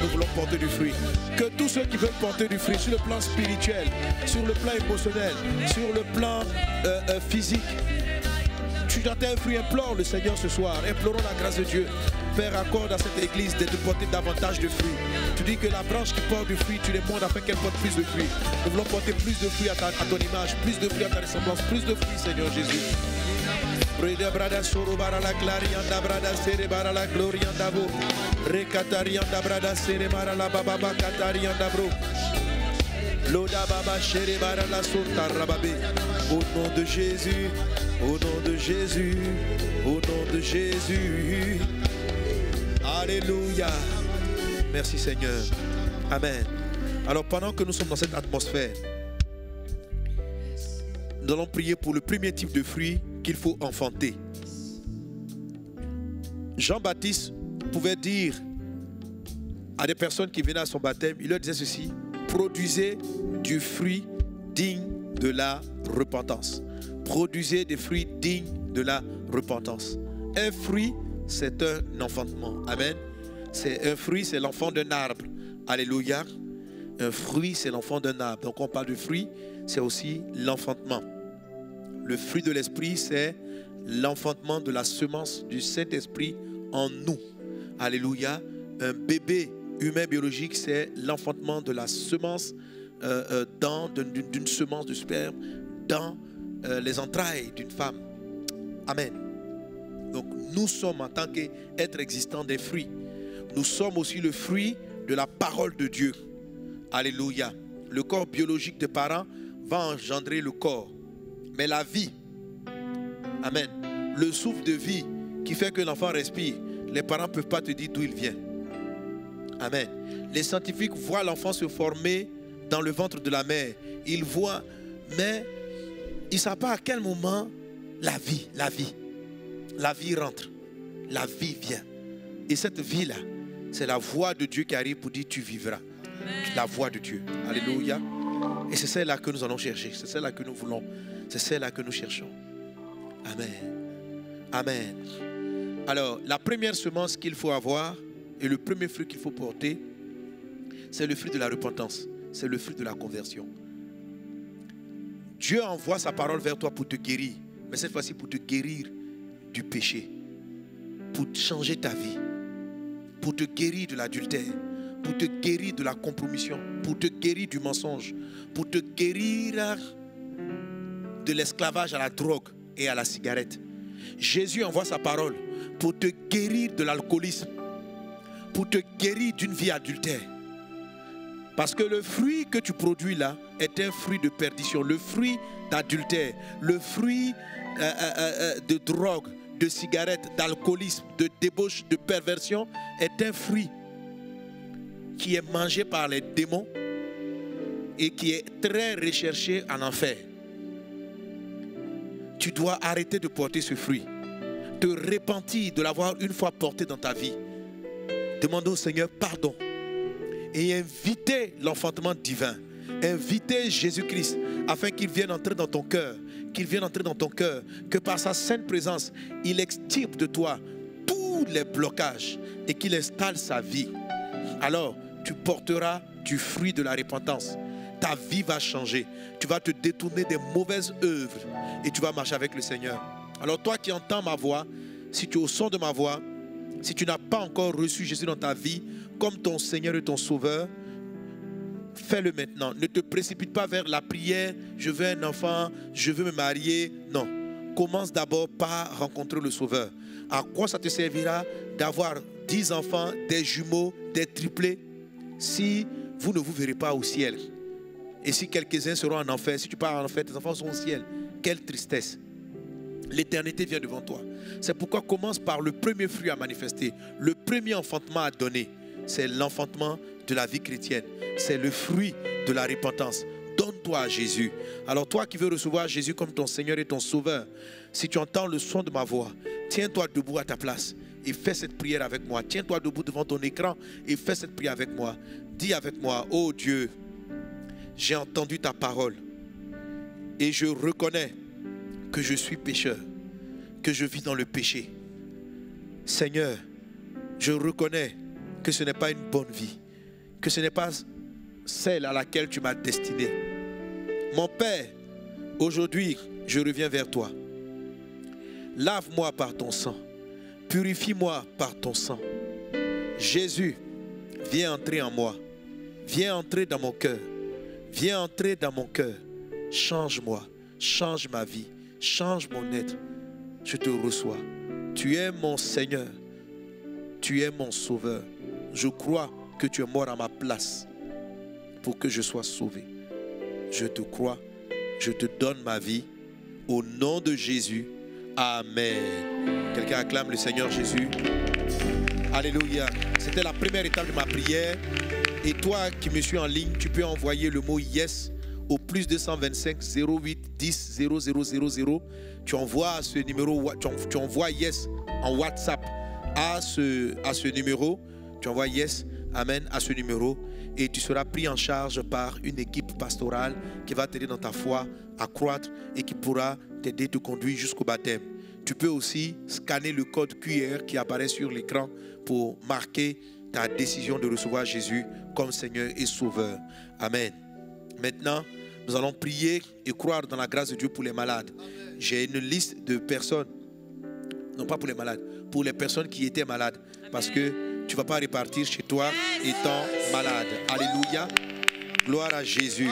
nous voulons porter du fruit. Que tous ceux qui veulent porter du fruit sur le plan spirituel, sur le plan émotionnel, sur le plan euh, euh, physique, tu j'entends un fruit, implore le Seigneur ce soir. Implorons la grâce de Dieu. Père, accorde à cette église de te porter davantage de fruits. Tu dis que la branche qui porte du fruit, tu les montes afin qu'elle porte plus de fruits. Nous voulons porter plus de fruits à, ton image, plus de fruits à ta ressemblance, plus de fruits, Seigneur Jésus. La la la. Loda baba la sota rababe. Au nom de Jésus, au nom de Jésus, au nom de Jésus. Alléluia. Merci Seigneur. Amen. Alors pendant que nous sommes dans cette atmosphère, nous allons prier pour le premier type de fruit qu'il faut enfanter. Jean-Baptiste pouvait dire à des personnes qui venaient à son baptême, il leur disait ceci, produisez du fruit digne de la repentance. Produisez des fruits dignes de la repentance. Un fruit, c'est un enfantement. Amen. C'est un fruit, c'est l'enfant d'un arbre. Alléluia. Un fruit, c'est l'enfant d'un arbre. Donc on parle de fruit, c'est aussi l'enfantement. Le fruit de l'esprit, c'est l'enfantement de la semence du Saint-Esprit en nous. Alléluia. Un bébé humain biologique, c'est l'enfantement de la semence euh, euh, dans d'une semence de sperme dans euh, les entrailles d'une femme. Amen. Donc nous sommes en tant qu'êtres existants des fruits. Nous sommes aussi le fruit de la parole de Dieu. Alléluia. Le corps biologique des parents va engendrer le corps. Mais la vie, Amen. Le souffle de vie qui fait que l'enfant respire, les parents ne peuvent pas te dire d'où il vient. Amen. Les scientifiques voient l'enfant se former dans le ventre de la mère. Ils voient, mais ils ne savent pas à quel moment la vie, la vie, la vie rentre. La vie vient. Et cette vie-là, c'est la voix de Dieu qui arrive pour dire tu vivras. La voix de Dieu. Alléluia. Et c'est celle-là que nous allons chercher. C'est celle-là que nous voulons. C'est celle-là que nous cherchons. Amen. Amen. Alors, la première semence qu'il faut avoir et le premier fruit qu'il faut porter, c'est le fruit de la repentance. C'est le fruit de la conversion. Dieu envoie sa parole vers toi pour te guérir, mais cette fois-ci pour te guérir du péché, pour changer ta vie, pour te guérir de l'adultère, pour te guérir de la compromission, pour te guérir du mensonge, pour te guérir de l'esclavage à la drogue et à la cigarette. Jésus envoie sa parole pour te guérir de l'alcoolisme, pour te guérir d'une vie adultère. Parce que le fruit que tu produis là est un fruit de perdition, le fruit d'adultère, le fruit euh, euh, euh, de drogue, de cigarette, d'alcoolisme, de débauche, de perversion est un fruit qui est mangé par les démons et qui est très recherché en enfer. Tu dois arrêter de porter ce fruit, te repentir de l'avoir une fois porté dans ta vie. Demande au Seigneur pardon et inviter l'enfantement divin. Inviter Jésus-Christ afin qu'il vienne entrer dans ton cœur, qu'il vienne entrer dans ton cœur, que par sa sainte présence, il extirpe de toi tous les blocages et qu'il installe sa vie. Alors, tu porteras du fruit de la repentance. Ta vie va changer. Tu vas te détourner des mauvaises œuvres et tu vas marcher avec le Seigneur. Alors toi qui entends ma voix, si tu es au son de ma voix, si tu n'as pas encore reçu Jésus dans ta vie comme ton Seigneur et ton Sauveur, fais-le maintenant. Ne te précipite pas vers la prière, je veux un enfant, je veux me marier. Non. Commence d'abord par rencontrer le Sauveur. À quoi ça te servira d'avoir dix enfants, des jumeaux, des triplés, si vous ne vous verrez pas au ciel? Et si quelques-uns seront en enfer, si tu pars en enfer, tes enfants sont au ciel. Quelle tristesse. L'éternité vient devant toi. C'est pourquoi commence par le premier fruit à manifester, le premier enfantement à donner. C'est l'enfantement de la vie chrétienne. C'est le fruit de la repentance. Donne-toi à Jésus. Alors toi qui veux recevoir Jésus comme ton Seigneur et ton Sauveur, si tu entends le son de ma voix, tiens-toi debout à ta place et fais cette prière avec moi. Tiens-toi debout devant ton écran et fais cette prière avec moi. Dis avec moi, oh Dieu, j'ai entendu ta parole et je reconnais que je suis pécheur, que je vis dans le péché. Seigneur, je reconnais que ce n'est pas une bonne vie, que ce n'est pas celle à laquelle tu m'as destiné. Mon Père, aujourd'hui, je reviens vers toi. Lave-moi par ton sang. Purifie-moi par ton sang. Jésus, viens entrer en moi. Viens entrer dans mon cœur. Viens entrer dans mon cœur. Change-moi. Change ma vie. Change mon être. Je te reçois. Tu es mon Seigneur. Tu es mon Sauveur. Je crois que tu es mort à ma place pour que je sois sauvé. Je te crois. Je te donne ma vie. Au nom de Jésus. Amen. Quelqu'un acclame le Seigneur Jésus. Alléluia. C'était la première étape de ma prière. Et toi qui me suis en ligne, tu peux envoyer le mot yes au plus 225 08 10 0000. Tu envoies ce numéro, tu envoies yes en WhatsApp à ce, à ce numéro. Tu envoies yes, amen, à ce numéro. Et tu seras pris en charge par une équipe pastorale qui va t'aider dans ta foi à croître et qui pourra t'aider, te conduire jusqu'au baptême. Tu peux aussi scanner le code QR qui apparaît sur l'écran pour marquer ta décision de recevoir Jésus comme Seigneur et Sauveur. Amen. Maintenant, nous allons prier et croire dans la grâce de Dieu pour les malades. J'ai une liste de personnes, non pas pour les malades, pour les personnes qui étaient malades. Parce que tu ne vas pas repartir chez toi étant malade. Alléluia. Gloire à Jésus.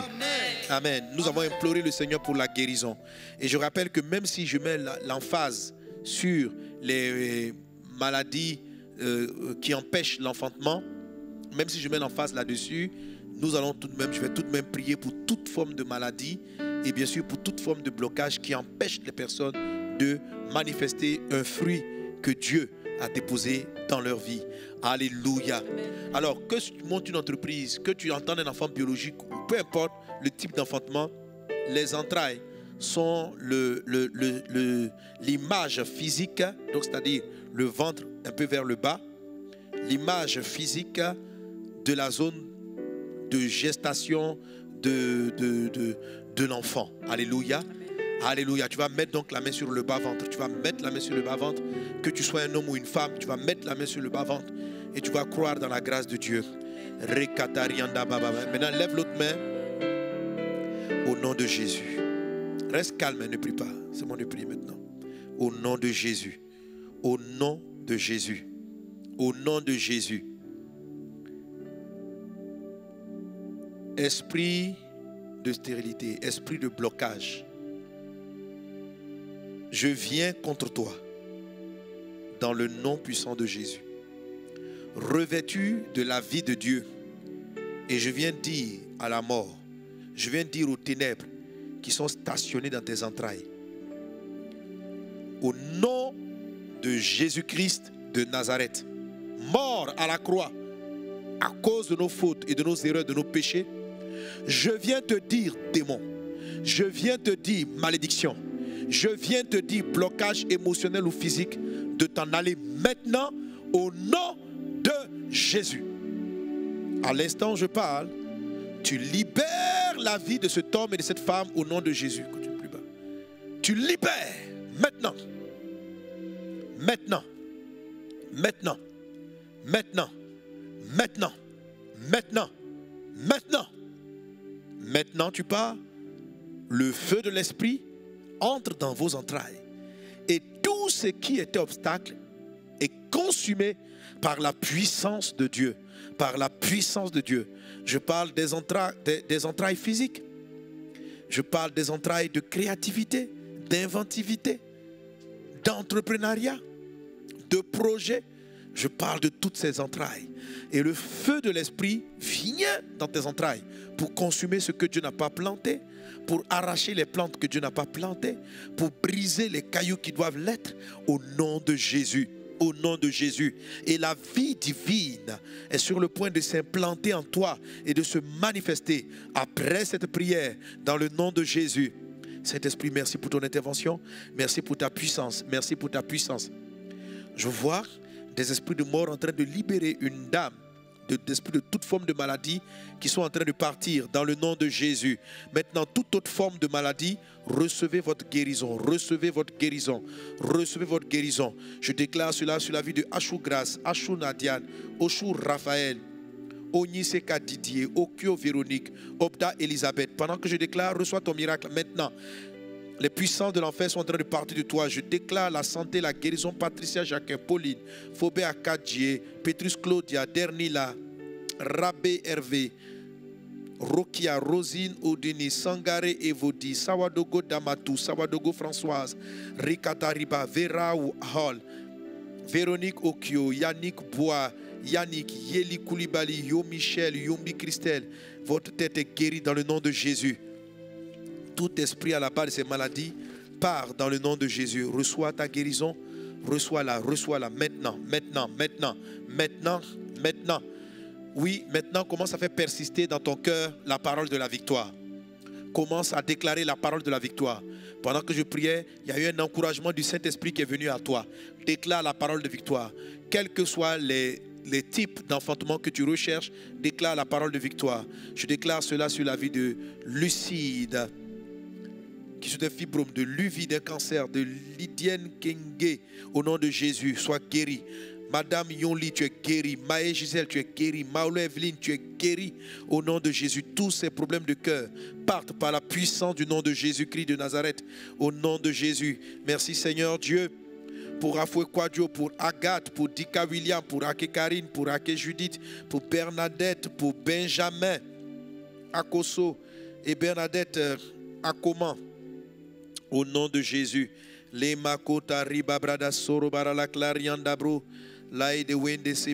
Amen. Nous avons imploré le Seigneur pour la guérison. Et je rappelle que même si je mets l'emphase sur les euh, maladies euh, qui empêchent l'enfantement, même si je mets l'emphase là-dessus, nous allons tout de même, je vais tout de même prier pour toute forme de maladie et bien sûr pour toute forme de blocage qui empêche les personnes de manifester un fruit que Dieu a déposé dans leur vie. Alléluia. Alors, que tu montes une entreprise, que tu entends un enfant biologique, ou peu importe le type d'enfantement, les entrailles sont le- le- le- le- l'image physique, donc c'est-à-dire le ventre un peu vers le bas, l'image physique de la zone de gestation de, de, l'enfant. Alléluia. Alléluia. Tu vas mettre donc la main sur le bas-ventre. Tu vas mettre la main sur le bas-ventre. Que tu sois un homme ou une femme, tu vas mettre la main sur le bas-ventre et tu vas croire dans la grâce de Dieu. Maintenant, lève l'autre main au nom de Jésus. Reste calme et ne prie pas. C'est moi de prier maintenant. Au nom de Jésus. Au nom de Jésus. Au nom de Jésus. Esprit de stérilité, esprit de blocage. Je viens contre toi dans le nom puissant de Jésus. Revêtu de la vie de Dieu. Et je viens dire à la mort, je viens dire aux ténèbres qui sont stationnées dans tes entrailles. Au nom de Jésus-Christ de Nazareth, mort à la croix à cause de nos fautes et de nos erreurs, de nos péchés, je viens te dire démon, je viens te dire malédiction, je viens te dire blocage émotionnel ou physique de t'en aller maintenant au nom de Jésus. À l'instant où je parle, tu libères la vie de cet homme et de cette femme au nom de Jésus. Tu libères maintenant. Maintenant. Maintenant. Maintenant. Maintenant. Maintenant. Maintenant. Maintenant, tu pars. Le feu de l'esprit entre dans vos entrailles. Et tout ce qui était obstacle est consumé par la puissance de Dieu. Par la puissance de Dieu. Je parle des entrailles, des, des entrailles physiques. Je parle des entrailles de créativité, d'inventivité, d'entrepreneuriat, de projet. Je parle de toutes ces entrailles. Et le feu de l'esprit vient dans tes entrailles pour consumer ce que Dieu n'a pas planté, pour arracher les plantes que Dieu n'a pas plantées, pour briser les cailloux qui doivent l'être au nom de Jésus. Au nom de Jésus. Et la vie divine est sur le point de s'implanter en toi et de se manifester après cette prière dans le nom de Jésus. Saint-Esprit, merci pour ton intervention. Merci pour ta puissance. Merci pour ta puissance. Je vois des esprits de mort en train de libérer une dame de- d'esprits de, toute forme de maladie qui sont en train de partir dans le nom de Jésus. Maintenant, toute autre forme de maladie, recevez votre guérison, recevez votre guérison, recevez votre guérison. Je déclare cela sur la vie de Achou Grace, Achou Nadiane, Ochou Raphaël, Onyiseka Didier, Okio Véronique, Obda Elisabeth. Pendant que je déclare, reçois ton miracle maintenant. Les puissances de l'enfer sont en train de partir de toi. Je déclare la santé, la guérison. Patricia Jacquin, Pauline, Phobé Akadjie, Petrus Claudia, Dernila, Rabé Hervé, Rokia, Rosine Odini, Sangare Evodi, Sawadogo Damatou, Sawadogo Françoise, Rikata Riba, Vera Hall, Véronique Okio, Yannick Bois, Yannick, Yeli Koulibaly, Yo Michel, Yombi Christelle. Votre tête est guérie dans le nom de Jésus tout esprit à la base de ces maladies part dans le nom de Jésus. Reçois ta guérison, reçois-la, reçois-la maintenant, maintenant, maintenant, maintenant, maintenant. Oui, maintenant commence à faire persister dans ton cœur la parole de la victoire. Commence à déclarer la parole de la victoire. Pendant que je priais, il y a eu un encouragement du Saint-Esprit qui est venu à toi. Déclare la parole de victoire. Quels que soient les, les types d'enfantement que tu recherches, déclare la parole de victoire. Je déclare cela sur la vie de Lucide, qui sont des fibromes, de l'UVI, d'un cancer, de Lydienne Kenge, au nom de Jésus, sois guérie. Madame Yonli, tu es guérie. Maë Gisèle, tu es guérie. Maolo Evelyne, tu es guérie. Au nom de Jésus, tous ces problèmes de cœur partent par la puissance du nom de Jésus-Christ de Nazareth. Au nom de Jésus. Merci Seigneur Dieu pour Afoué Quadio, pour Agathe, pour Dika William, pour Ake Karine, pour Ake Judith, pour Bernadette, pour Benjamin. Akoso et Bernadette euh, Akoman. Au nom de Jésus. Les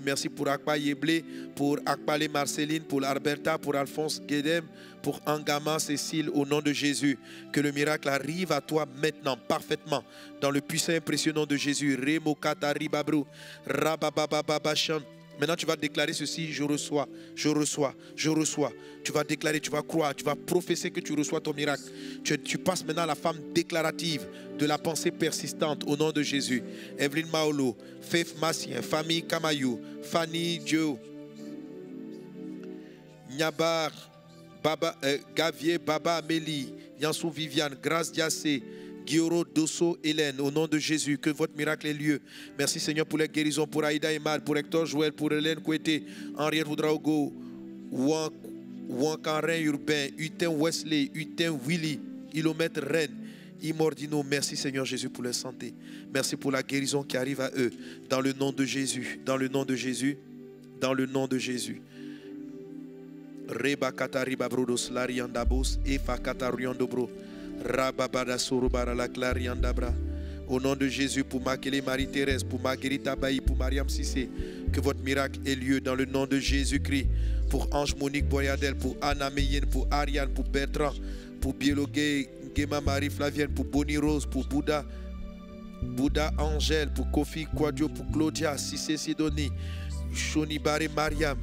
merci pour Akpa Yeblé, pour Akpale Marceline, pour Alberta, pour Alphonse Guedem, pour Angama Cécile, au nom de Jésus. Que le miracle arrive à toi maintenant, parfaitement, dans le puissant et nom de Jésus. Remo Katari Babru, Rabababababasham. Maintenant, tu vas déclarer ceci, je reçois, je reçois, je reçois. Tu vas déclarer, tu vas croire, tu vas prophétiser que tu reçois ton miracle. Tu, passes maintenant à la femme déclarative de la pensée persistante au nom de Jésus. Evelyne Maolo, Faith Massien, Famille Kamayou, Fanny Dieu, Nyabar, euh, Gavier, Baba Amélie, Yansou Viviane, Grâce Diassé, Guillaume Dosso, Hélène, au nom de Jésus, que votre miracle ait lieu. Merci Seigneur pour les guérisons, pour Aïda Emad, pour Hector Joël, pour Hélène Kouete, Henriette Ouan Carin Urbain, Utin Wesley, Utin Willy, Ilomètre Rennes, Imordino. Merci Seigneur Jésus pour leur santé. Merci pour la guérison qui arrive à eux. Dans le nom de Jésus, dans le nom de Jésus, dans le nom de Jésus. Reba katariba brodos lariandabos e fakatariandobro. Rababada surubara la clariandabra. Au nom de Jésus, pour Makele Marie-Thérèse, pour Marguerite Abaï, pour Mariam Sissé, que votre miracle ait lieu dans le nom de Jésus-Christ. Pour Ange Monique Boyadel, pour Anna Meyen, pour Ariane, pour Bertrand, pour Bielogé, Gema Marie Flavienne, pour Bonnie Rose, pour Bouddha, Bouddha Angèle, pour Kofi Quadio, pour Claudia, Sissé Sidonie, Shoni Baré Mariam.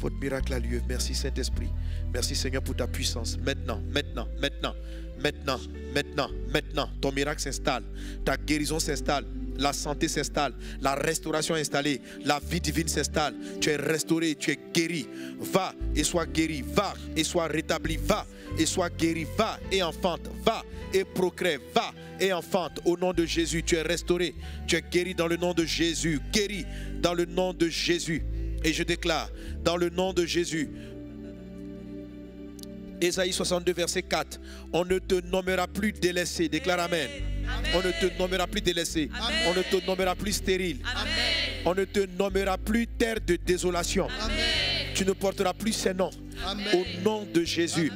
Votre miracle a lieu. Merci Saint-Esprit. Merci Seigneur pour ta puissance. Maintenant, maintenant, maintenant, maintenant, maintenant, maintenant. Ton miracle s'installe. Ta guérison s'installe. La santé s'installe. La restauration est installée. La vie divine s'installe. Tu es restauré. Tu es guéri. Va et sois guéri. Va et sois rétabli. Va et sois guéri. Va et enfante. Va et procrée. Va et enfante. Au nom de Jésus, tu es restauré. Tu es guéri dans le nom de Jésus. Guéri dans le nom de Jésus. Et je déclare, dans le nom de Jésus, Ésaïe 62, verset 4, on ne te nommera plus délaissé. Déclare Amen. On ne te nommera plus délaissé. On ne te nommera plus stérile. On ne te nommera plus terre de désolation. Tu ne porteras plus ces noms. Au nom de Jésus.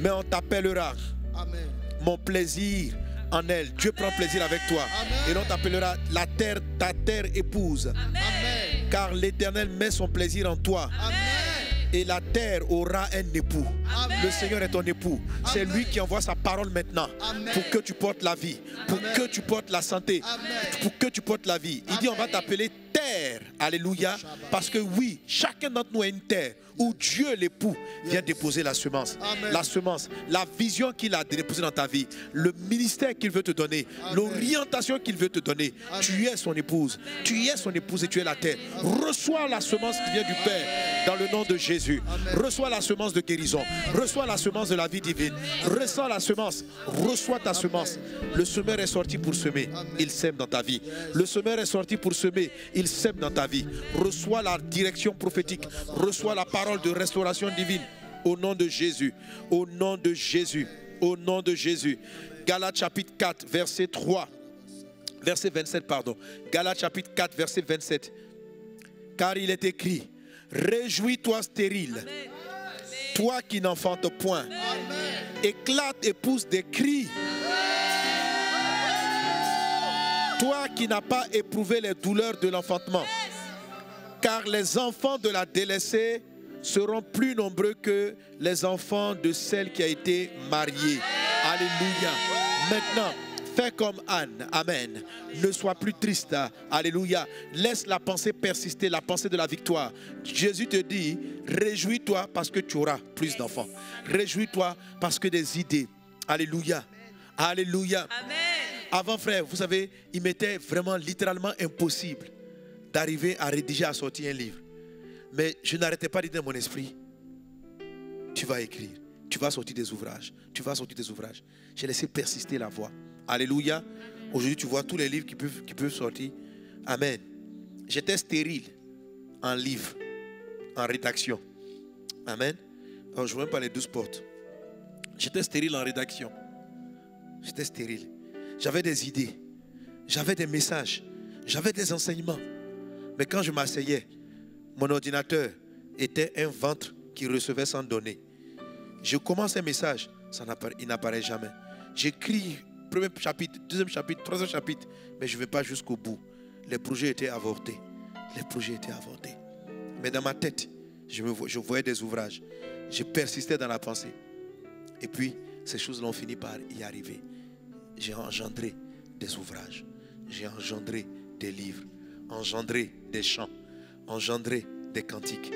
Mais on t'appellera mon plaisir en elle. Dieu prend plaisir avec toi. Et l'on t'appellera la terre, ta terre épouse. Car l'Éternel met son plaisir en toi. Et la terre aura un époux. Le Seigneur est ton époux. C'est lui qui envoie sa parole maintenant pour que tu portes la vie, pour que tu portes la santé, pour que tu portes la vie. Il dit on va t'appeler terre. Alléluia. Parce que oui, chacun d'entre nous a une terre où Dieu l'époux vient déposer la semence. La semence, la vision qu'il a déposée dans ta vie, le ministère qu'il veut te donner, l'orientation qu'il veut te donner. Tu es son épouse. Tu es son épouse et tu es la terre. Reçois la semence qui vient du Père dans le nom de Jésus. Reçois la semence de guérison. Reçois la semence de la vie divine. Reçois la semence. Reçois ta semence. Le semeur est sorti pour semer. Il sème dans ta vie. Le semeur est sorti pour semer. Il sème dans ta vie. Reçois la direction prophétique. Reçois la parole de restauration divine. Au nom de Jésus. Au nom de Jésus. Au nom de Jésus. Galates chapitre 4, verset 3. Verset 27, pardon. Galates chapitre 4, verset 27. Car il est écrit, Réjouis-toi stérile, toi qui n'enfantes point. Éclate et pousse des cris. Toi qui n'as pas éprouvé les douleurs de l'enfantement. Car les enfants de la délaissée seront plus nombreux que les enfants de celle qui a été mariée. Alléluia. Maintenant, fais comme Anne. Amen. Ne sois plus triste. Alléluia. Laisse la pensée persister, la pensée de la victoire. Jésus te dit, réjouis-toi parce que tu auras plus d'enfants. Réjouis-toi parce que des idées. Alléluia. Alléluia. Avant, frère, vous savez, il m'était vraiment littéralement impossible d'arriver à rédiger, à sortir un livre. Mais je n'arrêtais pas de dire dans mon esprit, tu vas écrire, tu vas sortir des ouvrages, tu vas sortir des ouvrages. J'ai laissé persister la voix. Alléluia. Aujourd'hui, tu vois tous les livres qui peuvent, sortir. Amen. J'étais stérile en livre, en rédaction. Amen. Je ne vois même pas les douze portes. J'étais stérile en rédaction. J'étais stérile. J'avais des idées. J'avais des messages. J'avais des enseignements. Mais quand je m'asseyais, mon ordinateur était un ventre qui recevait sans donner. Je commence un message, ça il n'apparaît jamais. J'écris premier chapitre, deuxième chapitre, troisième chapitre, mais je ne vais pas jusqu'au bout. Les projets étaient avortés. Les projets étaient avortés. Mais dans ma tête, je, voyais des ouvrages. Je persistais dans la pensée. Et puis, ces choses-là ont fini par y arriver. J'ai engendré des ouvrages. J'ai engendré des livres. Engendré des chants. Engendré des cantiques.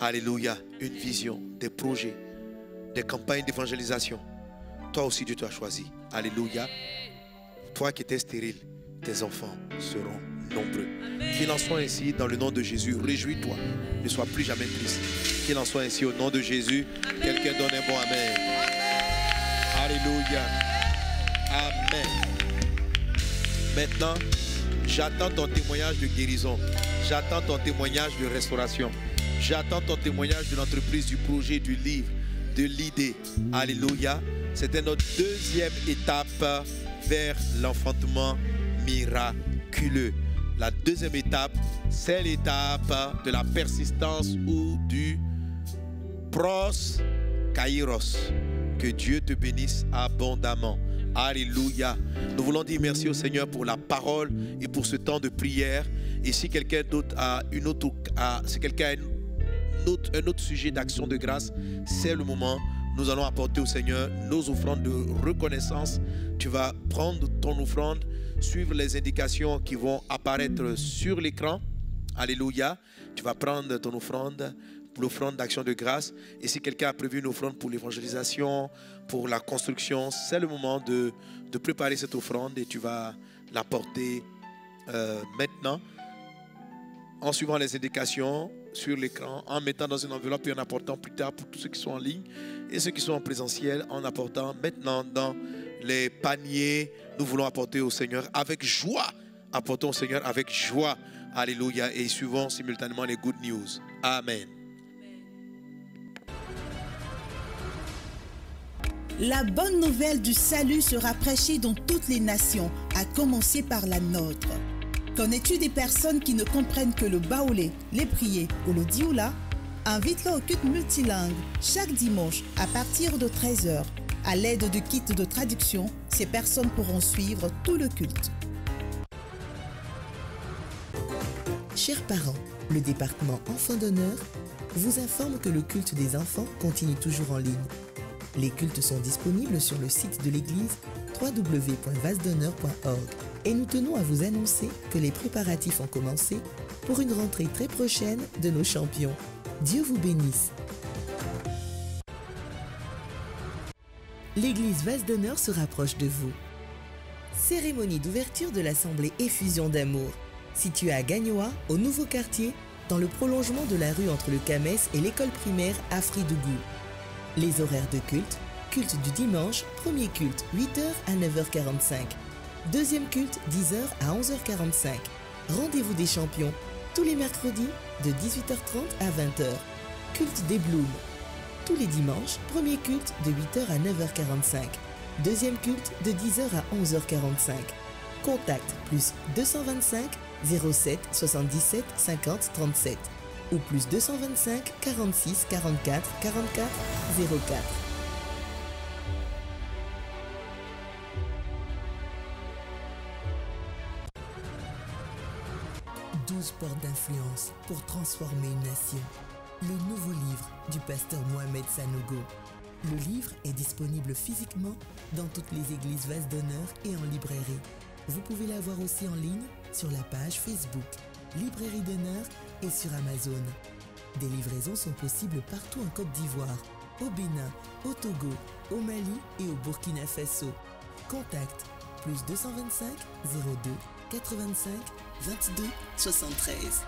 Alléluia. Une vision, des projets, des campagnes d'évangélisation. Toi aussi, Dieu t'a choisi. Alléluia. Toi qui étais stérile, tes enfants seront nombreux. Qu'il en soit ainsi dans le nom de Jésus. Réjouis-toi. Ne sois plus jamais triste. Qu'il en soit ainsi au nom de Jésus. Quelqu'un donne un bon Amen. Alléluia. Amen. Maintenant, j'attends ton témoignage de guérison. J'attends ton témoignage de restauration. J'attends ton témoignage de l'entreprise, du projet, du livre, de l'idée. Alléluia. C'était notre deuxième étape vers l'enfantement miraculeux. La deuxième étape, c'est l'étape de la persistance ou du pros kairos. Que Dieu te bénisse abondamment. Alléluia. Nous voulons dire merci au Seigneur pour la parole et pour ce temps de prière. Et si quelqu'un d'autre a une autre, un autre sujet d'action de grâce, c'est le moment. Nous allons apporter au Seigneur nos offrandes de reconnaissance. Tu vas prendre ton offrande, suivre les indications qui vont apparaître sur l'écran. Alléluia. Tu vas prendre ton offrande, l'offrande d'action de grâce. Et si quelqu'un a prévu une offrande pour l'évangélisation, pour la construction, c'est le moment de, de préparer cette offrande et tu vas l'apporter euh, maintenant en suivant les indications sur l'écran, en mettant dans une enveloppe et en apportant plus tard pour tous ceux qui sont en ligne et ceux qui sont en présentiel, en apportant maintenant dans les paniers. Nous voulons apporter au Seigneur avec joie. Apportons au Seigneur avec joie. Alléluia. Et suivons simultanément les good news. Amen. La bonne nouvelle du salut sera prêchée dans toutes les nations, à commencer par la nôtre. Connais-tu des personnes qui ne comprennent que le baoulé, les priers ou le dioula? Invite-les au culte multilingue chaque dimanche à partir de 13h. À l'aide de kits de traduction, ces personnes pourront suivre tout le culte. Chers parents, le département Enfants d'honneur vous informe que le culte des enfants continue toujours en ligne. Les cultes sont disponibles sur le site de l'église www.vasdhonneur.org et nous tenons à vous annoncer que les préparatifs ont commencé pour une rentrée très prochaine de nos champions. Dieu vous bénisse. L'église Vase d'honneur se rapproche de vous. Cérémonie d'ouverture de l'Assemblée Effusion d'amour, située à Gagnoa, au nouveau quartier, dans le prolongement de la rue entre le Camès et l'école primaire Afridougou. Les horaires de culte, culte du dimanche, premier culte 8h à 9h45, deuxième culte 10h à 11h45. Rendez-vous des champions tous les mercredis de 18h30 à 20h. Culte des Blooms tous les dimanches, premier culte de 8h à 9h45, deuxième culte de 10h à 11h45. Contact plus 225 07 77 50 37 ou plus 225 46 44 44 04. « 12 portes d'influence pour transformer une nation » le nouveau livre du pasteur Mohamed Sanogo. Le livre est disponible physiquement dans toutes les églises Vase d'honneur et en librairie. Vous pouvez l'avoir aussi en ligne sur la page Facebook, Librairie d'honneur et sur Amazon. Des livraisons sont possibles partout en Côte d'Ivoire, au Bénin, au Togo, au Mali et au Burkina Faso. Contact plus 225 02 85 22 73.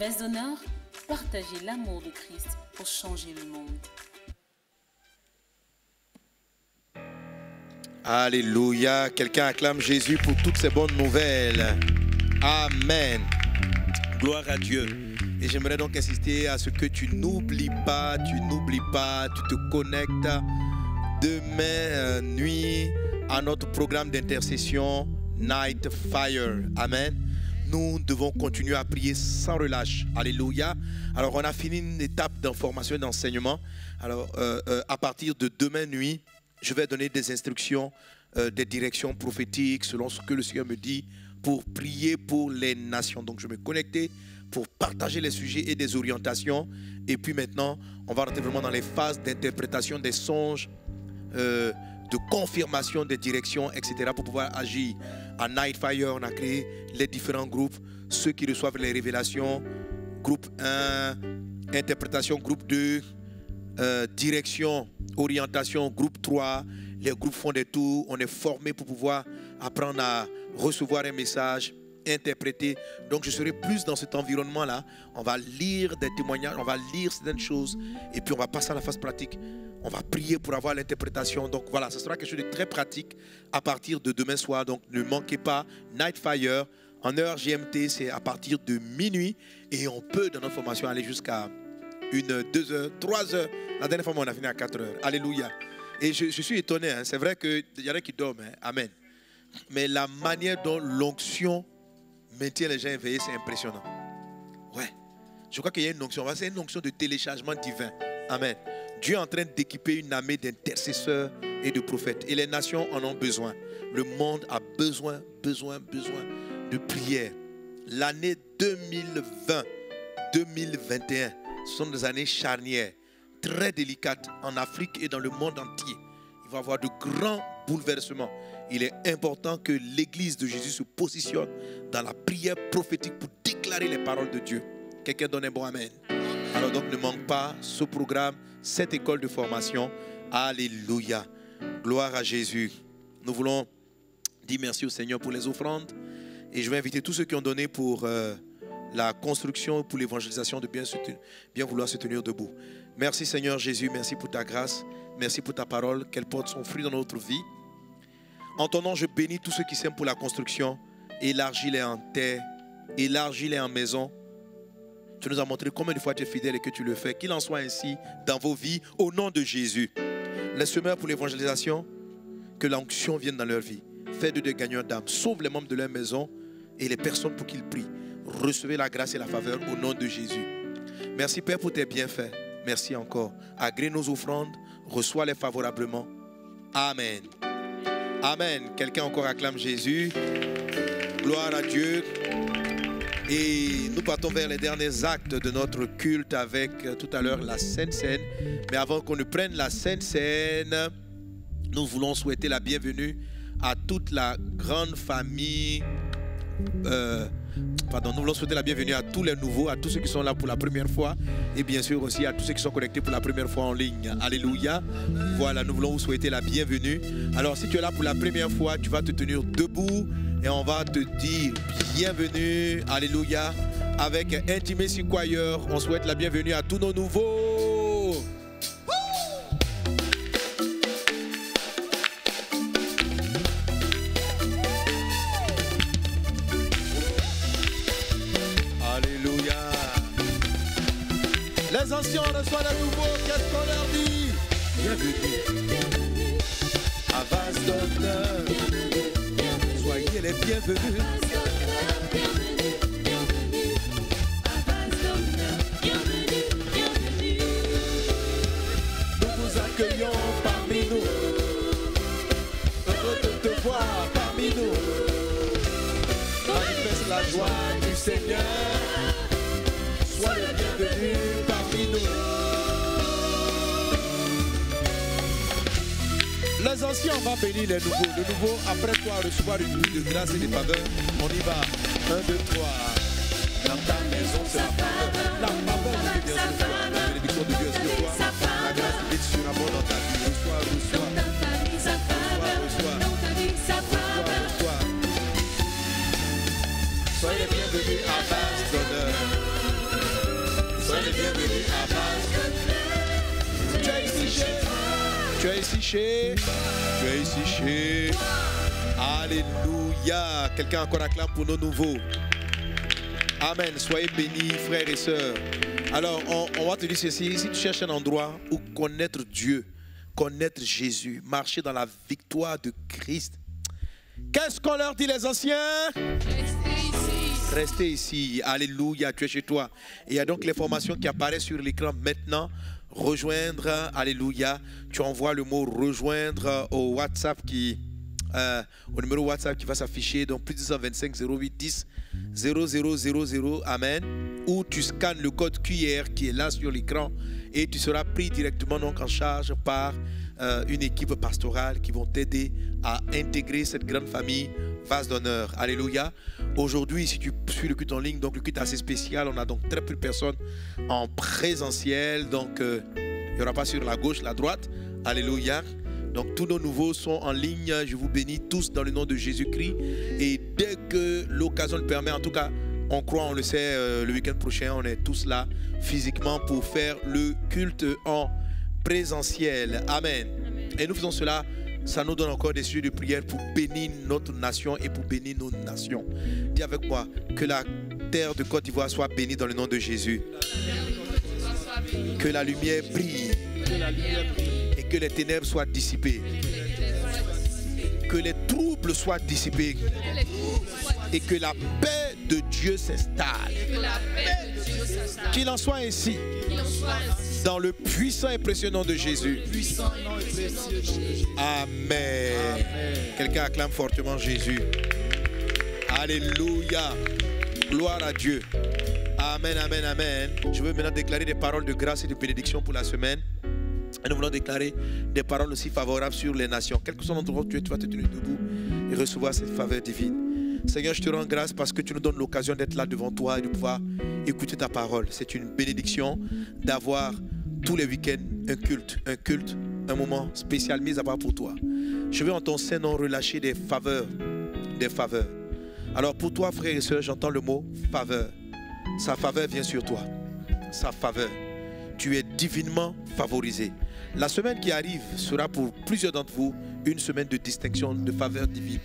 Vase d'honneur, partagez l'amour de Christ pour changer le monde. Alléluia. Quelqu'un acclame Jésus pour toutes ces bonnes nouvelles. Amen. Gloire à Dieu. Et j'aimerais donc insister à ce que tu n'oublies pas, tu n'oublies pas, tu te connectes demain euh, nuit à notre programme d'intercession Night Fire. Amen. nous devons continuer à prier sans relâche. Alléluia. Alors, on a fini une étape d'information et d'enseignement. Alors, euh, euh, à partir de demain nuit, je vais donner des instructions, des directions prophétiques selon ce que le Seigneur me dit pour prier pour les nations. Donc, je me connecter pour partager les sujets et des orientations. Et puis maintenant, on va rentrer vraiment dans les phases d'interprétation des songes, euh, de confirmation des directions, etc. pour pouvoir agir. À Nightfire, on a créé les différents groupes, ceux qui reçoivent les révélations, groupe 1, interprétation, groupe 2, euh, direction, orientation, groupe 3. Les groupes font des tours. On est formé pour pouvoir apprendre à recevoir un message, interpréter. Donc je serai plus dans cet environnement-là. On va lire des témoignages, on va lire certaines choses et puis on va passer à la phase pratique. On va prier pour avoir l'interprétation. Donc voilà, ce sera quelque chose de très pratique à partir de demain soir. Donc ne manquez pas Nightfire. En heure GMT, c'est à partir de minuit et on peut dans notre formation aller jusqu'à une, deux heures, trois heures. La dernière fois, on a fini à quatre heures. Alléluia. Et je, suis étonné. hein. C'est vrai qu'il y en a qui dorment. hein. Amen. Mais la manière dont l'onction maintient les gens éveillés, c'est impressionnant. Ouais. Je crois qu'il y a une onction. C'est une onction de téléchargement divin. Amen. Dieu est en train d'équiper une armée d'intercesseurs et de prophètes. Et les nations en ont besoin. Le monde a besoin, besoin, besoin de prière. L'année 2020-2021 sont des années charnières, très délicates en Afrique et dans le monde entier. Il va y avoir de grands bouleversements. Il est important que l'Église de Jésus se positionne dans la prière prophétique pour déclarer les paroles de Dieu. Quelqu'un donne un bon Amen. Alors donc ne manque pas ce programme, cette école de formation. Alléluia. Gloire à Jésus. Nous voulons dire merci au Seigneur pour les offrandes. Et je vais inviter tous ceux qui ont donné pour euh, la construction, pour l'évangélisation, de bien vouloir se tenir debout. Merci Seigneur Jésus, merci pour ta grâce, merci pour ta parole, qu'elle porte son fruit dans notre vie. En ton nom, je bénis tous ceux qui s'aiment pour la construction. Élargis-les en terre, élargis-les en maison. Tu nous as montré combien de fois tu es fidèle et que tu le fais. Qu'il en soit ainsi dans vos vies, au nom de Jésus. Les semeurs pour l'évangélisation, que l'onction vienne dans leur vie. Faites des gagnants d'âme. Sauve les membres de leur maison et les personnes pour qu'ils prient. Recevez la grâce et la faveur au nom de Jésus. Merci Père pour tes bienfaits. Merci encore. Agrée nos offrandes. Reçois-les favorablement. Amen. Amen. Quelqu'un encore acclame Jésus. Gloire à Dieu. Et nous partons vers les derniers actes de notre culte avec euh, tout à l'heure la Sainte Seine. Mais avant qu'on ne prenne la Sainte Seine, nous voulons souhaiter la bienvenue à toute la grande famille. euh, pardon, nous voulons souhaiter la bienvenue à tous les nouveaux, à tous ceux qui sont là pour la première fois et bien sûr aussi à tous ceux qui sont connectés pour la première fois en ligne. Alléluia. Voilà, nous voulons vous souhaiter la bienvenue. Alors, si tu es là pour la première fois, tu vas te tenir debout et on va te dire bienvenue. Alléluia. Avec Intimacy Choir, on souhaite la bienvenue à tous nos nouveaux. Bienvenus. Nous vous accueillons parmi nous. Heureux de te voir parmi nous. Manifeste la joie du Seigneur. Anciens, on va bénir les nouveaux. Le nouveau, après toi, recevoir une pluie de grâce et de faveur. On y va. Un, deux, trois. Dans ta maison, c'est la faveur. La faveur de Dieu sur toi. La bénédiction de Dieu sur toi. La grâce de Dieu est surabonde dans ta vie. Reçois, reçois. Reçois. Reçois, reçois. Soyez les bienvenus à base d'honneur. Soyez les bienvenus à base d'honneur. Tu es ici chez. Tu es ici chez. Tu es ici chez. Alléluia. Quelqu'un encore acclame pour nos nouveaux. Amen. Soyez bénis, frères et sœurs. Alors, on, va te dire ceci. Si tu cherches un endroit où connaître Dieu, connaître Jésus, marcher dans la victoire de Christ, qu'est-ce qu'on leur dit, les anciens? Restez ici. Alléluia, tu es chez toi. Et il y a donc l'information qui apparaît sur l'écran maintenant. Rejoindre, Alléluia. Tu envoies le mot rejoindre au WhatsApp qui, euh, au numéro WhatsApp qui va s'afficher, donc plus 225 08 10 0000. Amen. Ou tu scannes le code QR qui est là sur l'écran et tu seras pris directement donc en charge par euh, une équipe pastorale qui vont t'aider à intégrer cette grande famille vase d'honneur. Alléluia. Aujourd'hui, si tu suis le culte en ligne, donc le culte est assez spécial. On a donc très peu de personnes en présentiel. Donc, euh, il n'y aura pas sur la gauche, la droite. Alléluia. Donc tous nos nouveaux sont en ligne. Je vous bénis tous dans le nom de Jésus-Christ. Et dès que l'occasion le permet, en tout cas, on croit, on le sait, euh, le week-end prochain, on est tous là physiquement pour faire le culte en présentiel. Amen. Et nous faisons cela. Ça nous donne encore des sujets de prière pour bénir notre nation et pour bénir nos nations. Dis avec moi que la terre de Côte d'Ivoire soit bénie dans le nom de Jésus. Que la lumière brille et que les ténèbres soient dissipées. Que les troubles soient dissipés et que la paix de Dieu s'installe. Qu'il en soit ainsi. Dans le puissant et précieux nom de Jésus. Amen. Quelqu'un acclame fortement Jésus. Alléluia. Gloire à Dieu. Amen, amen, amen. Je veux maintenant déclarer des paroles de grâce et de bénédiction pour la semaine. Et nous voulons déclarer des paroles aussi favorables sur les nations. Quel que soit l'endroit où tu es, tu vas te tenir debout et recevoir cette faveur divine. Seigneur, je te rends grâce parce que tu nous donnes l'occasion d'être là devant toi et de pouvoir écouter ta parole. C'est une bénédiction d'avoir tous les week-ends un culte, un culte, un moment spécial mis à part pour toi. Je vais en ton sein nom relâcher des faveurs, des faveurs. Alors pour toi, frères et sœurs, j'entends le mot faveur. Sa faveur vient sur toi. Sa faveur. Tu es divinement favorisé. La semaine qui arrive sera pour plusieurs d'entre vous une semaine de distinction, de faveur divine.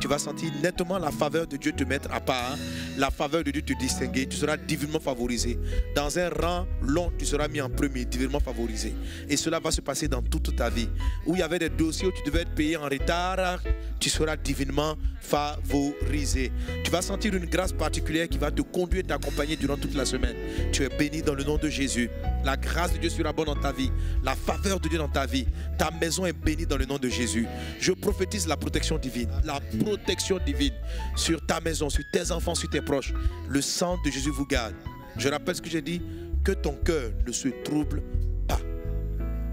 Tu vas sentir nettement la faveur de Dieu te mettre à part, la faveur de Dieu te distinguer. Tu seras divinement favorisé. Dans un rang long, tu seras mis en premier, divinement favorisé. Et cela va se passer dans toute ta vie. Où il y avait des dossiers où tu devais être payé en retard, tu seras divinement favorisé. Tu vas sentir une grâce particulière qui va te conduire et t'accompagner durant toute la semaine. Tu es béni dans le nom de Jésus. La grâce de Dieu sera bonne dans ta vie. La faveur de Dieu dans ta vie. Ta maison est bénie dans le nom de Jésus. Je prophétise la protection divine. La protection divine sur ta maison, sur tes enfants, sur tes proches. Le sang de Jésus vous garde. Je rappelle ce que j'ai dit. Que ton cœur ne se trouble pas.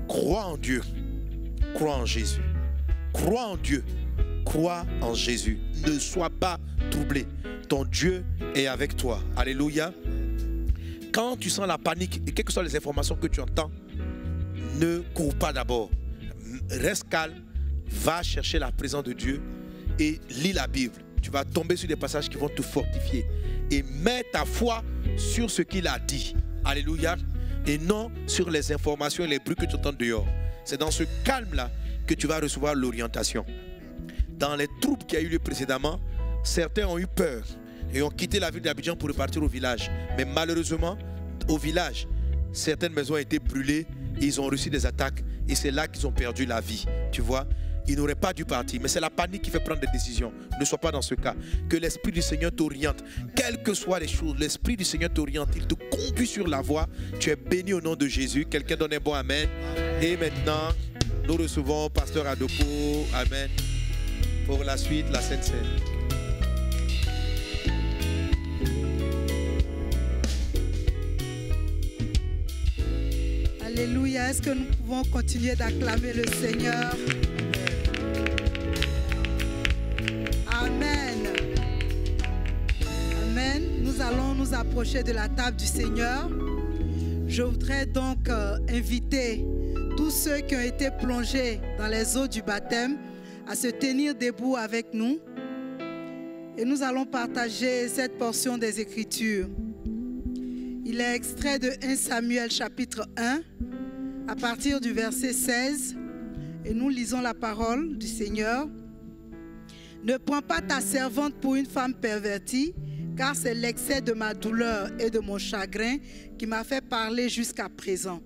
Crois en Dieu. Crois en Jésus. Crois en Dieu. Crois en Jésus. Ne sois pas troublé. Ton Dieu est avec toi. Alléluia. Quand tu sens la panique et quelles que soient les informations que tu entends, ne cours pas d'abord. Reste calme. Va chercher la présence de Dieu et lis la Bible. Tu vas tomber sur des passages qui vont te fortifier. Et mets ta foi sur ce qu'il a dit. Alléluia. Et non sur les informations et les bruits que tu entends dehors. C'est dans ce calme-là que tu vas recevoir l'orientation. Dans les troupes qui a eu lieu précédemment, certains ont eu peur et ont quitté la ville d'Abidjan pour repartir au village. Mais malheureusement, au village, certaines maisons ont été brûlées ils ont reçu des attaques et c'est là qu'ils ont perdu la vie. Tu vois ils n'auraient pas dû partir, mais c'est la panique qui fait prendre des décisions. Ne sois pas dans ce cas. Que l'Esprit du Seigneur t'oriente. Quelles que soient les choses, l'Esprit du Seigneur t'oriente. Il te conduit sur la voie. Tu es béni au nom de Jésus. Quelqu'un donne un bon Amen. Et maintenant, nous recevons Pasteur Adopo. Amen. Pour la suite, la Sainte Seine. Alléluia. Est-ce que nous pouvons continuer d'acclamer le Seigneur? Amen. Amen. Nous allons nous approcher de la table du Seigneur. Je voudrais donc euh, inviter tous ceux qui ont été plongés dans les eaux du baptême à se tenir debout avec nous. Et nous allons partager cette portion des Écritures. Il est extrait de 1 Samuel chapitre 1 à partir du verset 16. Et nous lisons la parole du Seigneur. Ne prends pas ta servante pour une femme pervertie, car c'est l'excès de ma douleur et de mon chagrin qui m'a fait parler jusqu'à présent.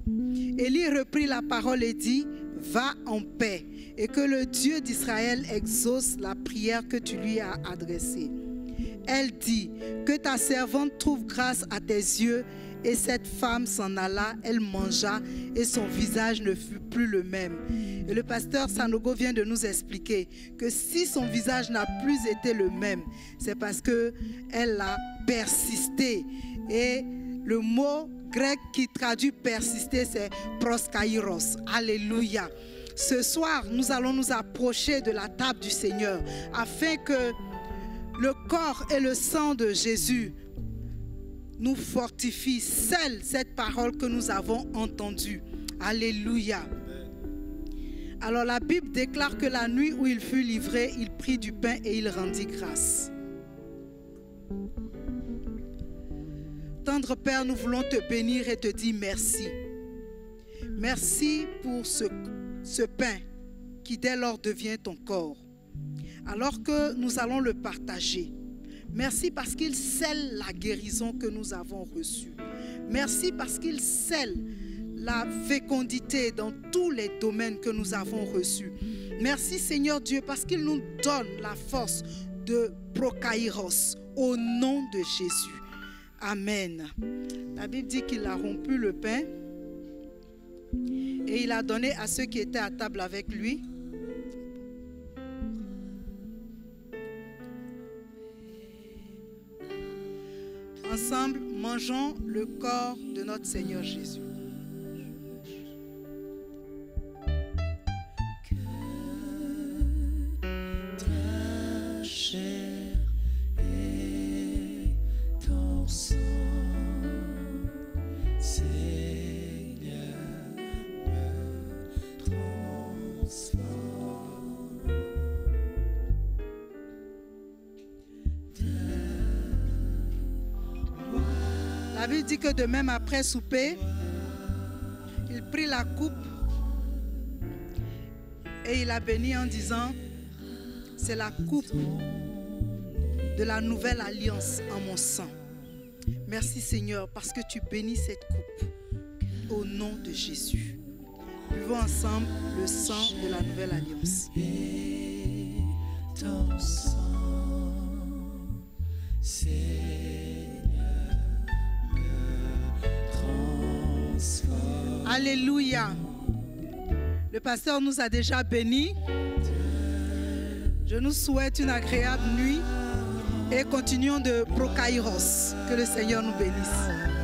Élie reprit la parole et dit, va en paix, et que le Dieu d'Israël exauce la prière que tu lui as adressée. Elle dit, que ta servante trouve grâce à tes yeux. Et cette femme s'en alla, elle mangea et son visage ne fut plus le même. Et le pasteur Sanogo vient de nous expliquer que si son visage n'a plus été le même, c'est parce que elle a persisté. Et le mot grec qui traduit persister, c'est proskairos. Alléluia. Ce soir, nous allons nous approcher de la table du Seigneur afin que le corps et le sang de Jésus nous fortifient, scellent cette parole que nous avons entendue. Alléluia. Alors la Bible déclare que la nuit où il fut livré, il prit du pain et il rendit grâce. Tendre Père, nous voulons te bénir et te dire merci. Merci pour ce pain qui dès lors devient ton corps. Alors que nous allons le partager. Merci parce qu'il scelle la guérison que nous avons reçue. Merci parce qu'il scelle la fécondité dans tous les domaines que nous avons reçus. Merci Seigneur Dieu parce qu'il nous donne la force de Prokairos au nom de Jésus. Amen. La Bible dit qu'il a rompu le pain et il a donné à ceux qui étaient à table avec lui. Ensemble, mangeons le corps de notre Seigneur Jésus. La Bible dit que de même après souper, il prit la coupe et il a béni en disant, c'est la coupe de la nouvelle alliance en mon sang. Merci Seigneur parce que tu bénis cette coupe au nom de Jésus. Buvons ensemble le sang de la nouvelle alliance. Ton sang, Alléluia. Le pasteur nous a déjà bénis. Je nous souhaite une agréable nuit et continuons de Prokairos. Que le Seigneur nous bénisse.